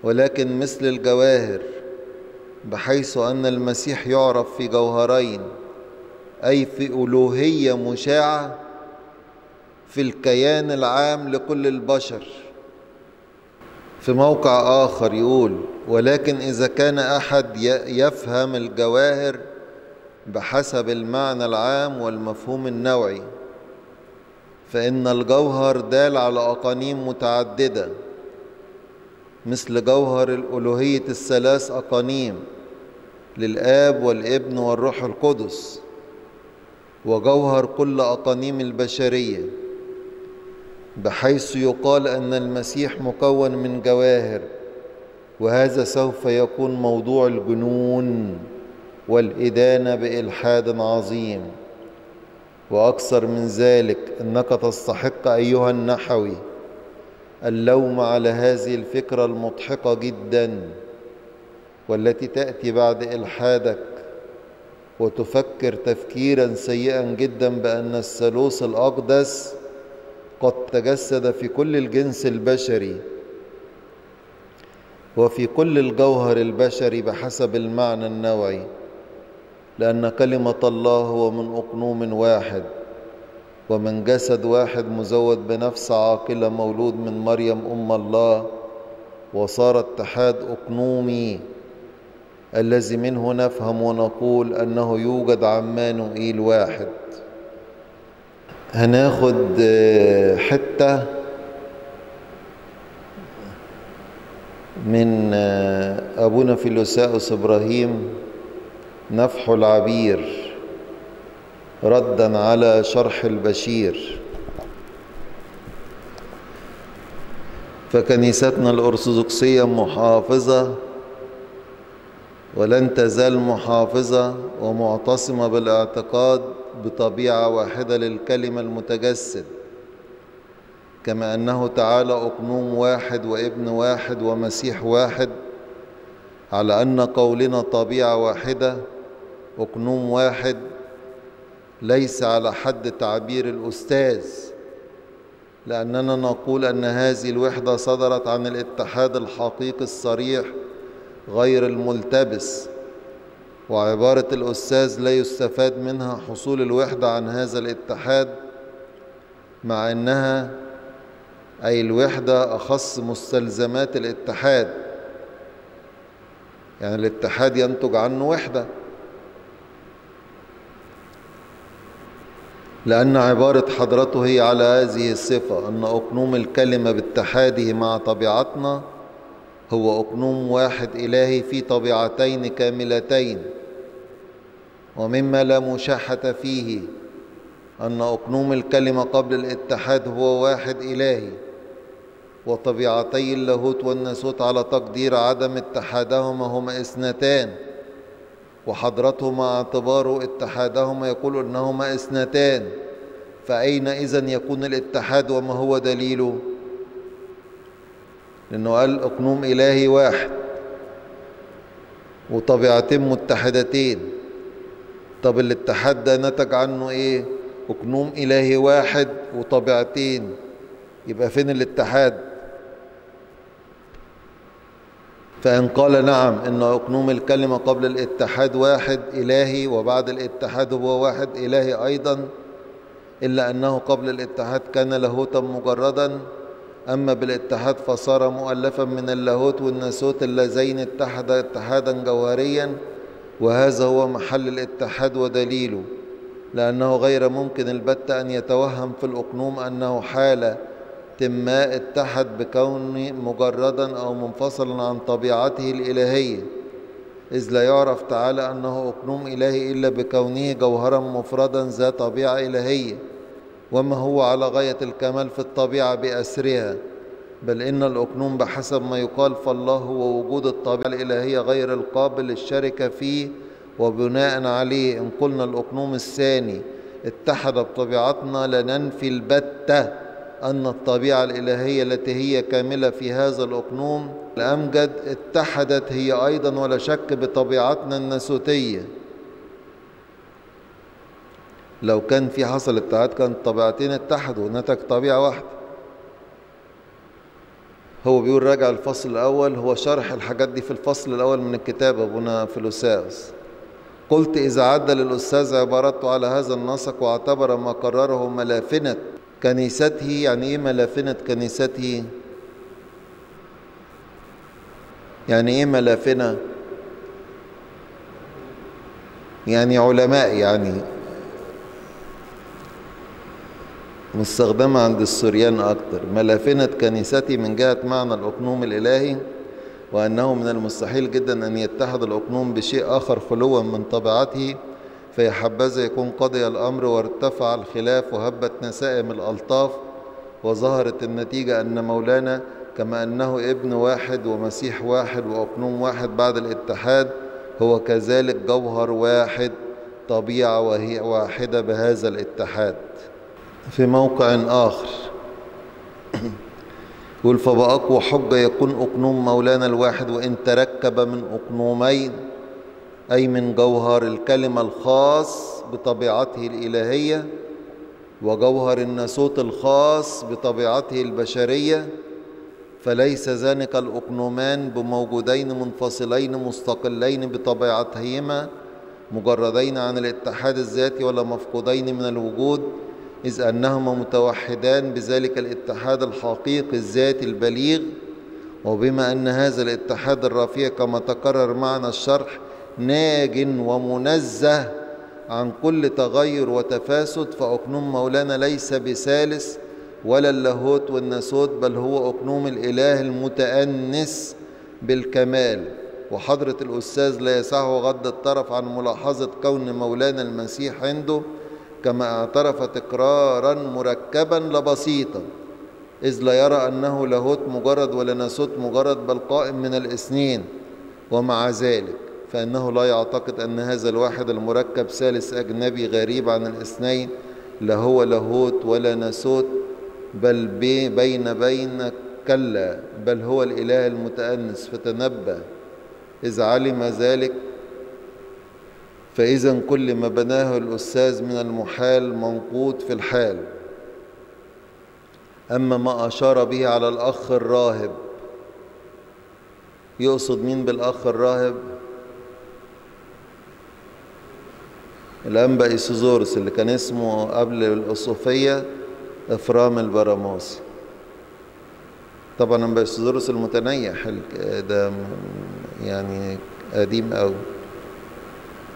ولكن مثل الجواهر بحيث أن المسيح يعرف في جوهرين أي في ألوهية مشاعة في الكيان العام لكل البشر. في موقع آخر يقول ولكن إذا كان أحد يفهم الجواهر بحسب المعنى العام والمفهوم النوعي فإن الجوهر دال على أقانيم متعددة مثل جوهر الألوهية الثلاث أقانيم للآب والابن والروح القدس وجوهر كل أقانيم البشرية بحيث يقال أن المسيح مكون من جواهر وهذا سوف يكون موضوع الجنون والإدانة بإلحاد عظيم. وأكثر من ذلك أنك تستحق أيها النحوي اللوم على هذه الفكرة المضحكة جدا والتي تأتي بعد إلحادك وتفكر تفكيرا سيئا جدا بأن الثالوث الأقدس قد تجسد في كل الجنس البشري وفي كل الجوهر البشري بحسب المعنى النوعي لأن كلمة الله هو من أقنوم واحد. ومن جسد واحد مزود بنفس عاقلة مولود من مريم أم الله وصار اتحاد أقنومي الذي منه نفهم ونقول أنه يوجد عمانوئيل واحد. هناخد حتة من أبونا فيلوساوس إبراهيم نفح العبير. ردا على شرح البشير. فكنيستنا الأرثوذكسية محافظة ولن تزال محافظة ومعتصمة بالاعتقاد بطبيعة واحدة للكلمة المتجسد كما أنه تعالى أقنوم واحد وابن واحد ومسيح واحد على أن قولنا طبيعة واحدة أقنوم واحد ليس على حد تعبير الأستاذ لأننا نقول أن هذه الوحدة صدرت عن الاتحاد الحقيقي الصريح غير الملتبس وعبارة الأستاذ لا يستفاد منها حصول الوحدة عن هذا الاتحاد مع أنها أي الوحدة أخص مستلزمات الاتحاد. يعني الاتحاد ينتج عنه وحدة. لأن عبارة حضرته هي على هذه الصفة أن أقنوم الكلمة باتحاده مع طبيعتنا هو أقنوم واحد إلهي في طبيعتين كاملتين ومما لا مشاحة فيه أن أقنوم الكلمة قبل الاتحاد هو واحد إلهي وطبيعتي اللاهوت والناسوت على تقدير عدم اتحادهما هما اثنتان. وحضرتهما اعتباره اتحادهما يقول انهما اثنتان فأين إذن يكون الاتحاد وما هو دليله؟ لأنه قال أقنوم إلهي واحد وطبيعتين متحدتين. طب الاتحاد ده نتج عنه إيه؟ أقنوم إلهي واحد وطبيعتين يبقى فين الاتحاد؟ فإن قال نعم إن أقنوم الكلمة قبل الاتحاد واحد إلهي وبعد الاتحاد هو واحد إلهي أيضا إلا أنه قبل الاتحاد كان لاهوتا مجردا أما بالاتحاد فصار مؤلفا من اللاهوت والناسوت اللذين اتحدا اتحادا جوهريا وهذا هو محل الاتحاد ودليله لأنه غير ممكن البتة أن يتوهم في الأقنوم أنه حالة ما اتحد بكون مجردا أو منفصلا عن طبيعته الإلهية إذ لا يعرف تعالى أنه أقنوم إلهي إلا بكونه جوهرا مفردا ذا طبيعة إلهية وما هو على غاية الكمال في الطبيعة بأسرها بل إن الأقنوم بحسب ما يقال فالله هو وجود الطبيعة الإلهية غير القابل للشركة فيه وبناء عليه. إن قلنا الأقنوم الثاني اتحد بطبيعتنا لننفي البتة. أن الطبيعة الإلهية التي هي كاملة في هذا الأقنوم الأمجد اتحدت هي أيضا ولا شك بطبيعتنا الناسوتية. لو كان في حصل اتحاد كان الطبيعتين اتحدوا ونتج طبيعة واحدة. هو بيقول راجع الفصل الأول هو شرح الحاجات دي في الفصل الأول من الكتاب أبونا فيلوساوس قلت إذا عدل الأستاذ عبارته على هذا النسق واعتبر ما قرره ملافنة كنيسته يعني إيه ملافنة كنيسته؟ يعني إيه ملافنة؟ يعني علماء يعني. مستخدمة عند السوريان أكتر. ملافنة كنيستي من جهة معنى الأقنوم الإلهي وأنه من المستحيل جدا أن يتحد الأقنوم بشيء آخر خلوا من طبيعته في حبذا يكون قضي الأمر وارتفع الخلاف وهبت نسائم الألطاف وظهرت النتيجة أن مولانا كما أنه ابن واحد ومسيح واحد وأقنوم واحد بعد الاتحاد هو كذلك جوهر واحد طبيعة وهي واحدة بهذا الاتحاد. في موقع آخر. *clears throat* يقول فبأقوى حجة يكون أقنوم مولانا الواحد وإن تركب من أقنومين أي من جوهر الكلمة الخاص بطبيعته الإلهية وجوهر الناسوت الخاص بطبيعته البشرية فليس ذلك الأقنومان بموجودين منفصلين مستقلين بطبيعتهما مجردين عن الاتحاد الذاتي ولا مفقودين من الوجود إذ أنهما متوحدان بذلك الاتحاد الحقيقي الذاتي البليغ. وبما أن هذا الاتحاد الرفيع كما تكرر معنا الشرح ناج ومنزه عن كل تغير وتفاسد فأقنوم مولانا ليس بثالث ولا اللاهوت والناسوت بل هو أقنوم الإله المتأنس بالكمال. وحضرة الأستاذ لا يسعه غض الطرف عن ملاحظة كون مولانا المسيح عنده كما اعترف تكرارا مركبا لبسيطا. إذ لا يرى أنه لاهوت مجرد ولا ناسوت مجرد بل قائم من الإثنين ومع ذلك فإنه لا يعتقد أن هذا الواحد المركب ثالث أجنبي غريب عن الاثنين لا هو لاهوت ولا ناسوت بل بي بين بين كلا بل هو الإله المتأنس. فتنبه إذ علم ذلك فإذا كل ما بناه الأستاذ من المحال منقوط في الحال. أما ما أشار به على الأخ الراهب يقصد مين بالأخ الراهب؟ الأنبا إيسوذورس اللي كان اسمه قبل الأسقفية إفرام البراموسي طبعا أنبا إيسوذورس المتنيح ده يعني قديم أوي.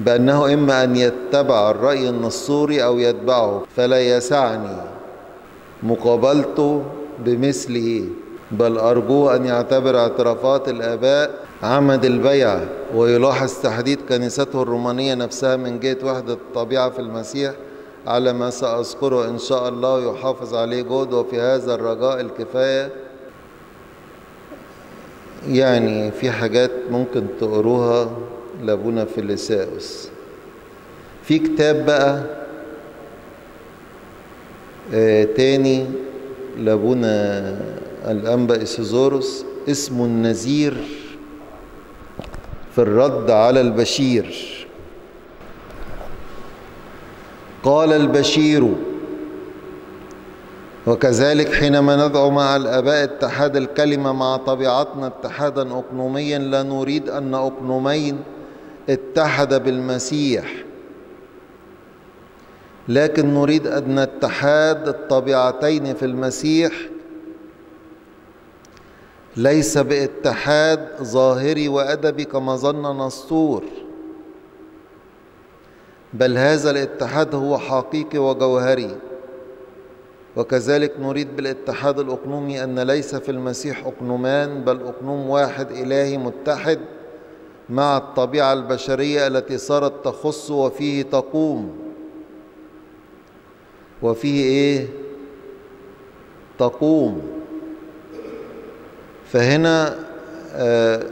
بأنه إما أن يتبع الرأي النسطوري أو يتبعه فلا يسعني مقابلته بمثله بل أرجوه أن يعتبر اعترافات الآباء عمد البيع ويلاحظ تحديد كنيسته الرومانية نفسها من جهة وحدة الطبيعة في المسيح على ما سأذكره إن شاء الله يحافظ عليه جهد وفي هذا الرجاء الكفاية. يعني في حاجات ممكن تقروها لابونا فيليساوس. في كتاب بقى آه تاني لابونا الأنبا إسيزوروس اسمه النذير. في الرد على البشير. قال البشير وكذلك حينما ندعو مع الآباء اتحاد الكلمة مع طبيعتنا اتحادا أقنوميا لا نريد أن أقنومين اتحد بالمسيح لكن نريد أن اتحاد الطبيعتين في المسيح ليس باتحاد ظاهري وأدبي كما ظن نسطور. بل هذا الاتحاد هو حقيقي وجوهري. وكذلك نريد بالاتحاد الأقنومي أن ليس في المسيح أقنومان بل أقنوم واحد إلهي متحد مع الطبيعة البشرية التي صارت تخص وفيه تقوم. وفيه إيه؟ تقوم. فهنا آه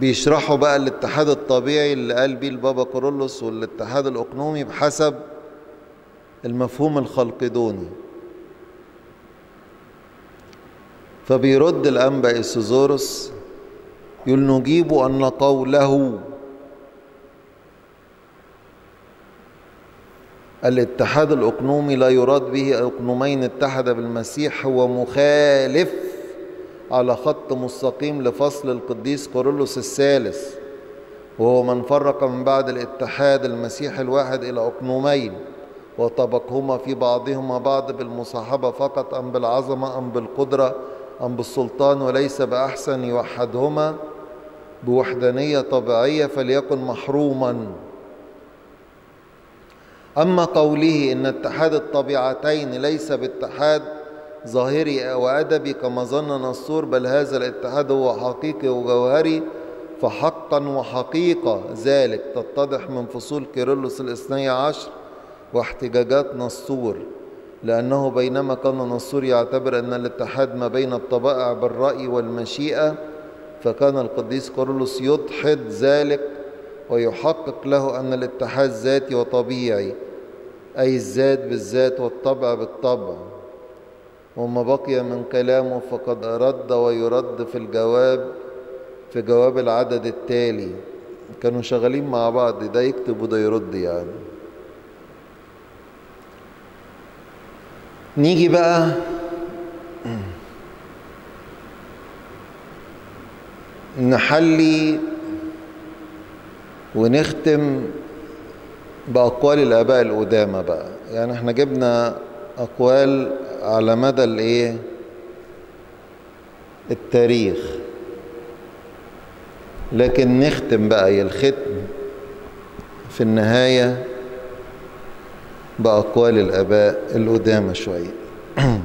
بيشرحوا بقى الاتحاد الطبيعي اللي قال بيه البابا كورولوس والاتحاد الأقنومي بحسب المفهوم الخلقدوني فبيرد الأنبا إيسوزورس يقول نجيب أن قوله الاتحاد الأقنومي لا يراد به أقنومين اتحد بالمسيح هو مخالف على خط مستقيم لفصل القديس كورولوس الثالث وهو من فرق من بعد الاتحاد المسيح الواحد إلى أقنومين وطبقهما في بعضهما بعض بالمصاحبة فقط أم بالعظمة أم بالقدرة أم بالسلطان وليس بأحسن يوحدهما بوحدانية طبيعية فليكن محروما. أما قوله إن اتحاد الطبيعتين ليس باتحاد ظاهري أو أدبي كما ظن نسطور بل هذا الاتحاد هو حقيقي وجوهري فحقا وحقيقة ذلك تتضح من فصول كيرلس الاثني عشر واحتجاجات نسطور. لأنه بينما كان نسطور يعتبر أن الاتحاد ما بين الطبائع بالرأي والمشيئة فكان القديس كيرلس يدحض ذلك ويحقق له أن الاتحاد ذاتي وطبيعي أي الذات بالذات والطبع بالطبع. وما بقي من كلامه فقد رد ويرد في الجواب في جواب العدد التالي. كانوا شغالين مع بعض ده يكتب وده يرد يعني. نيجي بقى نحلي ونختم بأقوال الآباء القدامى بقى. يعني إحنا جبنا أقوال على مدى الايه؟ التاريخ. لكن نختم بقى الختم في النهاية بأقوال الآباء القدامى شوية. *clears throat*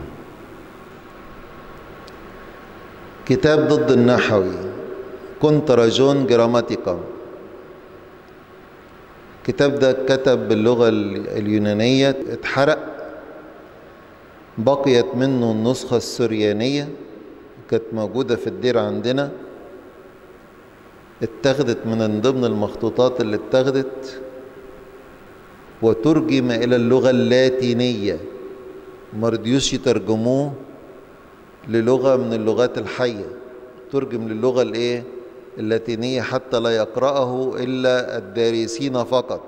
كتاب ضد النحوي كنت رجون جراماتيكا الكتاب ده كتب باللغة اليونانية اتحرق. بقيت منه النسخة السريانية كانت موجودة في الدير عندنا. اتخذت من ضمن المخطوطات اللي اتخذت وترجم إلى اللغة اللاتينية. مرضيوش يترجموه للغة من اللغات الحية. ترجم للغة الإيه؟ اللاتينية حتى لا يقرأه إلا الدارسين فقط.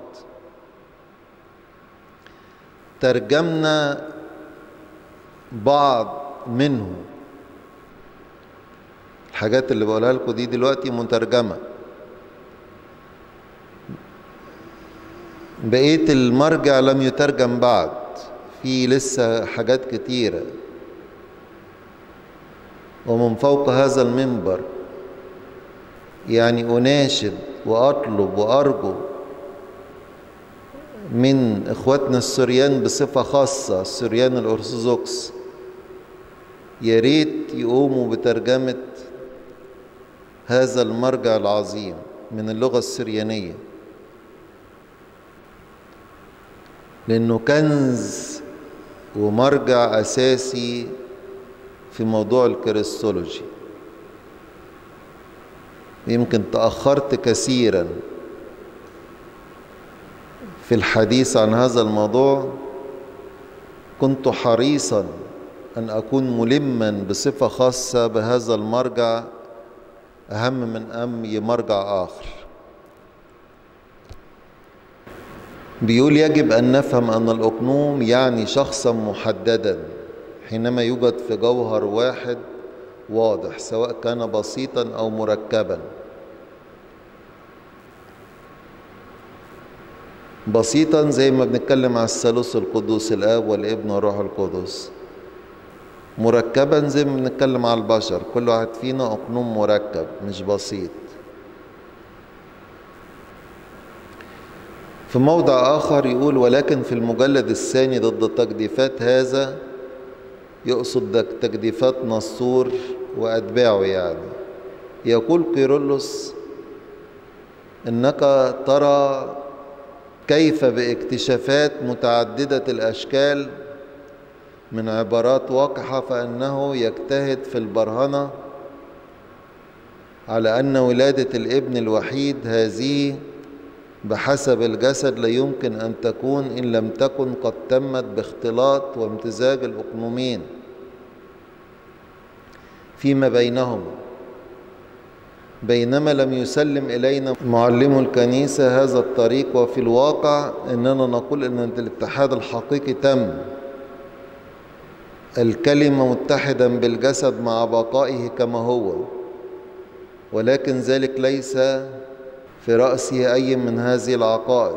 ترجمنا بعض منه. الحاجات اللي بقولها لكم دي دلوقتي مترجمة. بقية المرجع لم يترجم بعد. في لسه حاجات كتيرة. ومن فوق هذا المنبر. يعني أناشد وأطلب وأرجو من إخواتنا السوريان بصفة خاصة السوريان الأرثوذكس. يا ريت يقوموا بترجمة هذا المرجع العظيم من اللغة السريانية. لأنه كنز ومرجع أساسي في موضوع الكريستولوجي. يمكن تأخرت كثيرا في الحديث عن هذا الموضوع. كنت حريصا أن أكون ملما بصفة خاصة بهذا المرجع أهم من أي مرجع آخر. بيقول يجب أن نفهم أن الأقنوم يعني شخصا محددا حينما يوجد في جوهر واحد واضح سواء كان بسيطا أو مركبا. بسيطا زي ما بنتكلم على الثالوث القدوس الآب والابن والروح القدس. مركبا زي ما بنتكلم على البشر كل واحد فينا أقنوم مركب مش بسيط. في موضع آخر يقول ولكن في المجلد الثاني ضد تجديفات هذا يقصد تجديفات نصور وأتباعه يعني. يقول كيرلس إنك ترى كيف باكتشافات متعددة الأشكال من عبارات واقحة فإنه يجتهد في البرهنة على أن ولادة الابن الوحيد هذه بحسب الجسد لا يمكن أن تكون إن لم تكن قد تمت باختلاط وامتزاج الأقنومين فيما بينهم. بينما لم يسلم إلينا معلم الكنيسة هذا الطريق وفي الواقع إننا نقول إن الاتحاد الحقيقي تم. الكلمة متحدا بالجسد مع بقائه كما هو ولكن ذلك ليس في رأسه أي من هذه العقائد.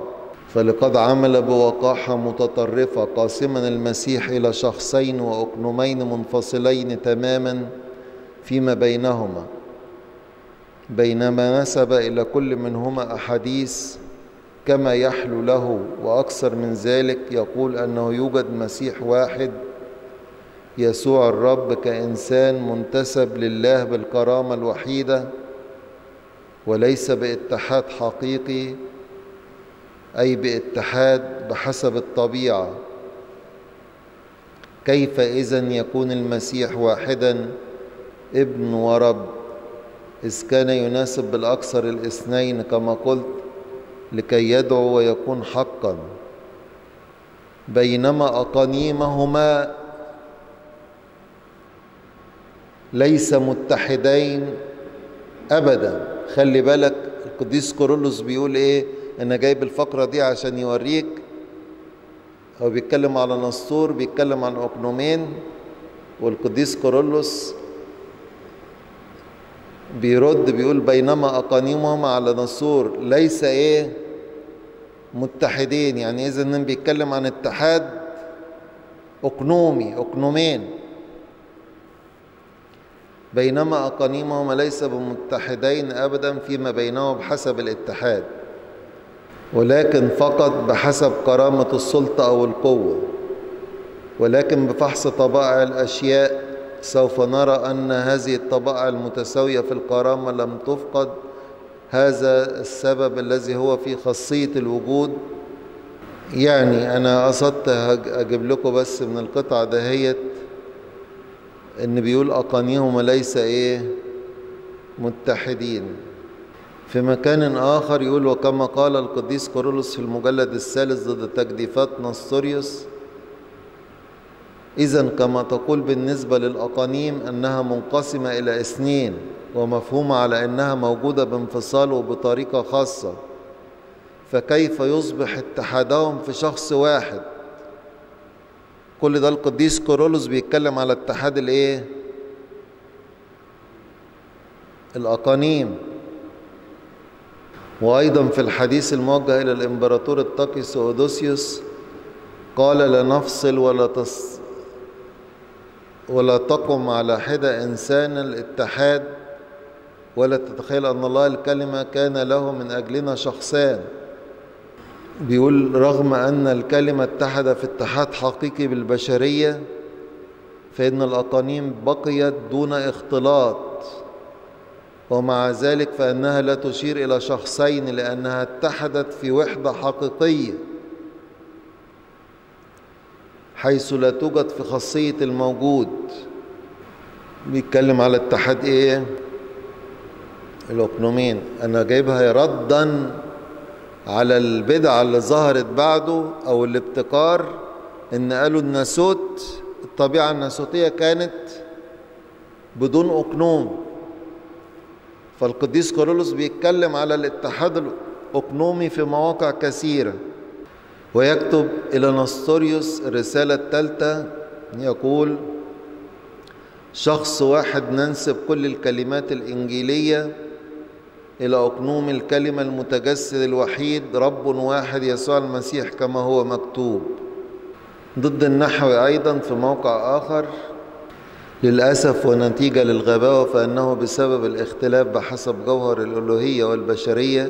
فلقد عمل بوقاحة متطرفة قاسما المسيح إلى شخصين وأقنومين منفصلين تماما فيما بينهما بينما نسب إلى كل منهما أحاديث كما يحلو له وأكثر من ذلك يقول أنه يوجد مسيح واحد يسوع الرب كإنسان منتسب لله بالكرامة الوحيدة وليس باتحاد حقيقي أي باتحاد بحسب الطبيعة. كيف إذن يكون المسيح واحدا ابن ورب؟ إذ كان يناسب بالأكثر الاثنين كما قلت لكي يدعو ويكون حقا. بينما أقانيمهما ليس متحدين أبدا. خلي بالك القديس كورولوس بيقول إيه؟ أنا جايب الفقرة دي عشان يوريك. هو بيتكلم على نسطور بيتكلم عن أقنومين والقديس كورولوس بيرد بيقول بينما أقانيمهم على نسور ليس إيه؟ متحدين. يعني إذا بيتكلم عن اتحاد أقنومي أقنومين. بينما أقانيمهما ليس بمتحدين أبدا فيما بينهم بحسب الاتحاد ولكن فقط بحسب كرامة السلطة أو القوة ولكن بفحص طبائع الأشياء سوف نرى أن هذه الطبائع المتساوية في الكرامة لم تفقد هذا السبب الذي هو في خاصية الوجود. يعني أنا قصدت أجيب لكم بس من القطعة دهيت إن بيقول أقانيهما ليس إيه؟ متحدين. في مكان آخر يقول وكما قال القديس كورولوس في المجلد الثالث ضد تجديفات نستوريوس إذا كما تقول بالنسبة للأقانيم أنها منقسمة إلى اثنين ومفهومة على أنها موجودة بانفصال وبطريقة خاصة فكيف يصبح اتحادهم في شخص واحد؟ كل ده القديس كورولوس بيتكلم على اتحاد الايه؟ الأقانيم. وأيضا في الحديث الموجه إلى الإمبراطور التقي سودوسيوس قال لا نفصل ولا تص ولا تقم على حدة إنسان الاتحاد ولا تتخيل أن الله الكلمة كان له من أجلنا شخصان. بيقول رغم أن الكلمة اتحد في اتحاد حقيقي بالبشرية فإن الأقانيم بقيت دون اختلاط ومع ذلك فإنها لا تشير إلى شخصين لأنها اتحدت في وحدة حقيقية حيث لا توجد في خاصية الموجود. بيتكلم على اتحاد إيه؟ الاقنومين أنا جايبها ردا على البدعة اللي ظهرت بعده أو الابتكار إن قالوا الناسوت الطبيعة الناسوتية كانت بدون أقنوم. فالقديس كارولوس بيتكلم على الاتحاد الأقنومي في مواقع كثيرة. ويكتب إلى نستوريوس الرسالة الثالثة يقول شخص واحد ننسب كل الكلمات الإنجيلية إلى أقنوم الكلمة المتجسد الوحيد رب واحد يسوع المسيح كما هو مكتوب. ضد النحو أيضا في موقع آخر. للأسف ونتيجة للغباوة فإنه بسبب الاختلاف بحسب جوهر الألوهية والبشرية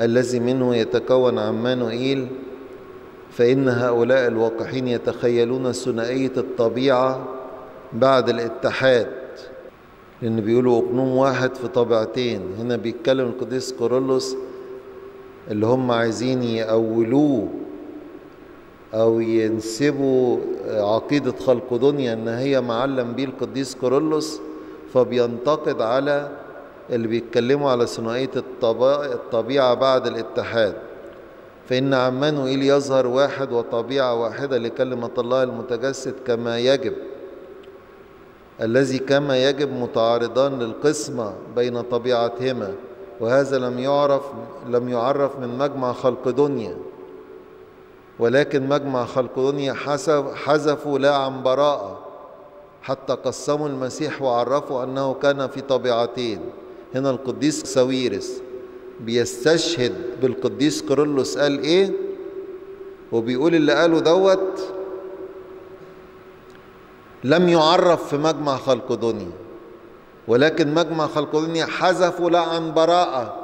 الذي منه يتكون عمانوئيل فإن هؤلاء الواقحين يتخيلون ثنائية الطبيعة بعد الاتحاد. لأن بيقولوا أقنوم واحد في طبيعتين. هنا بيتكلم القديس كورولوس اللي هم عايزين يأولوه أو ينسبوا عقيدة خلق دنيا إن هي معلم بيه القديس كورولوس فبينتقد على اللي بيتكلموا على ثنائية الطبيعة بعد الاتحاد. فإن عمانوئيل يظهر واحد وطبيعة واحدة لكلمة الله المتجسد كما يجب. الذي كما يجب متعارضان للقسمة بين طبيعتهما وهذا لم يعرف لم يعرف من مجمع خلق دنيا. ولكن مجمع خلق دنيا حسب حذفوا لا عن براءة حتى قسموا المسيح وعرفوا أنه كان في طبيعتين. هنا القديس ساويرس بيستشهد بالقديس كيرلس قال إيه؟ وبيقول اللي قاله دوت لم يعرف في مجمع خلقيدونيا ولكن مجمع خلقيدونيا حذفوا لا عن براءة.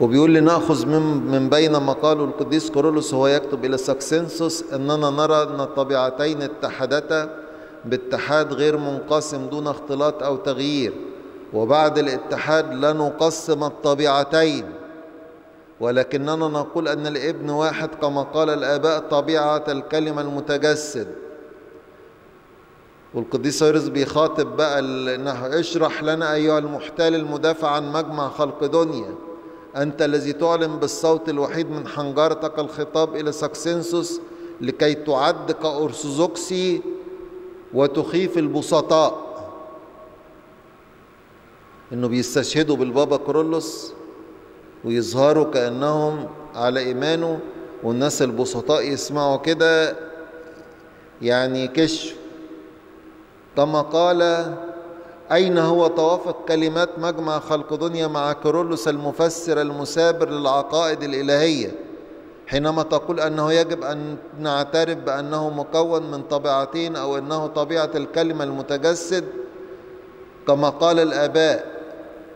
وبيقول لي ناخذ من من بين ما قاله القديس كيرلس وهو يكتب إلى سكسنسوس إننا نرى إن الطبيعتين اتحدتا باتحاد غير منقسم دون اختلاط أو تغيير وبعد الاتحاد لا نقسم الطبيعتين. ولكننا نقول أن الابن واحد كما قال الآباء طبيعة الكلمة المتجسد. والقديس سيرس بيخاطب بقى النحو اشرح لنا أيها المحتال المدافع عن مجمع خلق دنيا. أنت الذي تعلن بالصوت الوحيد من حنجرتك الخطاب إلى ساكسنسوس لكي تعد كأرثوذكسي وتخيف البسطاء. إنه بيستشهدوا بالبابا كرولوس ويظهروا كأنهم على إيمانه والناس البسطاء يسمعوا كده. يعني كشف. كما قال أين هو توافق كلمات مجمع خلق دنيا مع كيرلس المفسر المسابر للعقائد الإلهية حينما تقول أنه يجب أن نعترف بأنه مكون من طبيعتين أو أنه طبيعة الكلمة المتجسد؟ كما قال الآباء.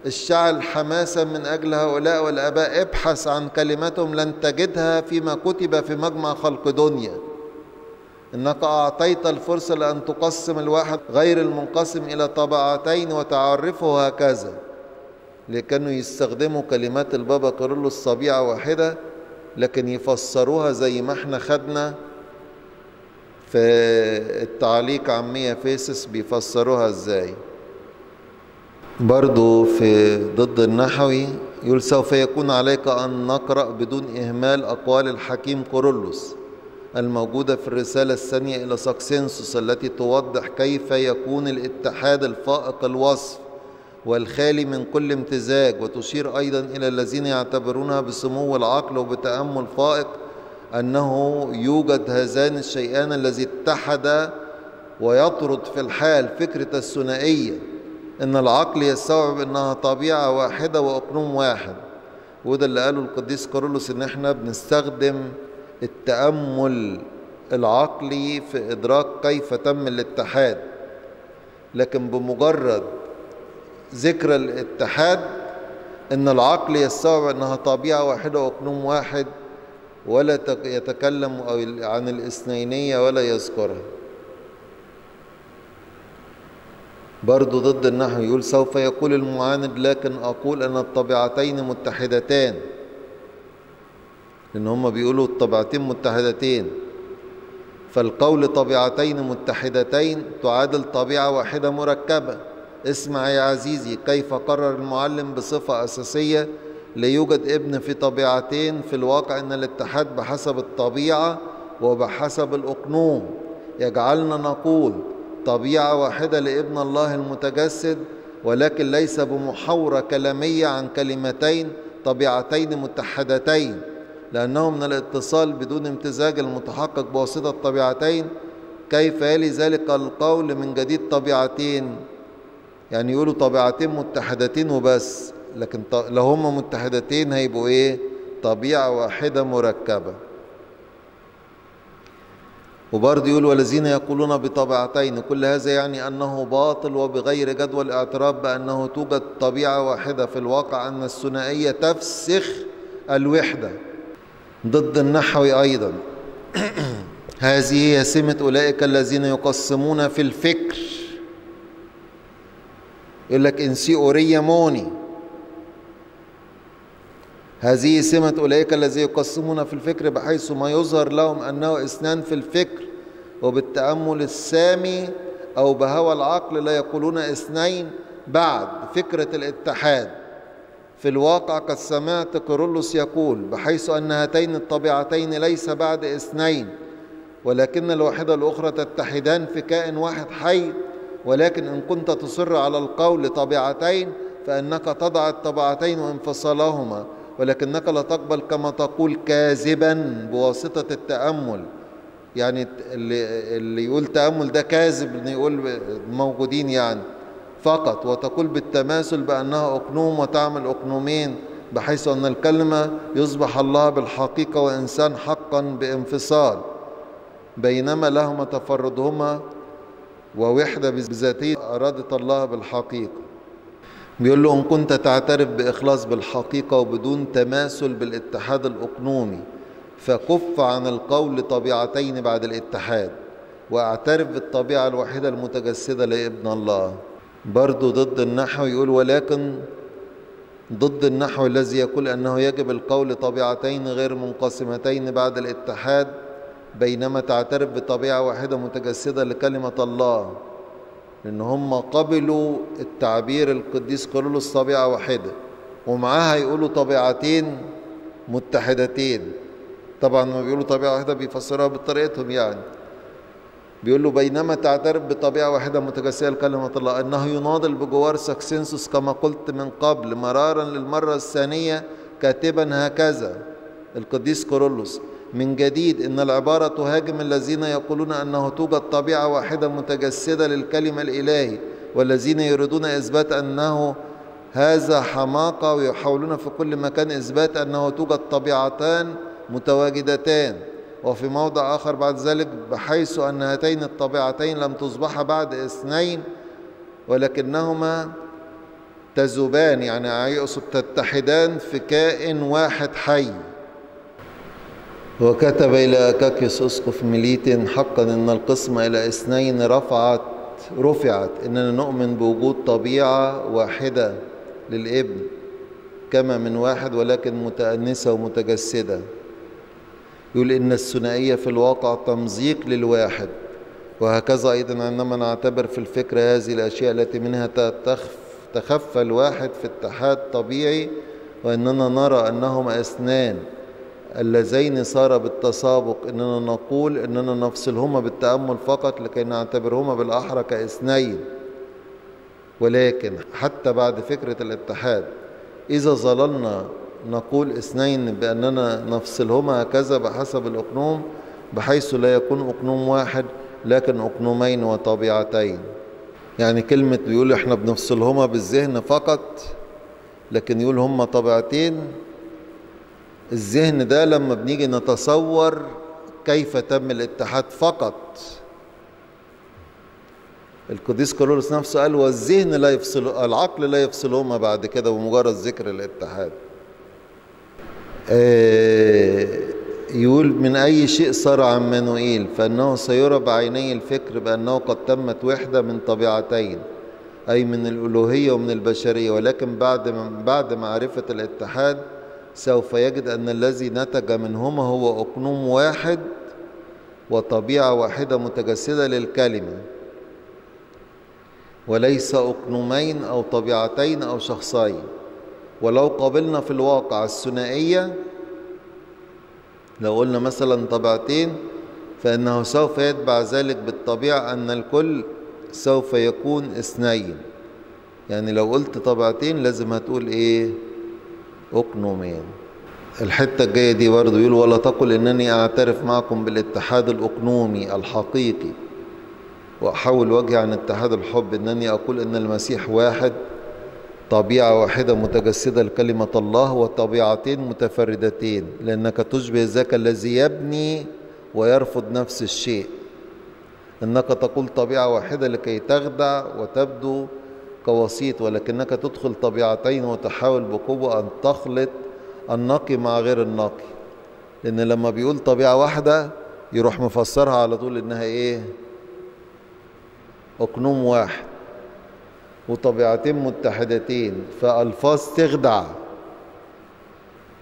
اشتعل حماسا من أجل هؤلاء والآباء ابحث عن كلمتهم لن تجدها فيما كتب في مجمع خلق دنيا. إنك أعطيت الفرصة لأن تقسم الواحد غير المنقسم إلى طبعتين وتعرفه هكذا. لكانوا يستخدموا كلمات البابا كارلوس طبيعه واحدة لكن يفسروها زي ما إحنا خدنا في التعليق عمية فيسس بيفسروها إزاي. برضو في ضد النحوي يقول سوف يكون عليك أن نقرأ بدون إهمال أقوال الحكيم كورولوس الموجودة في الرسالة الثانية إلى ساكسنسوس التي توضح كيف يكون الاتحاد الفائق الوصف والخالي من كل امتزاج وتشير أيضا إلى الذين يعتبرونها بسمو العقل وبتأمل فائق أنه يوجد هذان الشيئان الذي اتحدا ويطرد في الحال فكرة الثنائية. إن العقل يستوعب إنها طبيعة واحدة وأقنوم واحد. وده اللي قاله القديس كارولوس إن إحنا بنستخدم التأمل العقلي في إدراك كيف تم الاتحاد. لكن بمجرد ذكر الاتحاد إن العقل يستوعب إنها طبيعة واحدة واقنوم واحد ولا يتكلم عن الاثنينية ولا يذكرها. برضو ضد النحو يقول سوف يقول المعاند لكن أقول أن الطبيعتين متحدتان. لأن هم بيقولوا الطبيعتين متحدتين. فالقول طبيعتين متحدتين تعادل طبيعه واحدة مركبة. اسمع يا عزيزي كيف قرر المعلم بصفة أساسية لا يوجد ابن في طبيعتين في الواقع أن الاتحاد بحسب الطبيعة وبحسب الأقنوم؟ يجعلنا نقول طبيعة واحدة لابن الله المتجسد ولكن ليس بمحاورة كلامية عن كلمتين طبيعتين متحدتين لأنه من الاتصال بدون امتزاج المتحقق بواسطة طبيعتين كيف يلي ذلك القول من جديد طبيعتين؟ يعني يقولوا طبيعتين متحدتين وبس لكن لو هم متحدتين هيبقوا إيه؟ طبيعة واحدة مركبة. وبرضه يقول والذين يقولون بطبيعتين كل هذا يعني أنه باطل وبغير جدوى الاعتراف بأنه توجد طبيعة واحدة في الواقع أن الثنائية تفسخ الوحدة ضد النحوي أيضا. *clears throat* هذه هي سمة أولئك الذين يقسمون في الفكر. يقول لك انسي اوريا موني هذه سمة أولئك الذين يقسمون في الفكر بحيث ما يظهر لهم أنه اثنان في الفكر وبالتأمل السامي أو بهوى العقل لا يقولون اثنين بعد فكرة الاتحاد. في الواقع قد سمعت كيرلس يقول بحيث أن هاتين الطبيعتين ليس بعد اثنين ولكن الواحدة الأخرى تتحدان في كائن واحد حي ولكن إن كنت تصر على القول طبيعتين فإنك تضع الطبيعتين وانفصالهما. ولكنك لا تقبل كما تقول كاذبا بواسطة التأمل. يعني اللي, اللي يقول تأمل ده كاذب اللي يقول موجودين يعني. فقط وتقول بالتماثل بأنها أقنوم وتعمل أقنومين بحيث أن الكلمة يصبح الله بالحقيقة وإنسان حقا بانفصال. بينما لهما تفردهما ووحدة بذاتية أرادت الله بالحقيقة. بيقول له إن كنت تعترف بإخلاص بالحقيقة وبدون تماثل بالاتحاد الأقنومي فكف عن القول طبيعتين بعد الاتحاد واعترف بالطبيعة الوحيدة المتجسدة لابن الله. برضو ضد النحو يقول ولكن ضد النحو الذي يقول أنه يجب القول طبيعتين غير منقسمتين بعد الاتحاد بينما تعترف بطبيعة واحدة متجسدة لكلمة الله. لأن هم قبلوا التعبير القديس كارولوس طبيعة واحدة ومعاها يقولوا طبيعتين متحدتين. طبعا ما بيقولوا طبيعة واحدة بيفسروها بطريقتهم يعني. بيقول له بينما تعترف بطبيعة واحدة متجسدة لكلمة الله أنه يناضل بجوار ساكسينسوس كما قلت من قبل مرارا للمرة الثانية كاتبا هكذا القديس كورولوس من جديد إن العبارة تهاجم الذين يقولون أنه توجد طبيعة واحدة متجسدة للكلمة الإلهي والذين يريدون إثبات أنه هذا حماقة ويحاولون في كل مكان إثبات أنه توجد طبيعتان متواجدتان. وفي موضع آخر بعد ذلك بحيث أن هاتين الطبيعتين لم تصبحا بعد اثنين ولكنهما تذوبان يعني يقصد تتحدان في كائن واحد حي. وكتب إلى أكاكيوس أسقف ميليتين حقا أن القسمة إلى اثنين رفعت رفعت. إننا نؤمن بوجود طبيعة واحدة للإبن كما من واحد ولكن متأنسة ومتجسدة. يقول إن الثنائية في الواقع تمزيق للواحد وهكذا أيضا عندما نعتبر في الفكر هذه الأشياء التي منها تخفى الواحد في اتحاد طبيعي وإننا نرى أنهما اثنان. اللذين صار بالتسابق إننا نقول إننا نفصلهما بالتأمل فقط لكي نعتبرهما بالأحرى كإثنين. ولكن حتى بعد فكرة الاتحاد إذا ظللنا نقول إثنين بأننا نفصلهما هكذا بحسب الأقنوم بحيث لا يكون أقنوم واحد لكن أقنومين وطبيعتين. يعني كلمة بيقول إحنا بنفصلهما بالذهن فقط لكن يقول هما طبيعتين الذهن ده لما بنيجي نتصور كيف تم الاتحاد فقط. القديس كارولوس نفسه قال والذهن لا يفصل العقل لا يفصلهما بعد كده بمجرد ذكر الاتحاد. يقول من أي شيء صار عمانوئيل فأنه سيرى بعيني الفكر بأنه قد تمت وحدة من طبيعتين أي من الألوهية ومن البشرية ولكن بعد بعد معرفة الاتحاد سوف يجد أن الذي نتج منهما هو أقنوم واحد وطبيعة واحدة متجسدة للكلمة. وليس أقنومين أو طبيعتين أو شخصين. ولو قابلنا في الواقع الثنائية لو قلنا مثلا طبيعتين فإنه سوف يتبع ذلك بالطبيعة أن الكل سوف يكون اثنين. يعني لو قلت طبيعتين لازم هتقول إيه؟ أقنومين الحتة الجاية دي برضه يقول ولا تقل إنني أعترف معكم بالاتحاد الأقنومي الحقيقي. وأحول وجهي عن اتحاد الحب إنني أقول إن المسيح واحد طبيعة واحدة متجسدة لكلمة الله وطبيعتين متفردتين لأنك تشبه ذاك الذي يبني ويرفض نفس الشيء. إنك تقول طبيعة واحدة لكي تخدع وتبدو كوسيط ولكنك تدخل طبيعتين وتحاول بقوة أن تخلط النقي مع غير النقي. لأن لما بيقول طبيعة واحدة يروح مفسرها على طول إنها إيه؟ أقنوم واحد وطبيعتين متحدتين فألفاظ تخدع.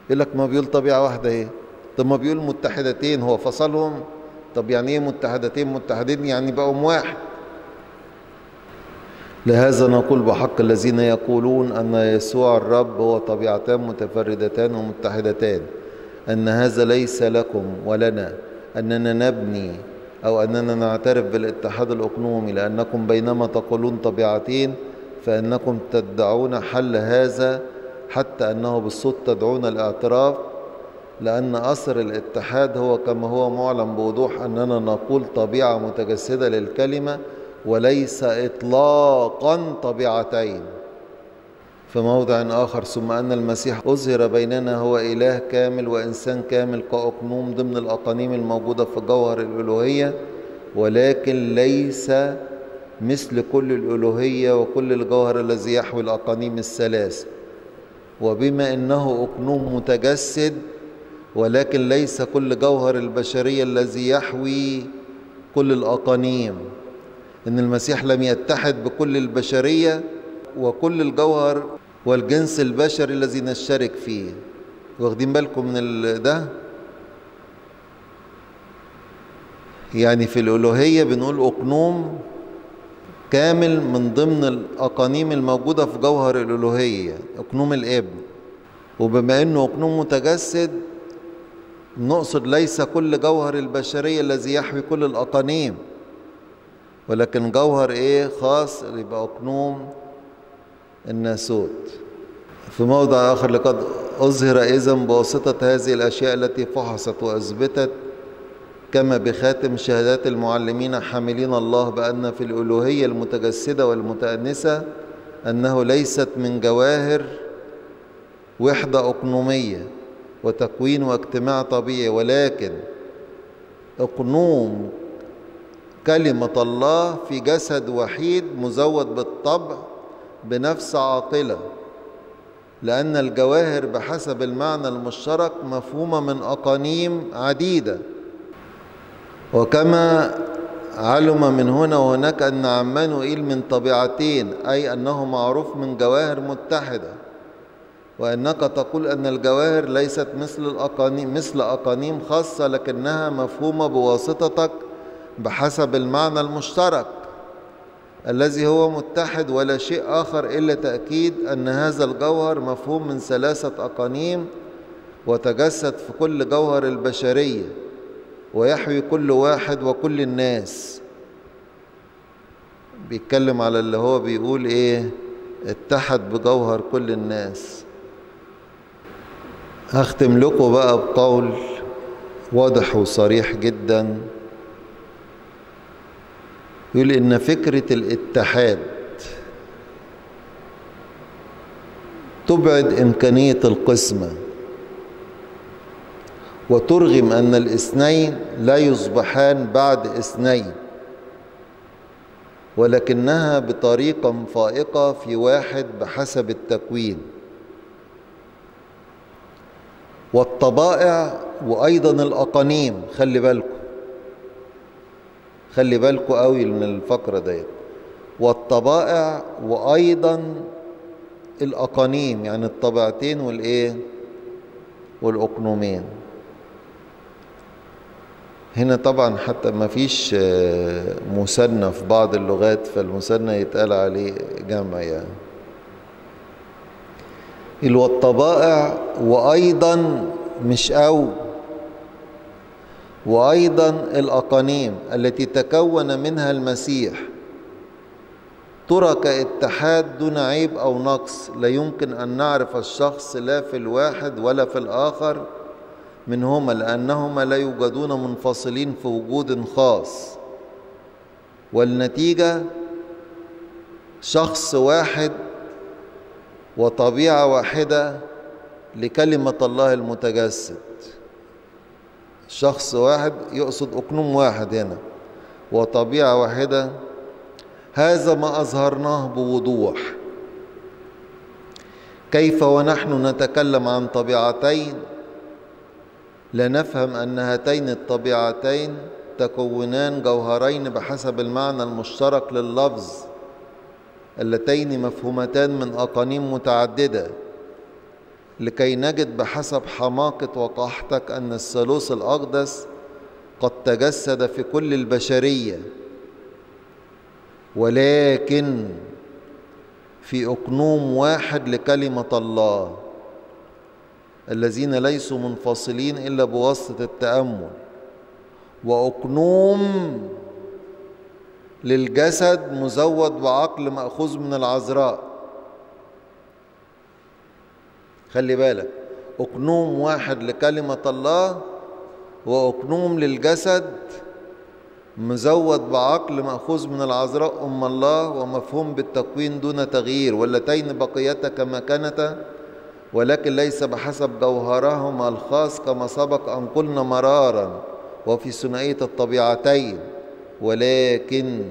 يقول لك ما بيقول طبيعة واحدة إيه؟ طب ما بيقول متحدتين هو فصلهم؟ طب يعني إيه متحدتين؟ متحدين يعني بقوا واحد. لهذا نقول بحق الذين يقولون أن يسوع الرب هو طبيعتان متفردتان ومتحدتان أن هذا ليس لكم ولنا أننا نبني أو أننا نعترف بالاتحاد الأقنومي لأنكم بينما تقولون طبيعتين فإنكم تدعون حل هذا حتى أنه بالصوت تدعون الاعتراف لأن أثر الاتحاد هو كما هو معلم بوضوح أننا نقول طبيعة متجسدة للكلمة وليس إطلاقا طبيعتين. في موضع آخر ثم أن المسيح أظهر بيننا هو إله كامل وإنسان كامل كأقنوم ضمن الأقانيم الموجودة في جوهر الألوهية ولكن ليس مثل كل الألوهية وكل الجوهر الذي يحوي الأقانيم الثلاث. وبما إنه أقنوم متجسد ولكن ليس كل جوهر البشرية الذي يحوي كل الأقانيم. إن المسيح لم يتحد بكل البشرية وكل الجوهر والجنس البشري الذي نشترك فيه. واخدين بالكم من ده؟ يعني في الألوهية بنقول أقنوم كامل من ضمن الأقانيم الموجودة في جوهر الألوهية أقنوم الإبن. وبما أنه أقنوم متجسد نقصد ليس كل جوهر البشرية الذي يحوي كل الأقانيم. ولكن جوهر إيه خاص يبقى أقنوم الناسوت في موضع آخر لقد أظهر إذن بواسطة هذه الأشياء التي فحصت وأثبتت كما بخاتم شهادات المعلمين حاملين الله بأن في الألوهية المتجسدة والمتأنسة أنه ليست من جواهر وحدة أقنومية وتكوين واجتماع طبيعي ولكن أقنوم كلمة الله في جسد وحيد مزود بالطبع بنفس عاقلة لأن الجواهر بحسب المعنى المشترك مفهومة من أقانيم عديدة. وكما علم من هنا وهناك أن عمانوئيل من طبيعتين أي أنه معروف من جواهر متحدة وأنك تقول أن الجواهر ليست مثل الأقانيم مثل أقانيم خاصة لكنها مفهومة بواسطتك بحسب المعنى المشترك الذي هو متحد ولا شيء آخر إلا تأكيد أن هذا الجوهر مفهوم من ثلاثة أقانيم وتجسد في كل جوهر البشرية ويحوي كل واحد وكل الناس. بيتكلم على اللي هو بيقول إيه؟ اتحد بجوهر كل الناس. هختم لكم بقى بقول واضح وصريح جدا. يقول إن فكرة الاتحاد تبعد إمكانية القسمه وترغم أن الاثنين لا يصبحان بعد اثنين ولكنها بطريقة فائقة في واحد بحسب التكوين. والطبائع وأيضا الأقانيم خلي بالكم. خلي بالكم قوي من الفقرة ديت. والطبائع وأيضا الأقانيم يعني الطبيعتين والإيه؟ والأقنومين. هنا طبعا حتى ما فيش مثنى في بعض اللغات فالمثنى يتقال عليه جمع يعني. والطبائع وأيضا مش أو وأيضا الأقانيم التي تكون منها المسيح. ترك اتحاد دون عيب أو نقص. لا يمكن أن نعرف الشخص لا في الواحد ولا في الآخر. منهما لأنهما لا يوجدون منفصلين في وجود خاص. والنتيجة شخص واحد وطبيعة واحدة لكلمة الله المتجسد. شخص واحد يقصد أقنوم واحد هنا وطبيعة واحدة هذا ما أظهرناه بوضوح. كيف ونحن نتكلم عن طبيعتين؟ لا نفهم أن هاتين الطبيعتين تكونان جوهرين بحسب المعنى المشترك لللفظ اللتين مفهومتان من أقانيم متعددة. لكي نجد بحسب حماقة وقحتك أن الثالوث الأقدس قد تجسد في كل البشرية ولكن في أقنوم واحد لكلمة الله الذين ليسوا منفصلين إلا بواسطة التأمل وأقنوم للجسد مزود بعقل مأخوذ من العذراء. خلي بالك أقنوم واحد لكلمة الله وأقنوم للجسد مزود بعقل مأخوذ من العذراء أم الله ومفهوم بالتكوين دون تغيير واللتين بقيتا كما كانتا ولكن ليس بحسب جوهرهما الخاص كما سبق أن قلنا مرارا وفي ثنائية الطبيعتين ولكن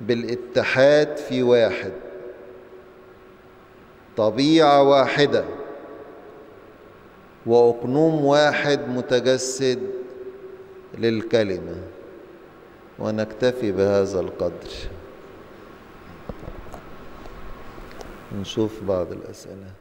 بالاتحاد في واحد. طبيعة واحدة. وأقنوم واحد متجسد للكلمة. ونكتفي بهذا القدر. نشوف بعض الأسئلة.